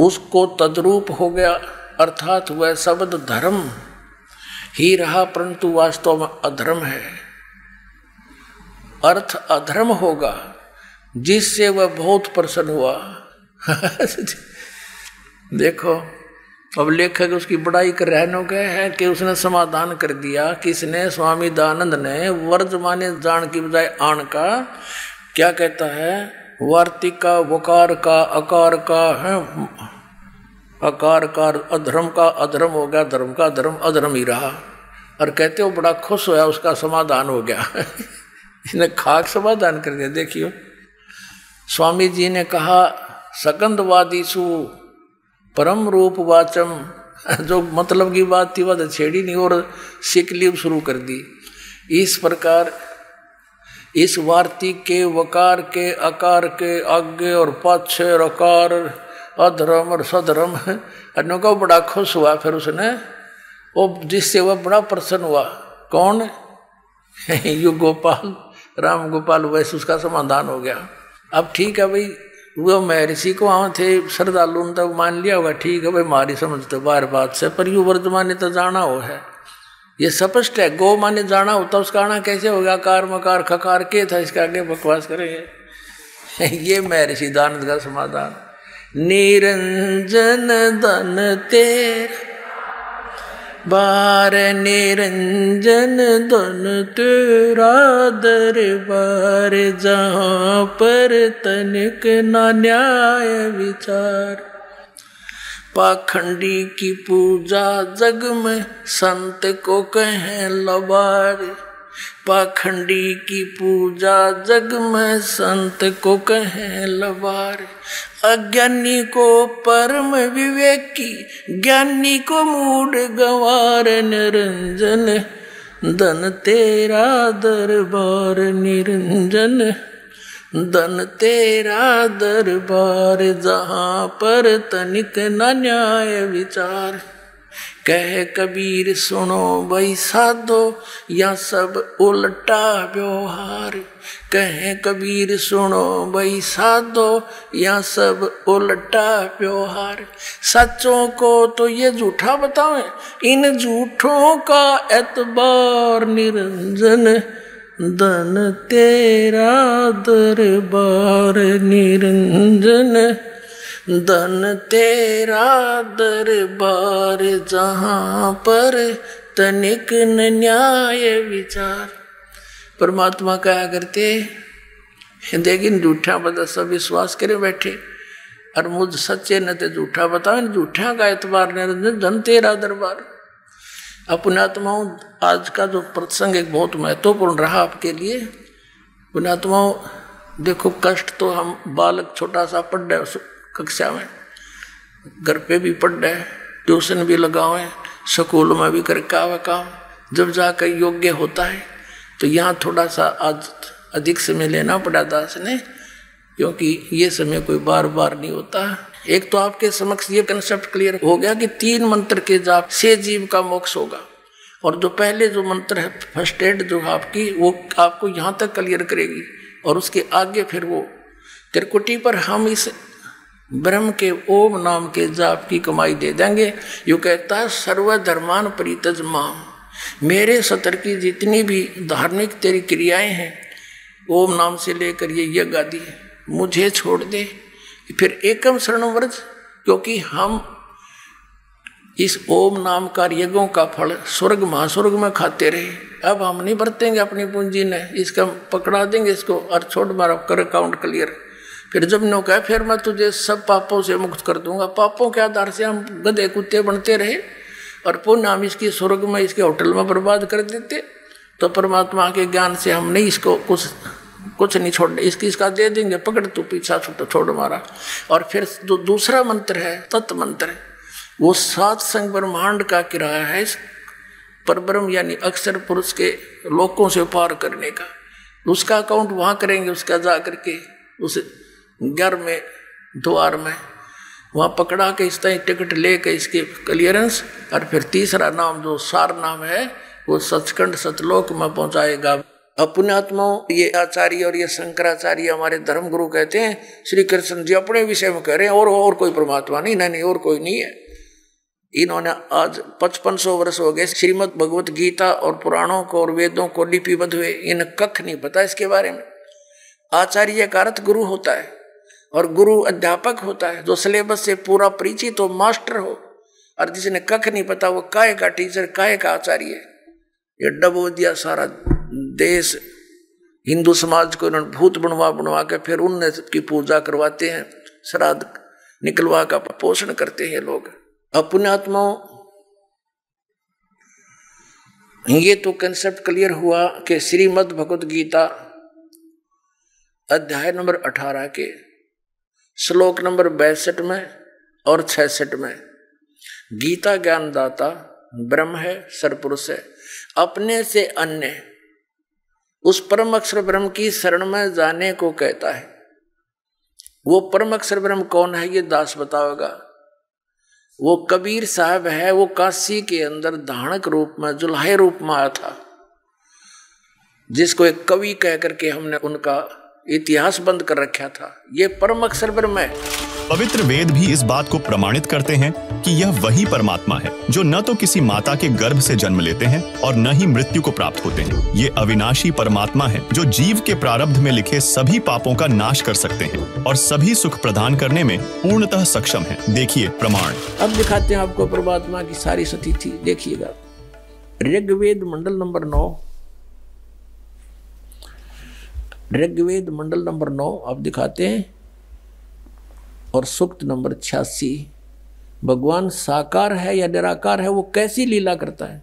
उसको तद्रूप हो गया, अर्थात वह शब्द धर्म। ही रहा परंतु वास्तव में अधर्म है। अर्थ अधर्म होगा, जिससे वह बहुत प्रसन्न हुआ। देखो, अब लेखक उसकी बड़ाई कर रहने गए हैं कि उसने समाधान कर दिया किसने स्वामी दानंद ने वर्ज माने जान की बजाय आण का क्या कहता है? वार्तिक का वकार का अकार का है। अकार का अधर्म का अधर्म हो गया धर्म का धर्म अधर्म ही रहा। और कहते हो, बड़ा खुश होया, उसका समाधान हो गया। इसने खाक समाधान कर दिया। देखियो, स्वामी जी ने कहा सकंदवादी सु परम रूप वाचम। जो मतलब की बात थी वह छेड़ी नहीं, और सिकलीब शुरू कर दी। इस प्रकार इस वार्तिक के वकार के आकार के आगे और पाछे और अकार अधर्म और सधर्म अन्यों का बड़ा खुश हुआ, फिर उसने वो जिससे वह बड़ा प्रसन्न हुआ। कौन? यु गोपाल, राम गोपाल, वैसे उसका समाधान हो गया। अब ठीक है भाई, वो महर्षि को वहाँ थे, श्रद्धालु ने तो मान लिया होगा ठीक है भाई, मारी समझते बार बात से, पर यू वर्तमान ने तो जाना हो है। ये स्पष्ट है, गो माने जाना होता उसका आना कैसे होगा? कार मकार, खकार, के था इसके आगे बकवास करेंगे। ये महर्षि दानंद का समाधान। निरंजन धन तेर, बार निरंजन धन तेरा दरबार, जहाँ पर तनिक न न्याय विचार। पाखंडी की पूजा जग में संत को कहें लबार। पाखंडी की पूजा जग में संत को कहें लबार। अज्ञानी को परम विवेकी, ज्ञानी को मूड गवार निरंजन। धन तेरा दरबार निरंजन। धन तेरा दरबार, जहाँ पर तनिक न न्याय विचार। कह कबीर, सुनो भाई साधो, या सब उल्टा व्यवहार। कह कबीर, सुनो भाई साधो, या सब उल्टा व्यवहार। सच्चों को तो ये झूठा बताओ, इन झूठों का एतबार निरंजन। धन तेरा दरबार निरंजन, धन तेरा दरबार जहाँ पर तनिक न्याय विचार। परमात्मा कहा करते लेकिन झूठा बता सब विश्वास करे बैठे। और मुझ सच्चे न ते झूठा बताओ झूठा का एतबार निरंजन, धन तेरा दरबार। अपनात्माओं, आज का जो प्रसंग एक बहुत महत्वपूर्ण रहा आपके लिए। पुणात्माओं देखो कष्ट तो हम बालक छोटा सा पढ़ रहे उस कक्षा में। घर पे भी पढ़ रहे ट्यूशन भी लगावे स्कूल में भी करके आवे काम। जब जाकर योग्य होता है तो यहाँ थोड़ा सा आज अधिक समय लेना पड़ा दास ने, क्योंकि ये समय कोई बार बार नहीं होता। एक तो आपके समक्ष ये कंसेप्ट क्लियर हो गया कि तीन मंत्र के जाप से जीव का मोक्ष होगा। और जो पहले जो मंत्र है फ़र्स्ट एड जो आपकी, वो आपको यहाँ तक क्लियर करेगी। और उसके आगे फिर वो, त्रिकुटी पर हम इस ब्रह्म के ओम नाम के जाप की कमाई दे देंगे। यू कहता है, सर्वधर्मान परितज माम, मेरे सतर की जितनी भी धार्मिक तेरी क्रियाएँ हैं, ओम नाम से लेकर ये यज्ञ आदि मुझे छोड़ दे। फिर एकम शरण व्रज, क्योंकि हम इस ओम नाम का यज्ञों का फल स्वर्ग महास्वर्ग में खाते रहे। अब हम नहीं बरतेंगे अपनी पूंजी ने, इसका पकड़ा देंगे इसको और छोड़ मारा, कर अकाउंट क्लियर फिर जब नो कहा, फिर मैं तुझे सब पापों से मुक्त कर दूँगा। पापों के आधार से हम गधे कुत्ते बनते रहे और पुण्य हम इसकी स्वर्ग में, इसके होटल में बर्बाद कर देते। तो परमात्मा के ज्ञान से हम नहीं इसको कुछ कुछ नहीं छोड़, इसकी, इसका दे देंगे, पकड़ तू पीछा छोड़ छोड़ मारा। और फिर जो दूसरा मंत्र है तत्व मंत्र है। वो सात संग ब्रह्मांड का किराया है इस परब्रह्म यानी अक्षर पुरुष के लोकों से पार करने का। उसका अकाउंट वहाँ करेंगे, उसका जा करके, उस घर में, द्वार में। वहाँ पकड़ा के इस तरह टिकट ले के इसके क्लियरेंस और फिर तीसरा नाम, जो सार नाम है, वो सचखंड सतलोक में पहुंचाएगा। अपने आत्माओं ये आचार्य और ये शंकराचार्य हमारे धर्म गुरु कहते हैं, श्री कृष्ण जी अपने विषय में कह रहे हैं, और और कोई परमात्मा नहीं नहीं और कोई नहीं है। इन्होंने आज पचपन सौ वर्ष हो गए, श्रीमद भगवत गीता और पुराणों को और वेदों को लिपिबद्ध हुए, इन कख नहीं पता इसके बारे में। आचार्य का अर्थ गुरु होता है, और गुरु अध्यापक होता है, जो सिलेबस से पूरा परिचित हो, मास्टर हो, और जिसने कख नहीं पता, वो काय का टीचर, काय का आचार्य ये डबो दिया सारा देश हिंदू समाज को इन्होंने भूत बनवा बनवा के फिर उनने की पूजा करवाते हैं, श्राद्ध निकलवा का पोषण करते हैं लोग। अपने आत्माओं, ये तो कंसेप्ट क्लियर हुआ कि श्रीमद भगवत गीता अध्याय नंबर अठारह के श्लोक नंबर बैसठ में और छसठ में, गीता ज्ञानदाता ब्रह्म है सरपुरुष है। अपने से अन्य उस परम अक्षर ब्रह्म की शरण में जाने को कहता है। वो परम अक्षर ब्रह्म कौन है ये दास बताओगा वो कबीर साहब है, वो काशी के अंदर धानक रूप में, जुल्हे रूप में आया था। जिसको एक कवि कह करके हमने उनका इतिहास बंद कर रखा था। ये परम अक्षर ब्रह्म है। पवित्र वेद भी इस बात को प्रमाणित करते हैं कि यह वही परमात्मा है, जो न तो किसी माता के गर्भ से जन्म लेते हैं और न ही मृत्यु को प्राप्त होते हैं। ये अविनाशी परमात्मा है, जो जीव के प्रारब्ध में लिखे सभी पापों का नाश कर सकते हैं और सभी सुख प्रदान करने में पूर्णतः सक्षम है। देखिए प्रमाण। अब दिखाते हैं आपको परमात्मा की सारी सती थी देखिएगा। ऋग्वेद मंडल नंबर नौ। ऋग्वेद मंडल नंबर नौ अब दिखाते हैं। और सुक्त नंबर छियासी, भगवान साकार है या निराकार है, वो कैसी लीला करता है?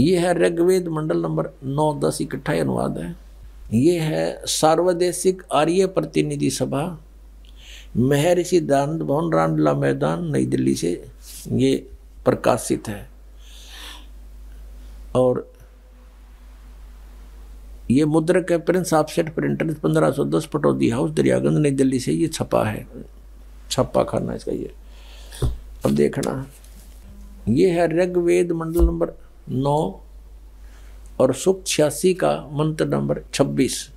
ये है ऋग्वेद मंडल नंबर नौ, दस इकट्ठा अनुवाद है। ये है सार्वदेशिक आर्य प्रतिनिधि सभा, महर्षि दानंद भवन रामला मैदान, नई दिल्ली से ये प्रकाशित है। और ये मुद्रक है प्रिंस ऑफसेट प्रिंटर पंद्रह सौ दस पटौदी हाउस दरियागंज, नई दिल्ली से ये छपा है। छपा खाना इसका ये। अब देखना। ये है ऋग्वेद मंडल नंबर नौ और सुख छियासी का मंत्र नंबर छब्बीस।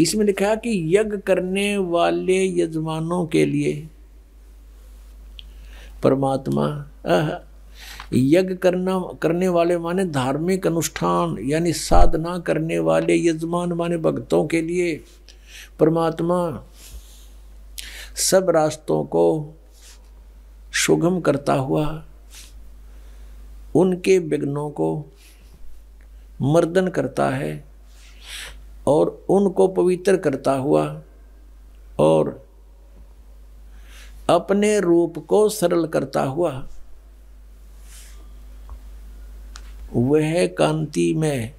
इसमें लिखा कि यज्ञ करने वाले यजमानों के लिए परमात्मा यज्ञ करना, करने वाले माने धार्मिक अनुष्ठान, यानी साधना करने वाले यजमान माने भक्तों के लिए। परमात्मा सब रास्तों को सुगम करता हुआ, उनके विघ्नों को मर्दन करता है और उनको पवित्र करता हुआ और अपने रूप को सरल करता हुआ वह कांति में।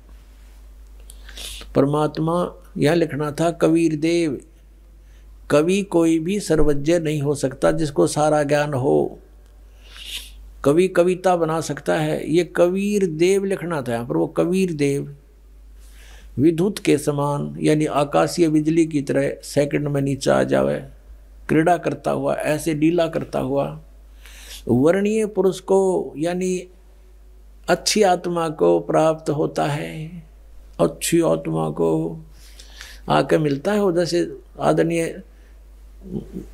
परमात्मा, यह लिखना था, कबीर देव कवि कोई भी सर्वज्ञ नहीं हो सकता जिसको सारा ज्ञान हो। कवि कविता बना सकता है, ये कबीर देव लिखना था यहाँ पर, वो कबीर देव। विद्युत के समान, यानी आकाशीय बिजली की तरह सेकंड में नीचे आ जावे, क्रीड़ा करता हुआ, ऐसे लीला करता हुआ, वर्णीय पुरुष को, यानी अच्छी आत्मा को प्राप्त होता है, अच्छी आत्मा को आके मिलता है। वो जैसे आदरणीय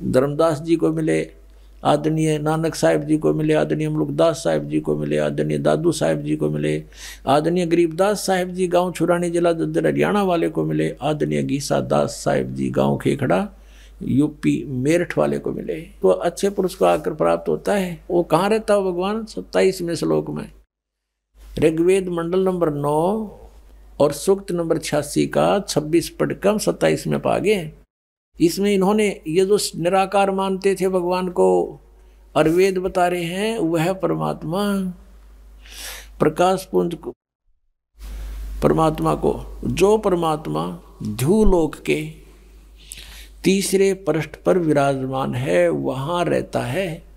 धर्मदास जी को मिले, आदरणीय नानक साहिब जी को मिले, आदरणीय मुलुकदास साहिब जी को मिले, आदरणीय दादू साहिब जी को मिले, आदरणीय गरीबदास साहिब जी गाँव छुरानी जिला दद्दर हरियाणा वाले को मिले, आदरणीय गीसा दास साहिब जी गाँव खेखड़ा, यूपी मेरठ वाले को मिले। तो अच्छे पुरुष को आकर प्राप्त होता है। वो कहाँ रहता हो भगवान? सत्ताईसवें श्लोक में। ऋग्वेद मंडल नंबर नौ और सूक्त नंबर छियासी का छब्बीस पटकम सत्ताईस में पा गए इसमें इन्होंने ये जो निराकार मानते थे भगवान को और वेद बता रहे हैं, वह परमात्मा, प्रकाश पुंज को, परमात्मा को, जो परमात्मा ध्यूलोक के तीसरे पृष्ठ पर विराजमान है, वहाँ रहता है।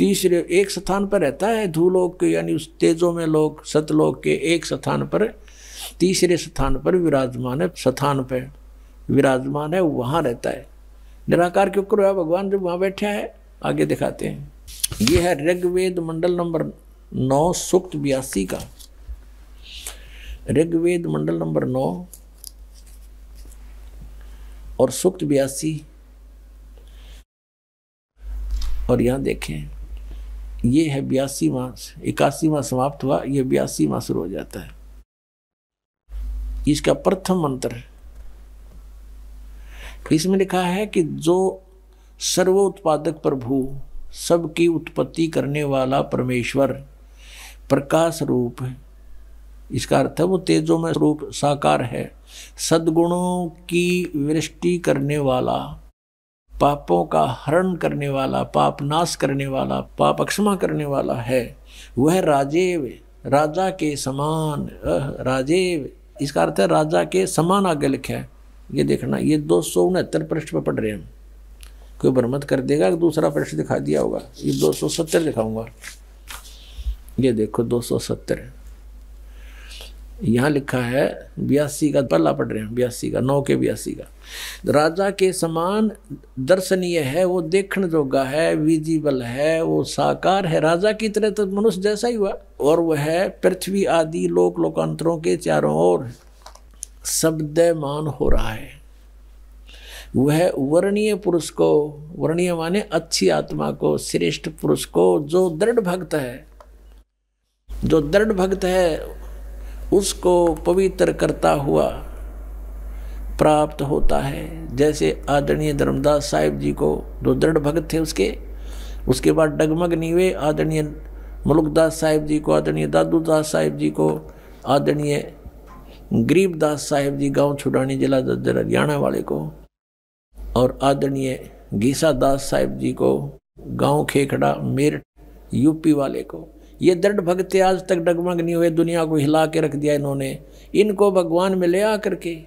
तीसरे एक स्थान पर रहता है, धूलोक के यानी उस तेजों में लोग सतलोक के एक स्थान पर, तीसरे स्थान पर विराजमान है, स्थान पर विराजमान है, वहाँ रहता है। निराकार क्यों करो है भगवान जब वहाँ बैठा है, आगे दिखाते हैं। ये है ऋग्वेद मंडल नंबर नौ, सुक्त बयासी का। ऋग्वेद मंडल नंबर नौ और सुक्त बयासी। और यहाँ देखें। ये है बयासी मास इक्यासी मास समाप्त हुआ, ये बयासी मास शुरू हो जाता है। इसका प्रथम मंत्र है। इसमें लिखा है कि जो सर्वोत्पादक प्रभु, सबकी उत्पत्ति करने वाला परमेश्वर, प्रकाश रूप है। इसका अर्थ है वो तेजो में रूप, साकार है। सद्गुणों की वृष्टि करने वाला पापों का हरण करने वाला, पाप नाश करने वाला, पाप अक्षमा करने वाला है, वह राजेव, राजा के समान राजेव। इसका अर्थ है राजा के समान आगे लिखा है। ये देखना, ये दो सौ उनहत्तर पृष्ठ पर पढ़ रहे हैं। कोई भ्रमत कर देगा, दूसरा पृष्ठ दिखा दिया होगा। ये दो सौ सत्तर दिखाऊँगा। ये देखो, दो सौ सत्तर। यहाँ लिखा है, बयासी का पल्ला पढ़ रहे हैं, बयासी का, नौ के बयासी का। राजा के समान दर्शनीय है, वो देखने जोगा है विजिबल है, वो साकार है। राजा की तरह तो मनुष्य जैसा ही हुआ। और वह है पृथ्वी आदि लोक लोकांतरों के चारों ओर शब्दमान हो रहा है। वह वर्णीय पुरुष को, वर्णीय माने अच्छी आत्मा को, श्रेष्ठ पुरुष को जो दृढ़ भक्त है, जो दृढ़ भक्त है, उसको पवित्र करता हुआ प्राप्त होता है। जैसे आदरणीय धर्मदास साहिब जी को जो दृढ़ भगत थे उसके उसके बाद डगमग नीवे आदरणीय मुलुकदास साहिब जी को, आदरणीय दादू दास साहिब जी को, आदरणीय गरीबदास साहिब जी, गाँव छुड़ानी जिला दद्दर हरियाणा वाले को, और आदरणीय गीसा दास साहिब जी को, गाँव खेखड़ा मेरठ यूपी वाले को। ये दृढ़ भक्त आज तक डगमग नहीं हुए, दुनिया को हिला के रख दिया इन्होंने। इनको भगवान में ले आकर के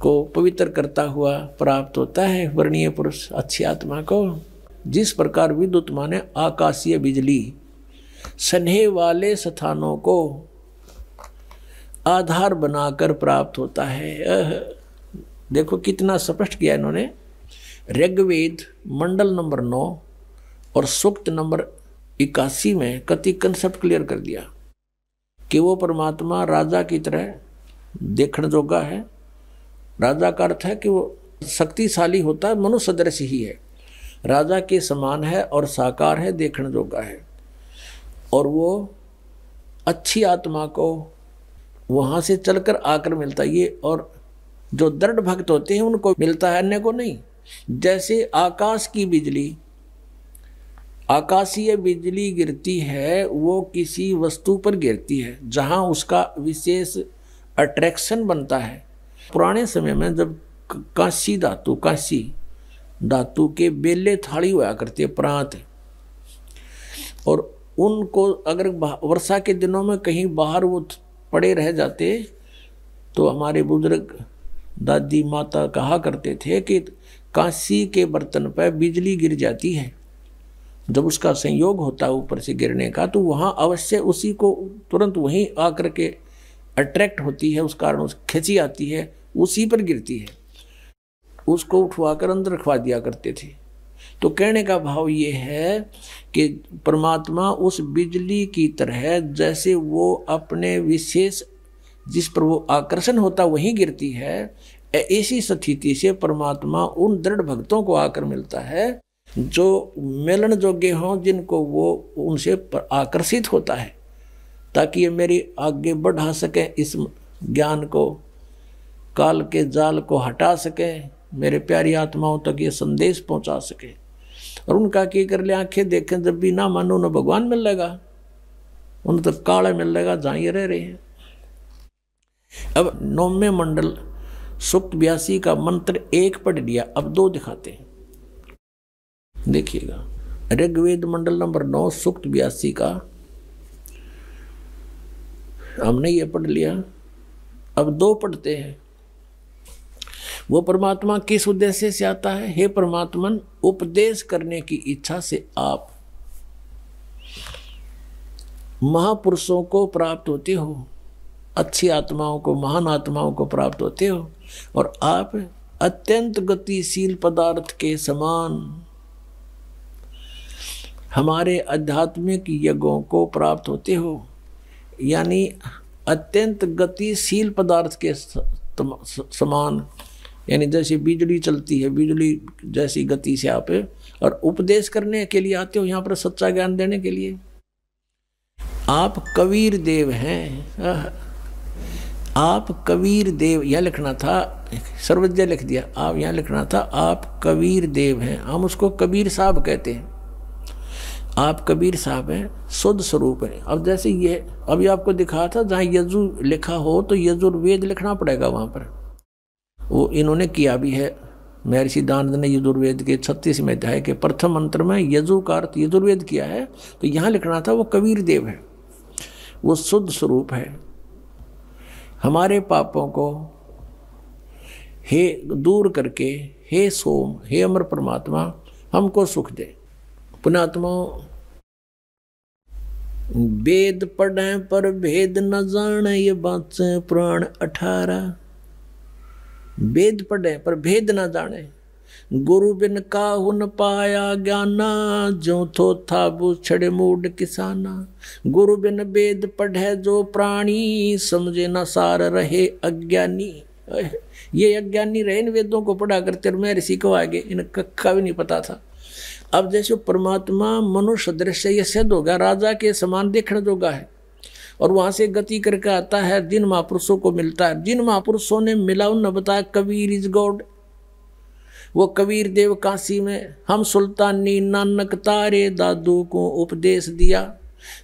को पवित्र करता हुआ प्राप्त होता है। वर्णीय पुरुष, अच्छी आत्मा को जिस प्रकार विद्युत माने, आकाशीय बिजली, स्नेह वाले स्थानों को आधार बनाकर प्राप्त होता है। देखो कितना स्पष्ट किया इन्होंने। ऋग्वेद मंडल नंबर नौ और सूक्त नंबर इक्यासी में कति कंसेप्ट क्लियर कर दिया कि वो परमात्मा राजा की तरह देखने जोगा है। राजा का अर्थ है कि वो शक्तिशाली होता है मनुष्य सदृश ही है। राजा के समान है और साकार है देखने जोगा है। और वो अच्छी आत्मा को वहाँ से चलकर आकर मिलता है। ये और जो दृढ़ भक्त होते हैं, उनको मिलता है, अन्य को नहीं। जैसे आकाश की बिजली, आकाशीय बिजली गिरती है, वो किसी वस्तु पर गिरती है, जहाँ उसका विशेष अट्रैक्शन बनता है। पुराने समय में जब कांसी धातु कांसी धातु के बेले थाली हुआ करती है, प्रांत और उनको अगर वर्षा के दिनों में कहीं बाहर वो पड़े रह जाते तो हमारे बुज़ुर्ग दादी माता कहा करते थे कि कांसी के बर्तन पर बिजली गिर जाती है। जब उसका संयोग होता है ऊपर से गिरने का तो वहाँ अवश्य उसी को तुरंत वहीं आकर के अट्रैक्ट होती है, उस कारण उस खिंची आती है। उसी पर गिरती है। उसको उठवा कर अंदर रखवा दिया करते थे। तो कहने का भाव ये है कि परमात्मा उस बिजली की तरह जैसे वो अपने विशेष जिस पर वो आकर्षण होता वहीं गिरती है, ऐसी स्थिति से परमात्मा उन दृढ़ भक्तों को आकर मिलता है, जो मिलन जोग्य हों, जिनको वो उनसे आकर्षित होता है। ताकि ये मेरी आगे बढ़ा सकें इस ज्ञान को। काल के जाल को हटा सके, मेरे प्यारी आत्माओं तक ये संदेश पहुँचा सके। और उनका की कर ले आँखें देखें, जब भी ना मानो न भगवान मिल लेगा। उन तक काला मिल लेगा, जहाँ रह रहे हैं। अब नौवे मंडल सुक्त ब्यासी का मंत्र एक पढ़ लिया, अब दो दिखाते हैं। देखिएगा, ऋग्वेद मंडल नंबर नौ सुक्त ब्यासी का। हमने ये पढ़ लिया, अब दो पढ़ते हैं। वो परमात्मा किस उद्देश्य से आता है? हे परमात्मन, उपदेश करने की इच्छा से आप महापुरुषों को प्राप्त होते हो, अच्छी आत्माओं को, महान आत्माओं को प्राप्त होते हो, और आप अत्यंत गतिशील पदार्थ के समान हमारे आध्यात्मिक यज्ञों को प्राप्त होते हो, यानी अत्यंत गतिशील पदार्थ के समान यानी जैसे बिजली चलती है, बिजली जैसी गति से आप, और उपदेश करने के लिए आते हो, यहाँ पर सच्चा ज्ञान देने के लिए। आप कबीर देव हैं। आप कबीर देव, यह लिखना था, सर्वज्ञ लिख दिया, आप यहाँ लिखना था, आप कबीर देव हैं। हम उसको कबीर साहब कहते हैं। आप कबीर साहब हैं, शुद्ध स्वरूप है। अब जैसे ये, अभी आपको दिखा था, जहाँ यजु लिखा हो तो यजुर्वेद लिखना पड़ेगा वहाँ पर। वो इन्होंने किया भी है। महर्षि दानंद ने यजुर्वेद के छत्तीसवें अध्याय के प्रथम मंत्र में यजु का अर्थ यजुर्वेद किया है। तो यहाँ लिखना था, वो कबीर देव है। वो शुद्ध स्वरूप है। हमारे पापों को हे, दूर करके हे सोम, हे अमर परमात्मा, हमको सुख दे। पुणात्मा वेद पढ़े पर भेद न जाने ये बात प्राण अठारह। वेद पढ़े, पर भेद न जाने। गुरु बिन काहु न पाया ज्ञाना, जो थो था छड़े मूड किसाना। गुरु बिन वेद पढ़े, जो प्राणी समझे न सार रहे अज्ञानी। ये अज्ञानी रहे इन वेदों को पढ़ा करते मैं ऋषि को आगे, इन कक्का भी नहीं पता था। अब जैसे परमात्मा मनुष्य दृश्य ये सिद्ध होगा राजा के समान देखने जोगा है। और वहाँ से गति करके आता है, जिन महापुरुषों को मिलता है। जिन महापुरुषों ने मिला उन बताया, कबीर इज़ गॉड। वो कबीर देव काशी में, हम सुल्तानी नानक तारे दादू को उपदेश दिया।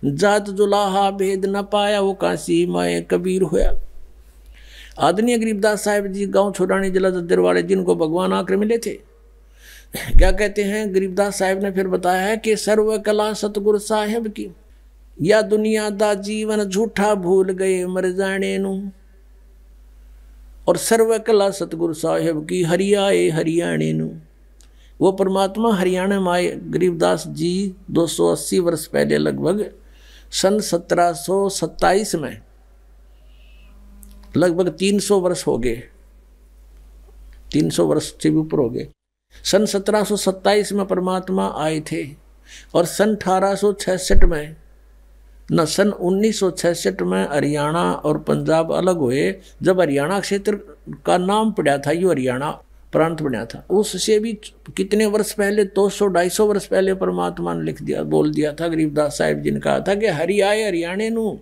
जात जुलाहा भेद न पाया, वो काशी माए कबीर होया। आदरणीय गरीबदास साहेब जी, गाँव छोड़ानी जिला जद्दर वाले, जिनको भगवान आकर मिले थे। क्या कहते हैं, गरीबदास साहेब ने फिर बताया है कि सर्व कला सतगुरु साहेब की या दुनिया दा जीवन झूठा भूल गए मर जाने नु। और सर्व कला सतगुरु साहेब की हरियाए हरियाणे नु। वो परमात्मा हरियाणा में आए। गरीबदास जी 280 वर्ष पहले लगभग सन 1727 में लगभग 300 वर्ष हो गए। 300 वर्ष से भी ऊपर हो गए। सन 1727 में परमात्मा आए थे और सन अठारह में न सन 1966 में हरियाणा और पंजाब अलग हुए, जब हरियाणा क्षेत्र का नाम पड़ा था, यो हरियाणा प्रांत बना था। उससे भी कितने वर्ष पहले, दो सौ ढाई सौ वर्ष पहले परमात्मा ने लिख दिया, बोल दिया था गरीबदास साहिब जी ने कहा था कि हरि आए हरियाणे नू।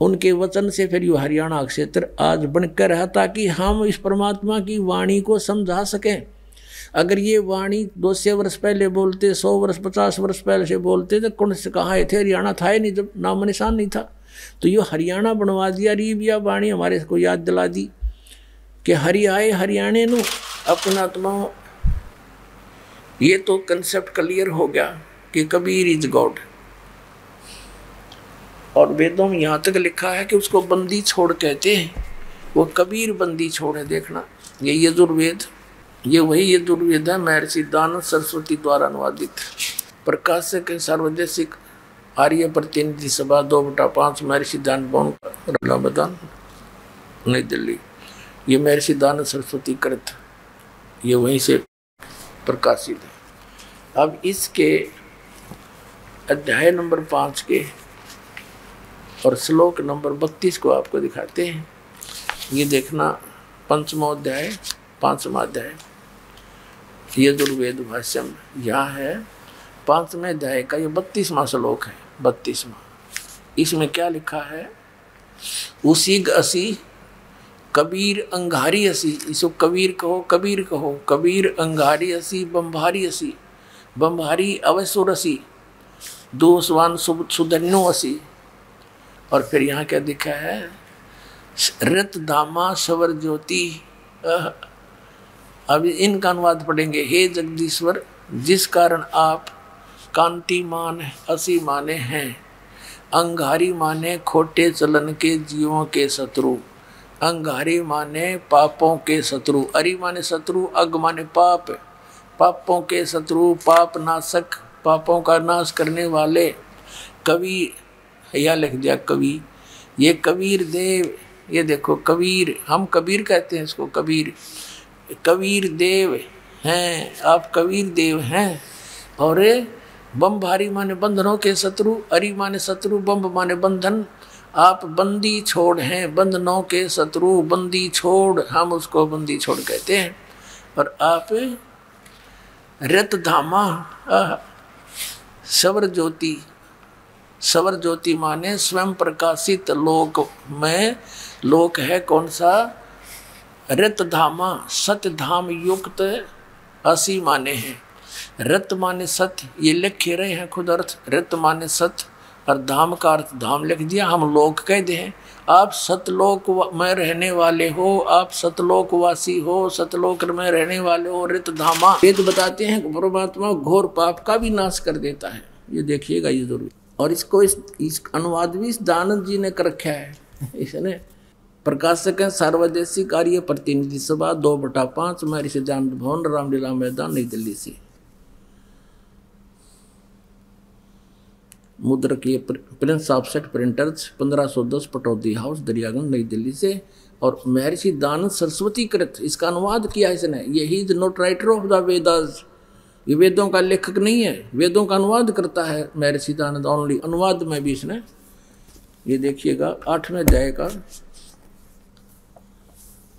उनके वचन से फिर यू हरियाणा क्षेत्र आज बनकर रहा, ताकि हम इस परमात्मा की वाणी को समझा सकें। अगर ये वाणी दो सौ वर्ष पहले बोलते, सौ वर्ष, पचास वर्ष पहले से बोलते तो कौन से कहाँ थे हरियाणा था ही नहीं, जब नाम निशान नहीं था। तो ये हरियाणा बनवा दिया रीबिया वाणी हमारे को याद दिला दी कि हरि आए हरियाणे नु, अपना आत्मा। ये तो कंसेप्ट क्लियर हो गया कि कबीर इज़ गॉड। और वेदों में यहाँ तक लिखा है कि उसको बंदी छोड़ कहते हैं, वो कबीर बंदी छोड़ है, देखना, ये यजुर्वेद। ये वही ये दुर्वेद है महर्षि दानंद सरस्वती द्वारा अनुवादित प्रकाशक सार्वदेशिक आर्य प्रतिनिधि सभा, दो बटा पाँच महर्षि दान भवन इलाहाबाद नई दिल्ली। ये महर्षि दानंद सरस्वती कृत ये वहीं से प्रकाशित है। अब इसके अध्याय नंबर पाँच के और श्लोक नंबर बत्तीस को आपको दिखाते हैं। ये देखना पंचमोध्याय पांचवा अध्याय। ये दुर्वेद भाष्यम, यहाँ है, पाँचवें अध्याय का ये बत्तीसवा श्लोक है, बत्तीसवा। इसमें क्या लिखा है? उसी असी, कबीर अंगारी असी, इसको कबीर कहो कबीर कहो, कबीर अंगारी असी बम्भारी असी बम्भारी अवसुर असी, दोषवान सुधन्यो असी। और फिर यहाँ क्या दिखा है? रत दामा सवर ज्योति अभी इनका अनुवाद पढ़ेंगे। हे जगदीश्वर, जिस कारण आप कांतिमान असी माने हैं, अंगारी माने खोटे चलन के जीवों के शत्रु, अंगारी माने पापों के शत्रु, अरि माने शत्रु, अग माने पाप, पापों के शत्रु, पाप नाशक, पापों का नाश करने वाले कवि, या लिख दिया कवि, ये कबीर देव, ये देखो कबीर, हम कबीर कहते हैं इसको कबीर कबीर देव हैं, आप कबीर देव हैं। और बम भारी माने बंधनों के शत्रु, अरि माने शत्रु बम माने बंधन। आप बंदी छोड़ हैं, बंधनों के शत्रु, बंदी छोड़, हम उसको बंदी छोड़ कहते हैं। और आप रत धामा सवर ज्योति सवर ज्योति माने स्वयं प्रकाशित लोक में, लोक है कौन सा? रत धामा सत्य धाम युक्त असी माने हैं। रत माने सत्य ये लिखे रहे हैं खुद अर्थ। रत माने सत्य और धाम का अर्थ धाम लिख दिया हम लोग कह दे हैं। आप सतलोक में रहने वाले हो आप सतलोक वासी हो सतलोक में रहने वाले हो रित धामा। वेद बताते हैं परमात्मा घोर पाप का भी नाश कर देता है। ये देखिएगा ये ज़रूर। और इसको इस, इस अनुवाद भी इस दानंद जी ने कर रखा है। इसने प्रकाशक है सार्वदेशी कार्य प्रतिनिधि सभा दो बटा पाँच मेरी सिद्धांत भवन रामलीला मैदान नई दिल्ली से। मुद्रक ये prince offset printers 1510 Pataudi house Daryaganj Nai Delhi से और महर्षि दानंद सरस्वती कृत, इसका अनुवाद किया इसने। ये ही the note writer of the Vedas. ये वेदों का लेखक नहीं है, वेदों का अनुवाद करता है महर्षि दानंद। ओनली अनुवाद में भी इसने। ये देखिएगा, आठवें अध्याय का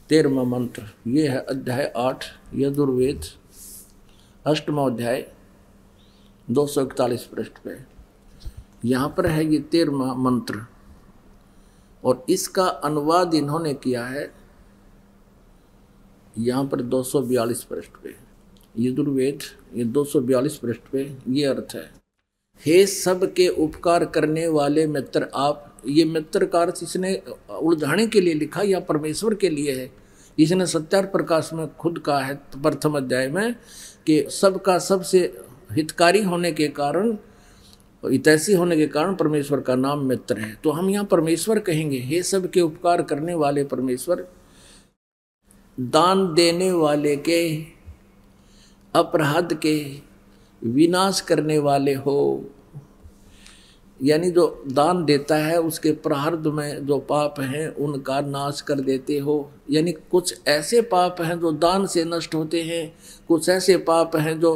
तेरहवा मंत्र। ये है अध्याय आठ यदुर्वेद अष्टम अध्याय, दो सौ इकतालीस पृष्ठ पे। यहाँ पर है ये तेरहवा मंत्र। और इसका अनुवाद इन्होंने किया है यहाँ पर दो सौ बयालीस पृष्ठ पे। यदुर्वेद ये दो सौ बयालीस पृष्ठ पे, ये अर्थ है, हे सब के उपकार करने वाले मित्र, आप ये मित्र का अर्थ इसने उलझाने के लिए लिखा या परमेश्वर के लिए है इसने सत्यार प्रकाश में खुद कहा है प्रथम अध्याय में कि सबका सबसे हितकारी होने के कारण इतैसी होने के कारण परमेश्वर का नाम मित्र है। तो हम यहाँ परमेश्वर कहेंगे, हे सब के उपकार करने वाले परमेश्वर, दान देने वाले के, अपराध के, विनाश करने वाले हो। यानी जो दान देता है, उसके प्रारब्ध में जो पाप हैं, उनका नाश कर देते हो। यानी कुछ ऐसे पाप हैं जो दान से नष्ट होते हैं, कुछ ऐसे पाप हैं जो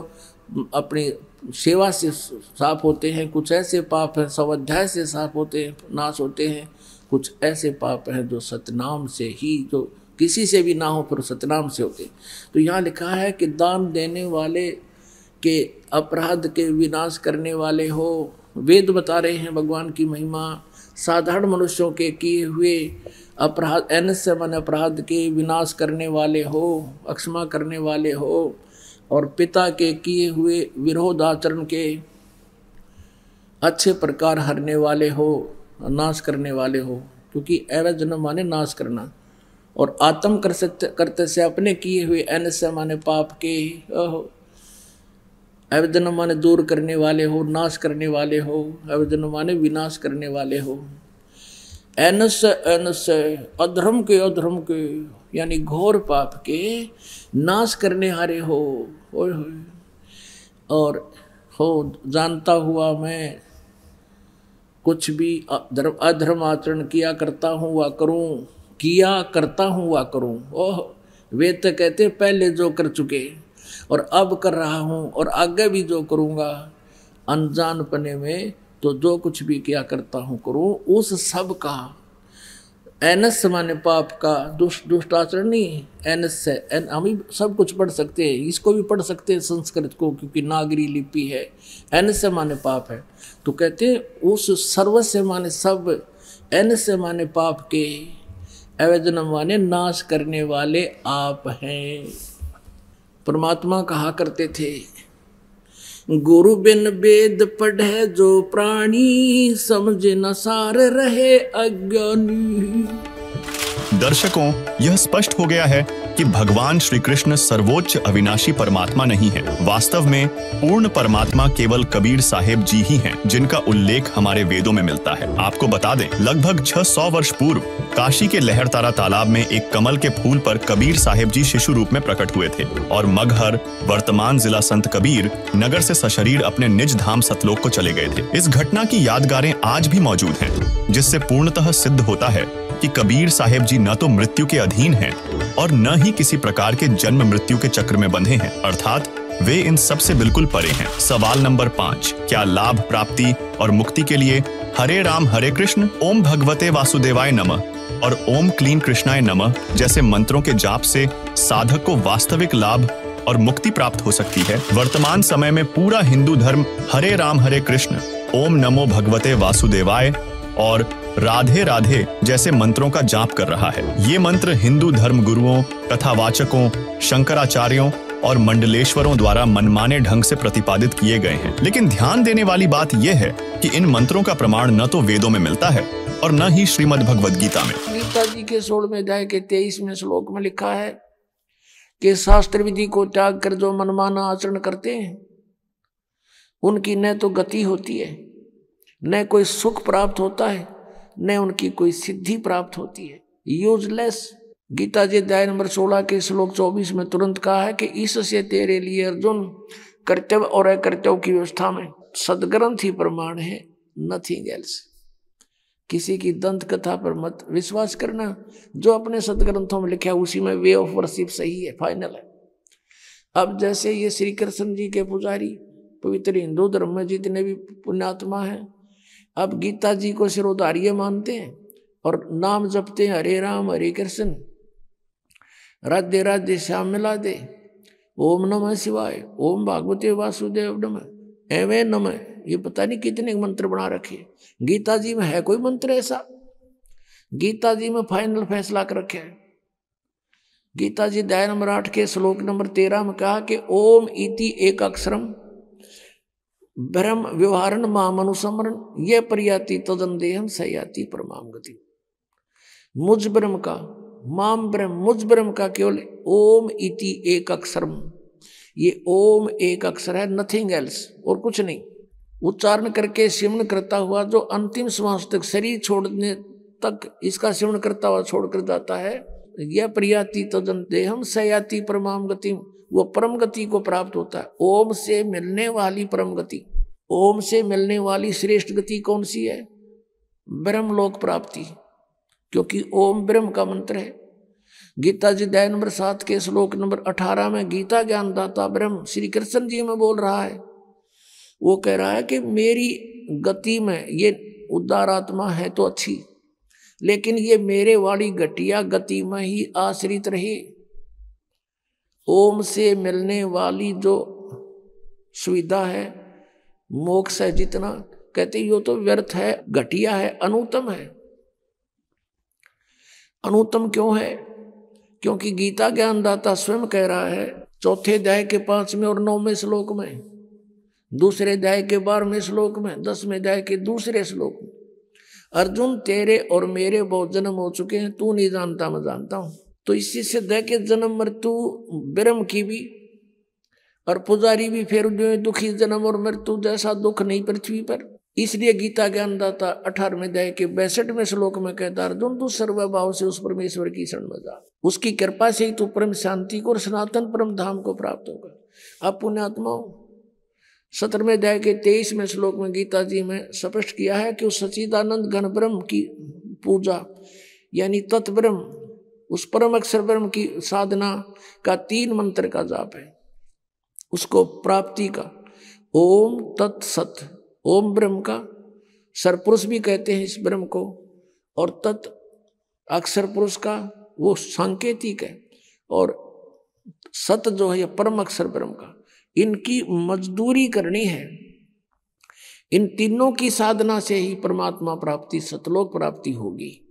अपनी सेवा से साफ़ होते हैं, कुछ ऐसे पाप हैं, स्वाध्याय से साफ़ होते हैं, नाश होते हैं। कुछ ऐसे पाप हैं जो सतनाम से ही, जो किसी से भी ना हो, पर सतनाम से होते तो यहाँ लिखा है कि दान देने वाले के अपराध के विनाश करने वाले हो वेद बता रहे हैं भगवान की महिमा, साधारण मनुष्यों के किए हुए अपराध, एन मन अपराध के विनाश करने वाले हो, अक्षमा करने वाले हो, और पिता के किए हुए विरोध आचरण के अच्छे प्रकार हरने वाले हो, नाश करने वाले हो, क्योंकि अवैध माने नाश करना। और आत्म कर करते से अपने किए हुए एन माने पाप के अवैधन माने दूर करने वाले हो, नाश करने वाले हो, अवैधन माने विनाश करने वाले हो। एनस एनस, अधर्म के अधर्म के, यानी घोर पाप के नाश करने हारे हो। और हो, जानता हुआ मैं कुछ भी अधर्म अधर्म आचरण किया करता हूँ वा करूँ, किया करता हूँ वा करूँ। ओह वे तो कहते पहले जो कर चुके। और अब कर रहा हूँ और आगे भी जो करूँगा, अनजान पने में तो जो कुछ भी किया करता हूँ करूँ, उस सब का। एनस माने पाप का दुष्ट दुष्ट आचरण नहीं एनस से, एन, हम ही सब कुछ पढ़ सकते हैं, इसको भी पढ़ सकते हैं संस्कृत को, क्योंकि नागरी लिपि है। एनस माने पाप है। तो कहते हैं, उस सर्वस्व माने सब एनस माने पाप के अवैधनम माने नाश करने वाले आप हैं। परमात्मा कहा करते थे, गुरु बिन वेद पढ़े जो प्राणी समझ न सार रहे अज्ञानी। दर्शकों यह स्पष्ट हो गया है कि भगवान श्री कृष्ण सर्वोच्च अविनाशी परमात्मा नहीं है। वास्तव में पूर्ण परमात्मा केवल कबीर साहेब जी ही हैं, जिनका उल्लेख हमारे वेदों में मिलता है। आपको बता दें लगभग 600 वर्ष पूर्व काशी के लहरतारा तालाब में एक कमल के फूल पर कबीर साहेब जी शिशु रूप में प्रकट हुए थे और मगहर वर्तमान जिला संत कबीर नगर से सशरीर अपने निज धाम सतलोक को चले गए थे। इस घटना की यादगारें आज भी मौजूद हैं जिससे पूर्णतः सिद्ध होता है कि कबीर साहेब जी न तो मृत्यु के अधीन हैं और न ही किसी प्रकार के जन्म मृत्यु के चक्र में बंधे हैं। अर्थात, वे इन सबसे बिल्कुल परे हैं। सवाल नंबर पाँच, क्या लाभ प्राप्ति और मुक्ति के लिए हरे राम, हरे कृष्ण, ओम भगवते वासुदेवाय नमः और ओम क्लीन कृष्णाय नमः जैसे मंत्रों के जाप से साधक को वास्तविक लाभ और मुक्ति प्राप्त हो सकती है? वर्तमान समय में पूरा हिंदू धर्म हरे राम, हरे कृष्ण, ओम नमो भगवते वासुदेवाय और राधे राधे जैसे मंत्रों का जाप कर रहा है। ये मंत्र हिंदू धर्म गुरुओं कथावाचकों, शंकराचार्यों और मंडलेश्वरों द्वारा मनमाने ढंग से प्रतिपादित किए गए हैं। लेकिन ध्यान देने वाली बात यह है कि इन मंत्रों का प्रमाण न तो वेदों में मिलता है और न ही श्रीमद भगवद गीता में। गीता जी के सोलहवें अध्याय के तेईसवें श्लोक में लिखा है कि शास्त्र विधि को त्याग कर जो मनमाना आचरण करते हैं, उनकी न तो गति होती है, न कोई सुख प्राप्त होता है न उनकी कोई सिद्धि प्राप्त होती है। यूजलेस गीता जी अध्याय नंबर सोलह के श्लोक चौबीस में तुरंत कहा है कि इससे तेरे लिए अर्जुन कर्तव्य और अकर्तव्य की व्यवस्था में सदग्रंथ ही प्रमाण है नथिंग एल्स किसी की दंत कथा पर मत विश्वास करना। जो अपने सदग्रंथों में लिखा है, उसी में वे ऑफ़ वर्शिप सही है फाइनल है। अब जैसे ये श्री कृष्ण जी के पुजारी, पवित्र हिंदू धर्म में जितने भी पुण्यात्मा हैं अब गीता जी को सिरोधार्य मानते हैं और नाम जपते हैं, हरे राम, हरे कृष्ण, राधे राधे, श्याम मिला दे ओम नमः शिवाय, ओम भागवते वासुदेव नमः एवे नमः। ये पता नहीं कितने मंत्र बना रखे गीता जी में है कोई मंत्र ऐसा? गीता जी में फाइनल फैसला कर रखे है। गीता जी दया नंबर आठ के श्लोक नंबर तेरह में कहा कि ओम इति एक अक्षरम ब्रह्म व्यवहारण माम अनुसमरण ये परियाति तदन देहम सयाति परमाम गति मुझ ब्रह्म का, माम ब्रह्म, मुझ ब्रह्म का केवल ओम इति एक अक्षरम ये ओम एक अक्षर है नथिंग एल्स और कुछ नहीं। उच्चारण करके सिमन करता हुआ जो अंतिम श्वास तक, शरीर छोड़ने तक, इसका सिमन करता हुआ छोड़कर जाता है, यह प्रियाति तदन देहम सयाति परमाम गति वो परम गति को प्राप्त होता है। ओम से मिलने वाली परम गति। ओम से मिलने वाली श्रेष्ठ गति कौन सी है? ब्रह्म लोक प्राप्ति। क्योंकि ओम ब्रह्म का मंत्र है। गीता जी दया नंबर सात के श्लोक नंबर अठारह में गीता ज्ञान दाता ब्रह्म श्री कृष्ण जी में बोल रहा है। वो कह रहा है कि मेरी गति में ये उदार आत्मा है तो अच्छी, लेकिन ये मेरे वाली घटिया गति में ही आश्रित रही। ओम से मिलने वाली जो सुविधा है, मोक्ष है जितना, कहते यो तो व्यर्थ है, घटिया है अनुतम है। अनुतम क्यों है? क्योंकि गीता ज्ञानदाता स्वयं कह रहा है, चौथे अध्याय के पाँचवें और नौवें श्लोक में, दूसरे अध्याय के बारहवें श्लोक में, दसवें अध्याय के दूसरे श्लोक में, अर्जुन तेरे और मेरे बहुत जन्म हो चुके हैं, तू नहीं जानता, मैं जानता हूँ। तो इसी से दह के जन्म मृत्यु, ब्रह्म की भी, और पुजारी भी फिर जो दुखी, जन्म और मृत्यु जैसा दुख नहीं पृथ्वी पर। इसलिए गीता ज्ञानदाता अठारहवें अध्याय के बैसठवें श्लोक में कहता अर्जुन, तू सर्वभाव से उस परमेश्वर की शरण में जा। उसकी कृपा से ही तू परम शांति को और सनातन परम धाम को प्राप्त होगा। अब पुण्यात्माओं सत्रहवें अध्याय के तेईसवें श्लोक में गीता जी में स्पष्ट किया है कि उस सचिदानंद घन ब्रह्म की पूजा, यानी तत्ब्रह्म उस परम अक्षर ब्रह्म की साधना का तीन मंत्र का जाप है। उसको प्राप्ति का, ओम तत्सत ओम ब्रह्म का सरपुरुष भी कहते हैं इस ब्रह्म को, और तत् अक्षर पुरुष का वो सांकेतिक है, और सत जो है परम अक्षर ब्रह्म का। इनकी मजदूरी करनी है। इन तीनों की साधना से ही परमात्मा प्राप्ति, सतलोक प्राप्ति होगी।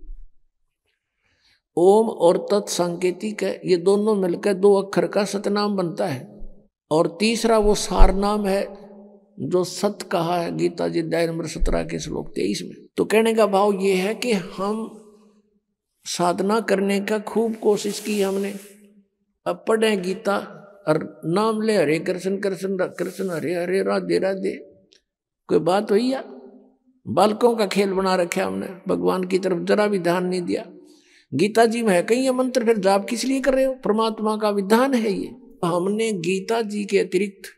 ओम और तत् सांकेतिक है, ये दोनों मिलकर दो अक्षर का सतनाम बनता है। और तीसरा वो सार नाम है, जो सत कहा है, गीता जी अध्याय नंबर सत्रह के श्लोक तेईस में। तो कहने का भाव ये है कि हम साधना करने का खूब कोशिश की हमने। अब पढ़े गीता, और नाम ले, हरे कृष्ण कृष्ण कृष्ण, हरे हरे, राधे राधे। कोई बात हुई या बालकों का खेल बना रखे हमने, भगवान की तरफ़ जरा भी ध्यान नहीं दिया। गीता जी में है, कहीं ये मंत्र फिर जाप किस लिए कर रहे हो? परमात्मा का विधान है ये। हमने गीता जी के अतिरिक्त,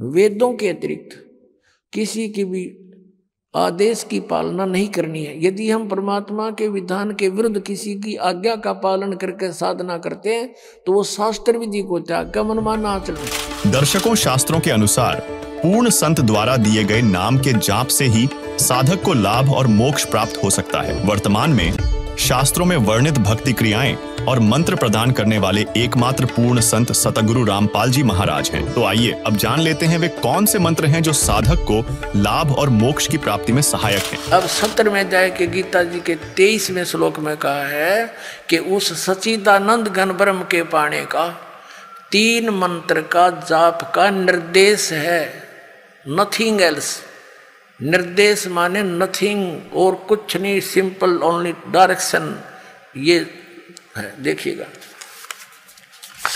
वेदों के अतिरिक्त किसी की भी आदेश की पालना नहीं करनी है। यदि हम परमात्मा के विधान के विरुद्ध किसी की आज्ञा का पालन करके साधना करते हैं तो वो शास्त्र विधि को त्याग का मनमाना आचरण दर्शकों, शास्त्रों के अनुसार पूर्ण संत द्वारा दिए गए नाम के जाप से ही साधक को लाभ और मोक्ष प्राप्त हो सकता है। वर्तमान में शास्त्रों में वर्णित भक्ति क्रियाएँ और मंत्र प्रदान करने वाले एकमात्र पूर्ण संत सतगुरु रामपाल जी महाराज हैं। तो आइए, अब जान लेते हैं वे कौन से मंत्र हैं जो साधक को लाभ और मोक्ष की प्राप्ति में सहायक हैं। अब सत्र में जाए के गीता जी के तेईसवें श्लोक में कहा है कि उस सचिदानंद घन ब्रह्म के पाने का तीन मंत्र का जाप का निर्देश है नथिंग एल्स निर्देश माने नथिंग और कुछ नहीं सिंपल ओनली डायरेक्शन ये है, देखिएगा।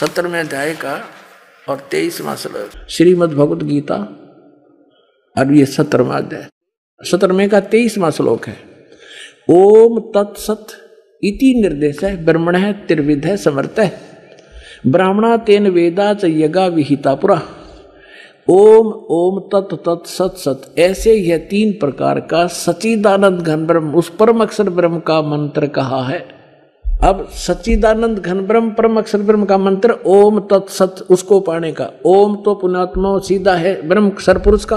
सत्रहवें अध्याय का और तेईसवा श्लोक। श्रीमद भगवत गीता और ये सत्रहवा अध्याय। सत्रहवें का तेईसवा श्लोक है, ओम तत्सत इति निर्देश है ब्रह्मण है त्रिविध है समर्थ। है ब्राह्मणा तेन वेदा च यगा विहिता पुरा। ओम ओम, तत् तत्, सत सत। ऐसे यह तीन प्रकार का सचिदानंद घन ब्रह्म उस परम अक्षर ब्रह्म का मंत्र कहा है? अब सचिदानंद घन ब्रह्म परम अक्षर ब्रह्म का मंत्र, ओम तत्सत उसको पाने का। ओम तो पुणात्मा सीधा है ब्रह्म अक्षर पुरुष का।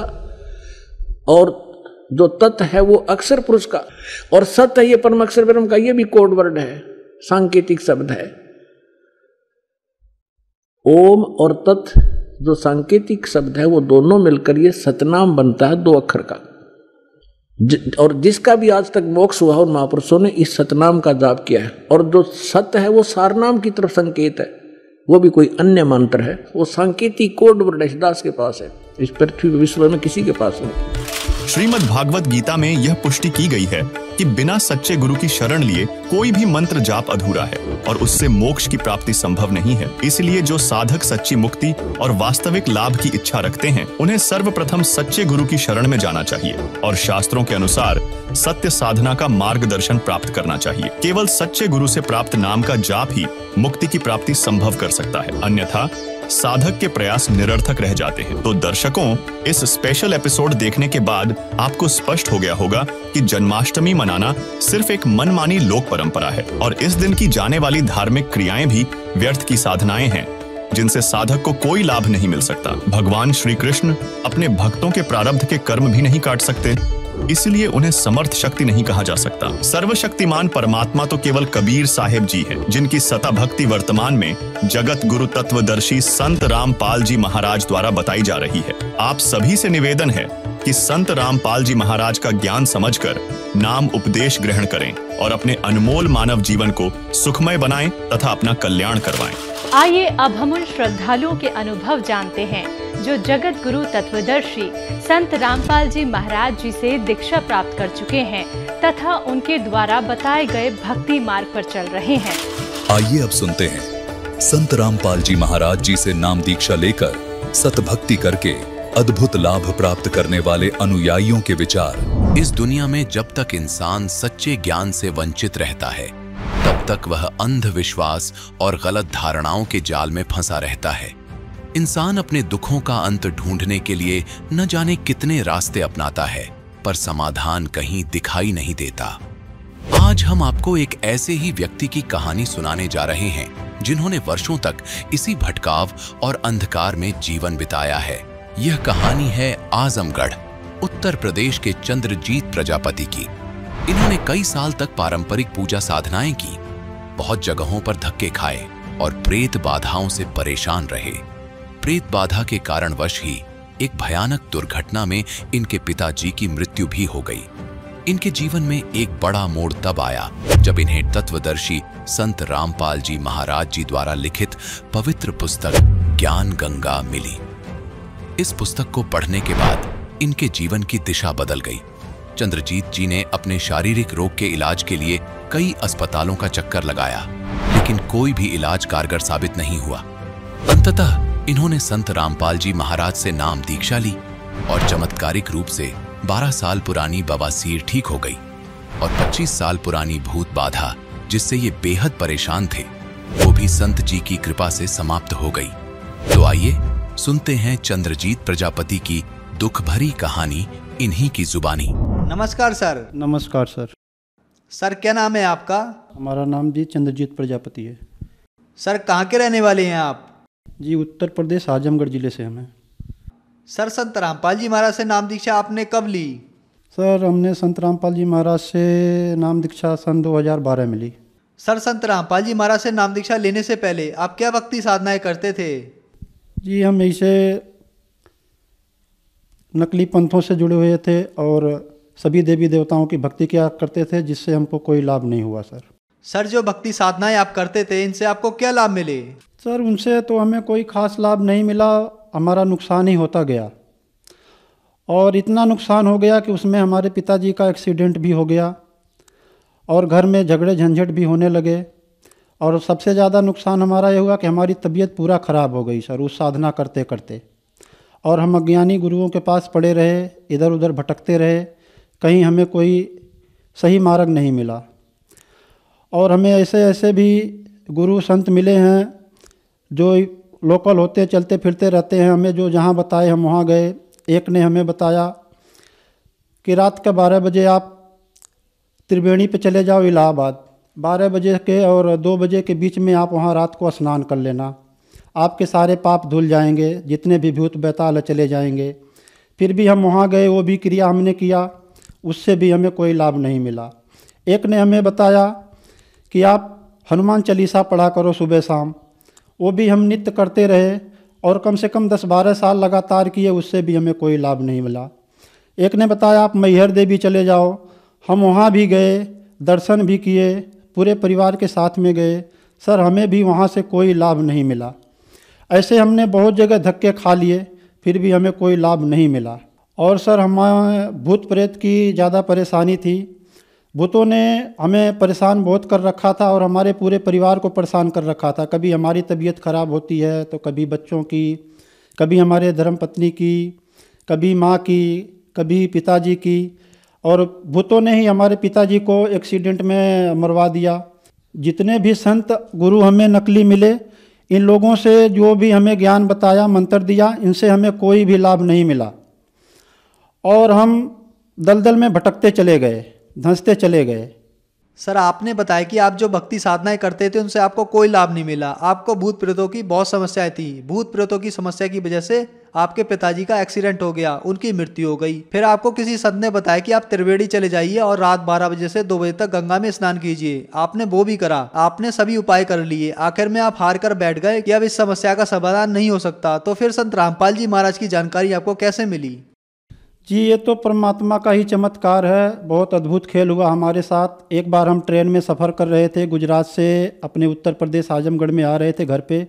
और जो तत् है वो अक्षर पुरुष का। और सत है ये परम अक्षर ब्रह्म का, ये भी कोड वर्ड है, सांकेतिक शब्द है। ओम और तत् जो सांकेतिक शब्द है वो दोनों मिलकर ये सतनाम बनता है दो अक्षर का। ज, और जिसका भी आज तक मोक्ष हुआ उन महापुरुषों ने इस सतनाम का जाप किया है। और जो सत्य है वो सारनाम की तरफ़ संकेत है। वो भी कोई अन्य मंत्र है। वो सांकेतिक कोड दास के पास है। इस पृथ्वी विश्व में किसी के पास नहीं। श्रीमद भागवत गीता में यह पुष्टि की गई है। कि बिना सच्चे गुरु की शरण लिए कोई भी मंत्र जाप अधूरा है और उससे मोक्ष की प्राप्ति संभव नहीं है। इसलिए जो साधक सच्ची मुक्ति और वास्तविक लाभ की इच्छा रखते हैं, उन्हें सर्वप्रथम सच्चे गुरु की शरण में जाना चाहिए और शास्त्रों के अनुसार सत्य साधना का मार्गदर्शन प्राप्त करना चाहिए। केवल सच्चे गुरु से प्राप्त नाम का जाप ही मुक्ति की प्राप्ति संभव कर सकता है। अन्यथा साधक के प्रयास निरर्थक रह जाते हैं। तो दर्शकों, इस स्पेशल एपिसोड देखने के बाद आपको स्पष्ट हो गया होगा कि जन्माष्टमी मनाना सिर्फ़ एक मनमानी लोक परंपरा है और इस दिन की जाने वाली धार्मिक क्रियाएँ भी व्यर्थ की साधनाएँ हैं, जिनसे साधक को कोई लाभ नहीं मिल सकता। भगवान श्री कृष्ण अपने भक्तों के प्रारब्ध के कर्म भी नहीं काट सकते। इसलिए उन्हें समर्थ शक्ति नहीं कहा जा सकता। सर्वशक्तिमान परमात्मा तो केवल कबीर साहेब जी है, जिनकी सता भक्ति वर्तमान में जगत गुरु तत्वदर्शी संत रामपाल जी महाराज द्वारा बताई जा रही है। आप सभी से निवेदन है कि संत रामपाल जी महाराज का ज्ञान समझकर नाम उपदेश ग्रहण करें और अपने अनमोल मानव जीवन को सुखमय बनाएँ तथा अपना कल्याण करवाएँ। आइए अब हम उन श्रद्धालुओं के अनुभव जानते हैं। जो जगत गुरु तत्वदर्शी संत रामपाल जी महाराज जी से दीक्षा प्राप्त कर चुके हैं तथा उनके द्वारा बताए गए भक्ति मार्ग पर चल रहे हैं। आइए अब सुनते हैं। संत रामपाल जी महाराज जी से नाम दीक्षा लेकर सतभक्ति करके अद्भुत लाभ प्राप्त करने वाले अनुयायियों के विचार। इस दुनिया में जब तक इंसान सच्चे ज्ञान से वंचित रहता है तब तक वह अंधविश्वास और गलत धारणाओं के जाल में फंसा रहता है। इंसान अपने दुखों का अंत ढूँढने के लिए न जाने कितने रास्ते अपनाता है, पर समाधान कहीं दिखाई नहीं देता। आज हम आपको एक ऐसे ही व्यक्ति की कहानी सुनाने जा रहे हैं, जिन्होंने वर्षों तक इसी भटकाव और अंधकार में जीवन बिताया है। यह कहानी है आजमगढ़, उत्तर प्रदेश के चंद्रजीत प्रजापति की। इन्होंने कई साल तक पारंपरिक पूजा साधनाएँ की, बहुत जगहों पर धक्के खाए और प्रेत बाधाओं से परेशान रहे। प्रेत बाधा के कारणवश ही एक भयानक दुर्घटना में इनके पिताजी की मृत्यु भी हो गई। इनके जीवन में एक बड़ा मोड़ तब आया जब इन्हें तत्वदर्शी संत रामपाल जी महाराज जी द्वारा लिखित पवित्र पुस्तक ज्ञान गंगा मिली। इस पुस्तक को पढ़ने के बाद इनके जीवन की दिशा बदल गई। चंद्रजीत जी ने अपने शारीरिक रोग के इलाज के लिए कई अस्पतालों का चक्कर लगाया, लेकिन कोई भी इलाज कारगर साबित नहीं हुआ। अंततः इन्होंने संत रामपाल जी महाराज से नाम दीक्षा ली और चमत्कारिक रूप से 12 साल पुरानी बवासीर ठीक हो गई और 25 साल पुरानी भूत बाधा जिससे ये बेहद परेशान थे वो भी संत जी की कृपा से समाप्त हो गई। तो आइए सुनते हैं चंद्रजीत प्रजापति की दुख भरी कहानी इन्हीं की जुबानी। नमस्कार सर। नमस्कार सर। सर क्या नाम है आपका? हमारा नाम जी चंद्रजीत प्रजापति है। सर कहाँ के रहने वाले हैं आप? जी उत्तर प्रदेश आजमगढ़ ज़िले से हमें। सर संत रामपाल जी महाराज से नाम दीक्षा आपने कब ली? सर हमने संत रामपाल जी महाराज से नाम दीक्षा सन 2012 में ली। सर संत रामपाल जी महाराज से नाम दीक्षा लेने से पहले आप क्या भक्ति साधनाएँ करते थे? जी हम इसे नकली पंथों से जुड़े हुए थे और सभी देवी देवताओं की भक्ति क्या करते थे जिससे हमको कोई लाभ नहीं हुआ सर। सर जो भक्ति साधनाएँ आप करते थे इनसे आपको क्या लाभ मिले? सर, उनसे तो हमें कोई खास लाभ नहीं मिला, हमारा नुकसान ही होता गया। और इतना नुकसान हो गया कि उसमें हमारे पिताजी का एक्सीडेंट भी हो गया और घर में झगड़े झंझट भी होने लगे। और सबसे ज़्यादा नुकसान हमारा ये हुआ कि हमारी तबीयत पूरा ख़राब हो गई, सर, उस साधना करते करते। और हम अज्ञानी गुरुओं के पास पड़े रहे, इधर उधर भटकते रहे, कहीं हमें कोई सही मार्ग नहीं मिला। और हमें ऐसे ऐसे भी गुरु संत मिले हैं जो लोकल होते चलते फिरते रहते हैं, हमें जो जहाँ बताए हम वहाँ गए। एक ने हमें बताया कि रात के बारह बजे आप त्रिवेणी पे चले जाओ इलाहाबाद। बारह बजे के और दो बजे के बीच में आप वहाँ रात को स्नान कर लेना। आपके सारे पाप धुल जाएँगे, जितने भी भूत बैताल चले जाएँगे। फिर भी हम वहाँ गए, वो भी क्रिया हमने किया, उससे भी हमें कोई लाभ नहीं मिला। एक ने हमें बताया कि आप हनुमान चालीसा पढ़ा करो सुबह शाम। वो भी हम नित्य करते रहे और कम से कम दस बारह साल लगातार किए, उससे भी हमें कोई लाभ नहीं मिला। एक ने बताया, आप मैहर देवी चले जाओ। हम वहाँ भी गए, दर्शन भी किए, पूरे परिवार के साथ में गए। सर, हमें भी वहाँ से कोई लाभ नहीं मिला। ऐसे हमने बहुत जगह धक्के खा लिए, फिर भी हमें कोई लाभ नहीं मिला। और सर हमारे भूत प्रेत की ज़्यादा परेशानी थी। भूतों ने हमें परेशान बहुत कर रखा था और हमारे पूरे परिवार को परेशान कर रखा था। कभी हमारी तबीयत ख़राब होती है तो कभी बच्चों की, कभी हमारे धर्म पत्नी की, कभी माँ की, कभी पिताजी की और भूतों ने ही हमारे पिताजी को एक्सीडेंट में मरवा दिया। जितने भी संत गुरु हमें नकली मिले, इन लोगों से जो भी हमें ज्ञान बताया, मंत्र दिया, इनसे हमें कोई भी लाभ नहीं मिला। और हम दलदल में भटकते चले गए। धंसते चले गए। सर, आपने बताया कि आप जो भक्ति साधनाएँ करते थे, उनसे आपको कोई लाभ नहीं मिला। आपको भूत प्रेतों की बहुत समस्याएँ थी। भूत प्रेतों की समस्या की वजह से आपके पिताजी का एक्सीडेंट हो गया, उनकी मृत्यु हो गई। फिर आपको किसी संत ने बताया कि आप त्रिवेणी चले जाइए और रात बारह बजे से दो बजे तक गंगा में स्नान कीजिए। आपने वो भी करा। आपने सभी उपाय कर लिए। आखिर में आप हार कर बैठ गए कि अब इस समस्या का समाधान नहीं हो सकता। तो फिर संत रामपाल जी महाराज की जानकारी आपको कैसे मिली? जी, ये तो परमात्मा का ही चमत्कार है। बहुत अद्भुत खेल हुआ हमारे साथ। एक बार हम ट्रेन में सफ़र कर रहे थे, गुजरात से अपने उत्तर प्रदेश आजमगढ़ में आ रहे थे घर पे।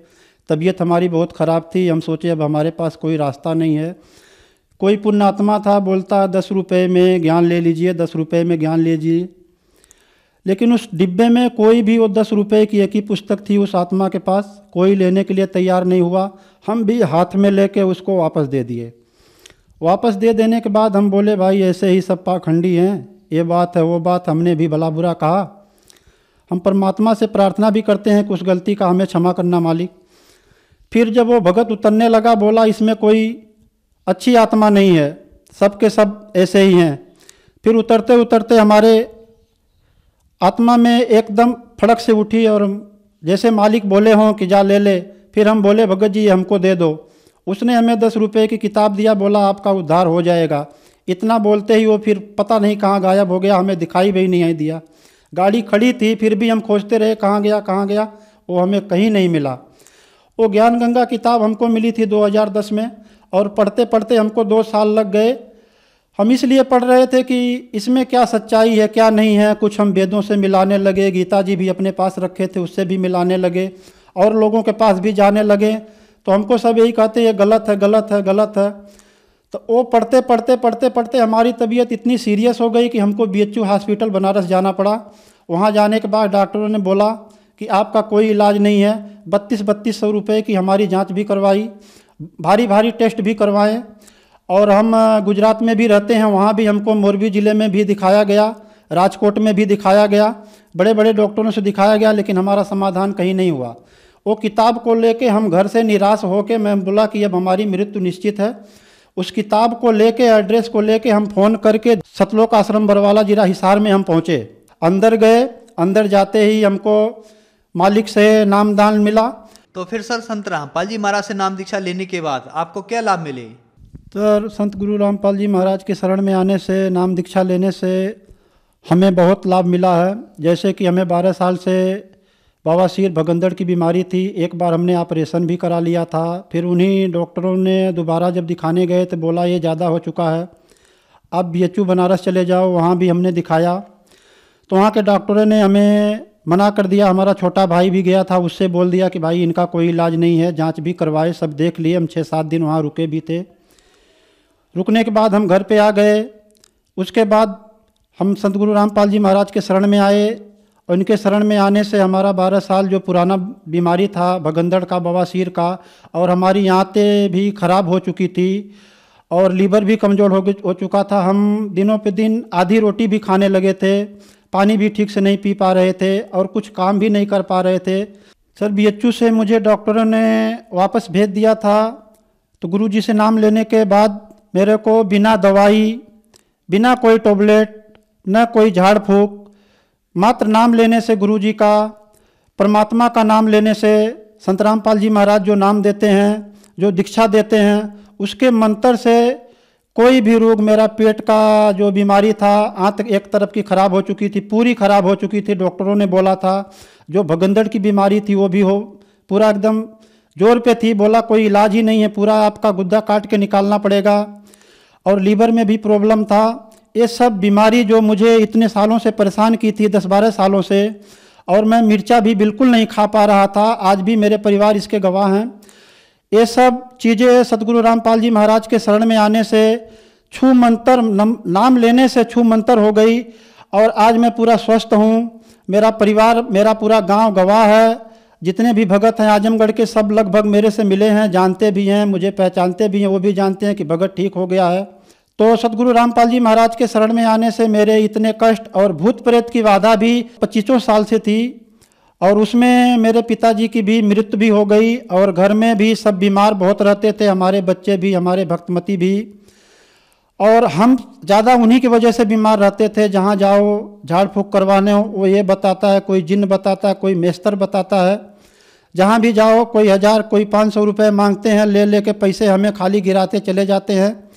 तबीयत हमारी बहुत ख़राब थी। हम सोचे, अब हमारे पास कोई रास्ता नहीं है। कोई पुण्यात्मा था, बोलता, दस रुपये में ज्ञान ले लीजिए, दस रुपये में ज्ञान लीजिए। लेकिन उस डिब्बे में कोई भी वो दस रुपये की एक ही पुस्तक थी उस आत्मा के पास। कोई लेने के लिए तैयार नहीं हुआ। हम भी हाथ में लेके उसको वापस दे दिए। वापस दे देने के बाद हम बोले, भाई, ऐसे ही सब पाखंडी हैं। ये बात है, वो बात हमने भी भला बुरा कहा। हम परमात्मा से प्रार्थना भी करते हैं कि उस गलती का हमें क्षमा करना मालिक। फिर जब वो भगत उतरने लगा, बोला, इसमें कोई अच्छी आत्मा नहीं है। सब के सब ऐसे ही हैं। फिर उतरते उतरते हमारे आत्मा में एकदम फड़क से उठी और जैसे मालिक बोले हों कि, जा ले ले। फिर हम बोले, भगत जी, हमको दे दो। उसने हमें दस रुपये की किताब दिया, बोला, आपका उद्धार हो जाएगा। इतना बोलते ही वो फिर पता नहीं कहाँ गायब हो गया, हमें दिखाई भी नहीं दिया। गाड़ी खड़ी थी, फिर भी हम खोजते रहे, कहाँ गया कहाँ गया? वो हमें कहीं नहीं मिला। वो ज्ञान गंगा किताब हमको मिली थी 2010 में, और पढ़ते पढ़ते हमको दो साल लग गए। हम इसलिए पढ़ रहे थे कि इसमें क्या सच्चाई है, क्या नहीं है, कुछ हम वेदों से मिलाने लगे, गीता जी भी अपने पास रखे थे, उससे भी मिलाने लगे, और लोगों के पास भी जाने लगे। तो हमको सब यही कहते ये गलत है गलत है गलत है। तो वो पढ़ते पढ़ते पढ़ते पढ़ते हमारी तबीयत इतनी सीरियस हो गई कि हमको बीएचयू हॉस्पिटल बनारस जाना पड़ा। वहाँ जाने के बाद डॉक्टरों ने बोला कि आपका कोई इलाज नहीं है, बत्तीस बत्तीस सौ रुपये की हमारी जाँच भी करवाई, भारी भारी टेस्ट भी करवाए। और हम गुजरात में भी रहते हैं, वहाँ भी हमको मोरबी ज़िले में भी दिखाया गया, राजकोट में भी दिखाया गया बड़े बड़े डॉक्टरों से दिखाया गया, लेकिन हमारा समाधान कहीं नहीं हुआ। वो किताब को लेके हम घर से निराश होकर मैं बोला कि अब हमारी मृत्यु निश्चित है। उस किताब को लेके एड्रेस को लेके हम फ़ोन करके सतलोक आश्रम बरवाला जिला हिसार में हम पहुँचे। अंदर गए अंदर जाते ही हमको मालिक से नामदान मिला। तो फिर सर संत रामपाल जी महाराज से नाम दीक्षा लेने के बाद आपको क्या लाभ मिले? तो संत गुरु रामपाल जी महाराज के शरण में आने से नाम दीक्षा लेने से हमें बहुत लाभ मिला है। जैसे कि हमें बारह साल से बवासीर भगंदड़ की बीमारी थी। एक बार हमने ऑपरेशन भी करा लिया था। फिर उन्हीं डॉक्टरों ने दोबारा जब दिखाने गए तो बोला, ये ज़्यादा हो चुका है। अब बी बनारस चले जाओ, वहाँ भी हमने दिखाया। तो वहाँ के डॉक्टरों ने हमें मना कर दिया। हमारा छोटा भाई भी गया था, उससे बोल दिया कि, भाई, इनका कोई इलाज नहीं है, जाँच भी करवाए, सब देख लिए, हम छः सात दिन वहाँ रुके भी थे। रुकने के बाद हम घर पे आ गए। उसके बाद हम संत गुरु रामपाल जी महाराज के शरण में आए। उनके शरण में आने से हमारा बारह साल जो पुराना बीमारी था, भगंदड़ का बवासीर का, और हमारी आँतें भी खराब हो चुकी थी, और लीवर भी कमज़ोर हो हो चुका था। हम दिनों पे दिन आधी रोटी भी खाने लगे थे, पानी भी ठीक से नहीं पी पा रहे थे, और कुछ काम भी नहीं कर पा रहे थे। सर, बीएचयू से मुझे डॉक्टरों ने वापस भेज दिया था। तो गुरु जी से नाम लेने के बाद मेरे को बिना दवाई, बिना कोई टोबलेट, न कोई झाड़ फूक मात्र नाम लेने से गुरु जी का, परमात्मा का नाम लेने से संत रामपाल जी महाराज जो नाम देते हैं, जो दीक्षा देते हैं, उसके मंत्र से कोई भी रोग मेरा पेट का जो बीमारी था, आंत एक तरफ़ की खराब हो चुकी थी, पूरी खराब हो चुकी थी, डॉक्टरों ने बोला था, जो भगंदड़ की बीमारी थी वो भी हो, पूरा एकदम ज़ोर पे थी, बोला कोई इलाज ही नहीं है, पूरा आपका गुद्दा काट के निकालना पड़ेगा, और लीवर में भी प्रॉब्लम था ये सब बीमारी जो मुझे इतने सालों से परेशान की थी, दस बारह सालों से, और मैं मिर्चा भी बिल्कुल नहीं खा पा रहा था, आज भी मेरे परिवार इसके गवाह हैं। ये सब चीज़ें सदगुरु रामपाल जी महाराज के शरण में आने से, छू मंत्र, नाम लेने से छू मंत्र हो गई, और आज मैं पूरा स्वस्थ हूँ। मेरा परिवार, मेरा पूरा गाँव गवाह है। जितने भी भगत हैं आजमगढ़ के, सब लगभग मेरे से मिले हैं, जानते भी हैं, मुझे पहचानते भी हैं, वो भी जानते हैं कि भगत ठीक हो गया है। तो सदगुरु रामपाल जी महाराज के शरण में आने से मेरे इतने कष्ट और भूत प्रेत की बाधा भी पच्चीसों साल से थी और उसमें मेरे पिताजी की भी मृत्यु भी हो गई और घर में भी सब बीमार बहुत रहते थे, हमारे बच्चे भी, हमारे भक्तमती भी। और हम ज़्यादा उन्हीं की वजह से बीमार रहते थे, जहाँ जाओ झाड़ फूक करवाने हो, वो ये बताता है, कोई जिन बताता है, कोई मेस्तर बताता है। जहाँ भी जाओ, कोई हज़ार, कोई पाँच सौ रुपये मांगते हैं ले ले के पैसे हमें खाली गिराते चले जाते हैं।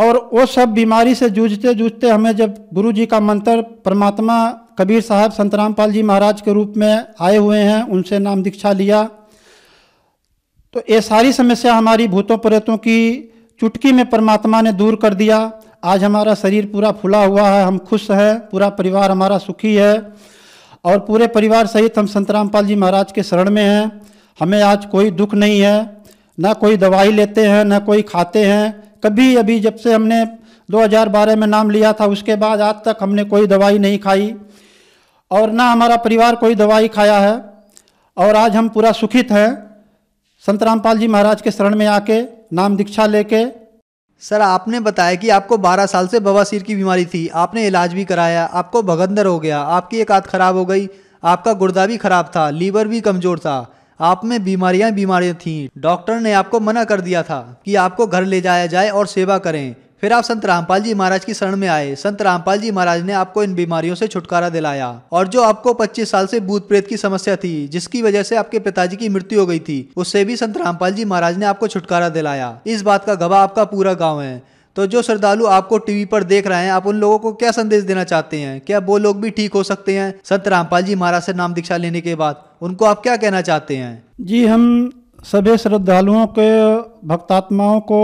और वो सब बीमारी से जूझते जूझते हमें जब गुरु जी का मंत्र परमात्मा कबीर साहब संत रामपाल जी महाराज के रूप में आए हुए हैं, उनसे नाम दीक्षा लिया। तो ये सारी समस्या हमारी भूतों प्रेतों की चुटकी में परमात्मा ने दूर कर दिया। आज हमारा शरीर पूरा फुला हुआ है, हम खुश हैं, पूरा परिवार हमारा सुखी है और पूरे परिवार सहित हम संत रामपाल जी महाराज के शरण में हैं। हमें आज कोई दुख नहीं है, ना कोई दवाई लेते हैं, ना कोई खाते हैं कभी अभी जब से हमने 2012 में नाम लिया था, उसके बाद आज तक हमने कोई दवाई नहीं खाई और ना हमारा परिवार कोई दवाई खाया है और आज हम पूरा सुखित हैं। संत रामपाल जी महाराज के शरण में आके, नाम दीक्षा लेके। सर, आपने बताया कि आपको 12 साल से बवासीर की बीमारी थी। आपने इलाज भी कराया, आपको भगंदर हो गया, आपकी एक आंत खराब हो गई, आपका गुर्दा भी खराब था, लीवर भी कमज़ोर था। आप में बीमारियाँ बीमारियाँ थी। डॉक्टर ने आपको मना कर दिया था कि आपको घर ले जाया जाए और सेवा करें। फिर आप संत रामपाल जी महाराज की शरण में आए। संत रामपाल जी महाराज ने आपको इन बीमारियों से छुटकारा दिलाया। और जो आपको 25 साल से भूत प्रेत की समस्या थी, जिसकी वजह से आपके पिताजी की मृत्यु हो गई थी, उससे भी संत रामपाल जी महाराज ने आपको छुटकारा दिलाया। इस बात का गवाह आपका पूरा गाँव है। तो जो श्रद्धालु आपको टीवी पर देख रहे हैं, आप उन लोगों को क्या संदेश देना चाहते हैं? क्या वो लोग भी ठीक हो सकते हैं? संत रामपाल जी महाराज से नाम दीक्षा लेने के बाद, उनको आप क्या कहना चाहते हैं? जी, हम सभी श्रद्धालुओं के, भक्तात्माओं को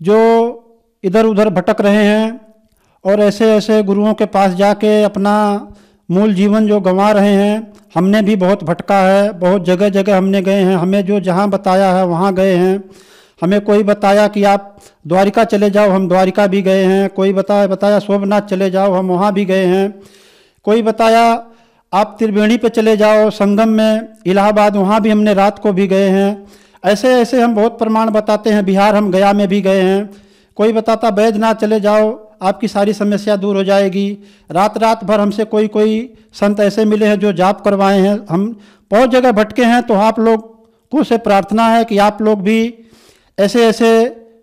जो इधर उधर भटक रहे हैं और ऐसे ऐसे गुरुओं के पास जाके अपना मूल जीवन जो गंवा रहे हैं, हमने भी बहुत भटका है, बहुत जगह जगह हमने गए हैं, हमें जो जहाँ बताया है, वहाँ गए हैं। हमें कोई बताया कि आप द्वारिका चले जाओ, हम द्वारिका भी गए हैं। कोई बताया बताया सोमनाथ चले जाओ, हम वहाँ भी गए हैं। कोई बताया आप त्रिवेणी पे चले जाओ, संगम में, इलाहाबाद, वहाँ भी हमने रात को भी गए हैं। ऐसे ऐसे हम बहुत प्रमाण बताते हैं, बिहार हम गया में भी गए हैं। कोई बताता, बैजनाथ चले जाओ, आपकी सारी समस्या दूर हो जाएगी। रात रात भर हमसे कोई कोई संत ऐसे मिले हैं जो जाप करवाए हैं। हम बहुत जगह भटके हैं तो आप लोग को से प्रार्थना है कि आप लोग भी ऐसे ऐसे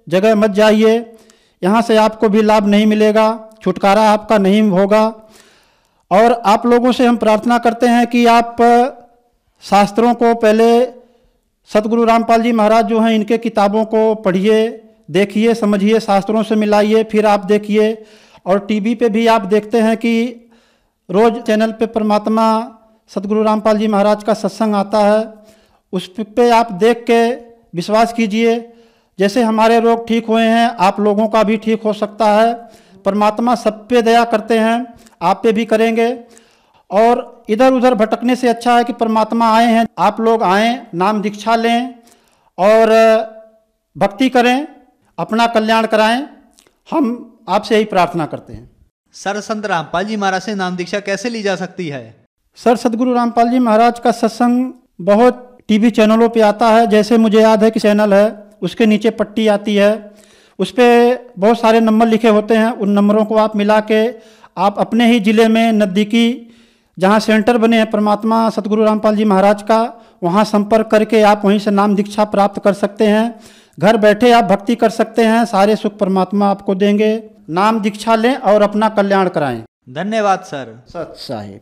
जगह मत जाइए। यहाँ से आपको भी लाभ नहीं मिलेगा, छुटकारा आपका नहीं होगा। और आप लोगों से हम प्रार्थना करते हैं कि आप शास्त्रों को पहले सतगुरु रामपाल जी महाराज जो हैं, इनके किताबों को पढ़िए, देखिए, समझिए, शास्त्रों से मिलाइए, फिर आप देखिए। और टीवी पे भी आप देखते हैं कि रोज़ चैनल पे परमात्मा सतगुरु रामपाल जी महाराज का सत्संग आता है, उस पे आप देख के विश्वास कीजिए। जैसे हमारे रोग ठीक हुए हैं आप लोगों का भी ठीक हो सकता है। परमात्मा सब पे दया करते हैं आप पे भी करेंगे। और इधर उधर भटकने से अच्छा है कि परमात्मा आए हैं आप लोग आएँ नाम दीक्षा लें और भक्ति करें अपना कल्याण कराएँ। हम आपसे यही प्रार्थना करते हैं। सर संत रामपाल जी महाराज से नाम दीक्षा कैसे ली जा सकती है? सर सदगुरु रामपाल जी महाराज का सत्संग बहुत टीवी चैनलों पे आता है। जैसे मुझे याद है कि चैनल है उसके नीचे पट्टी आती है। उस पर बहुत सारे नंबर लिखे होते हैं। उन नंबरों को आप मिला के आप अपने ही ज़िले में नज़दीकी जहाँ सेंटर बने हैं परमात्मा सतगुरु रामपाल जी महाराज का वहाँ संपर्क करके आप वहीं से नाम दीक्षा प्राप्त कर सकते हैं। घर बैठे आप भक्ति कर सकते हैं। सारे सुख परमात्मा आपको देंगे। नाम दीक्षा लें और अपना कल्याण कराएँ। धन्यवाद सर। सत साहिब।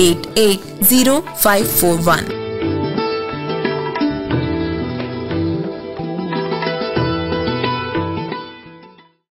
880541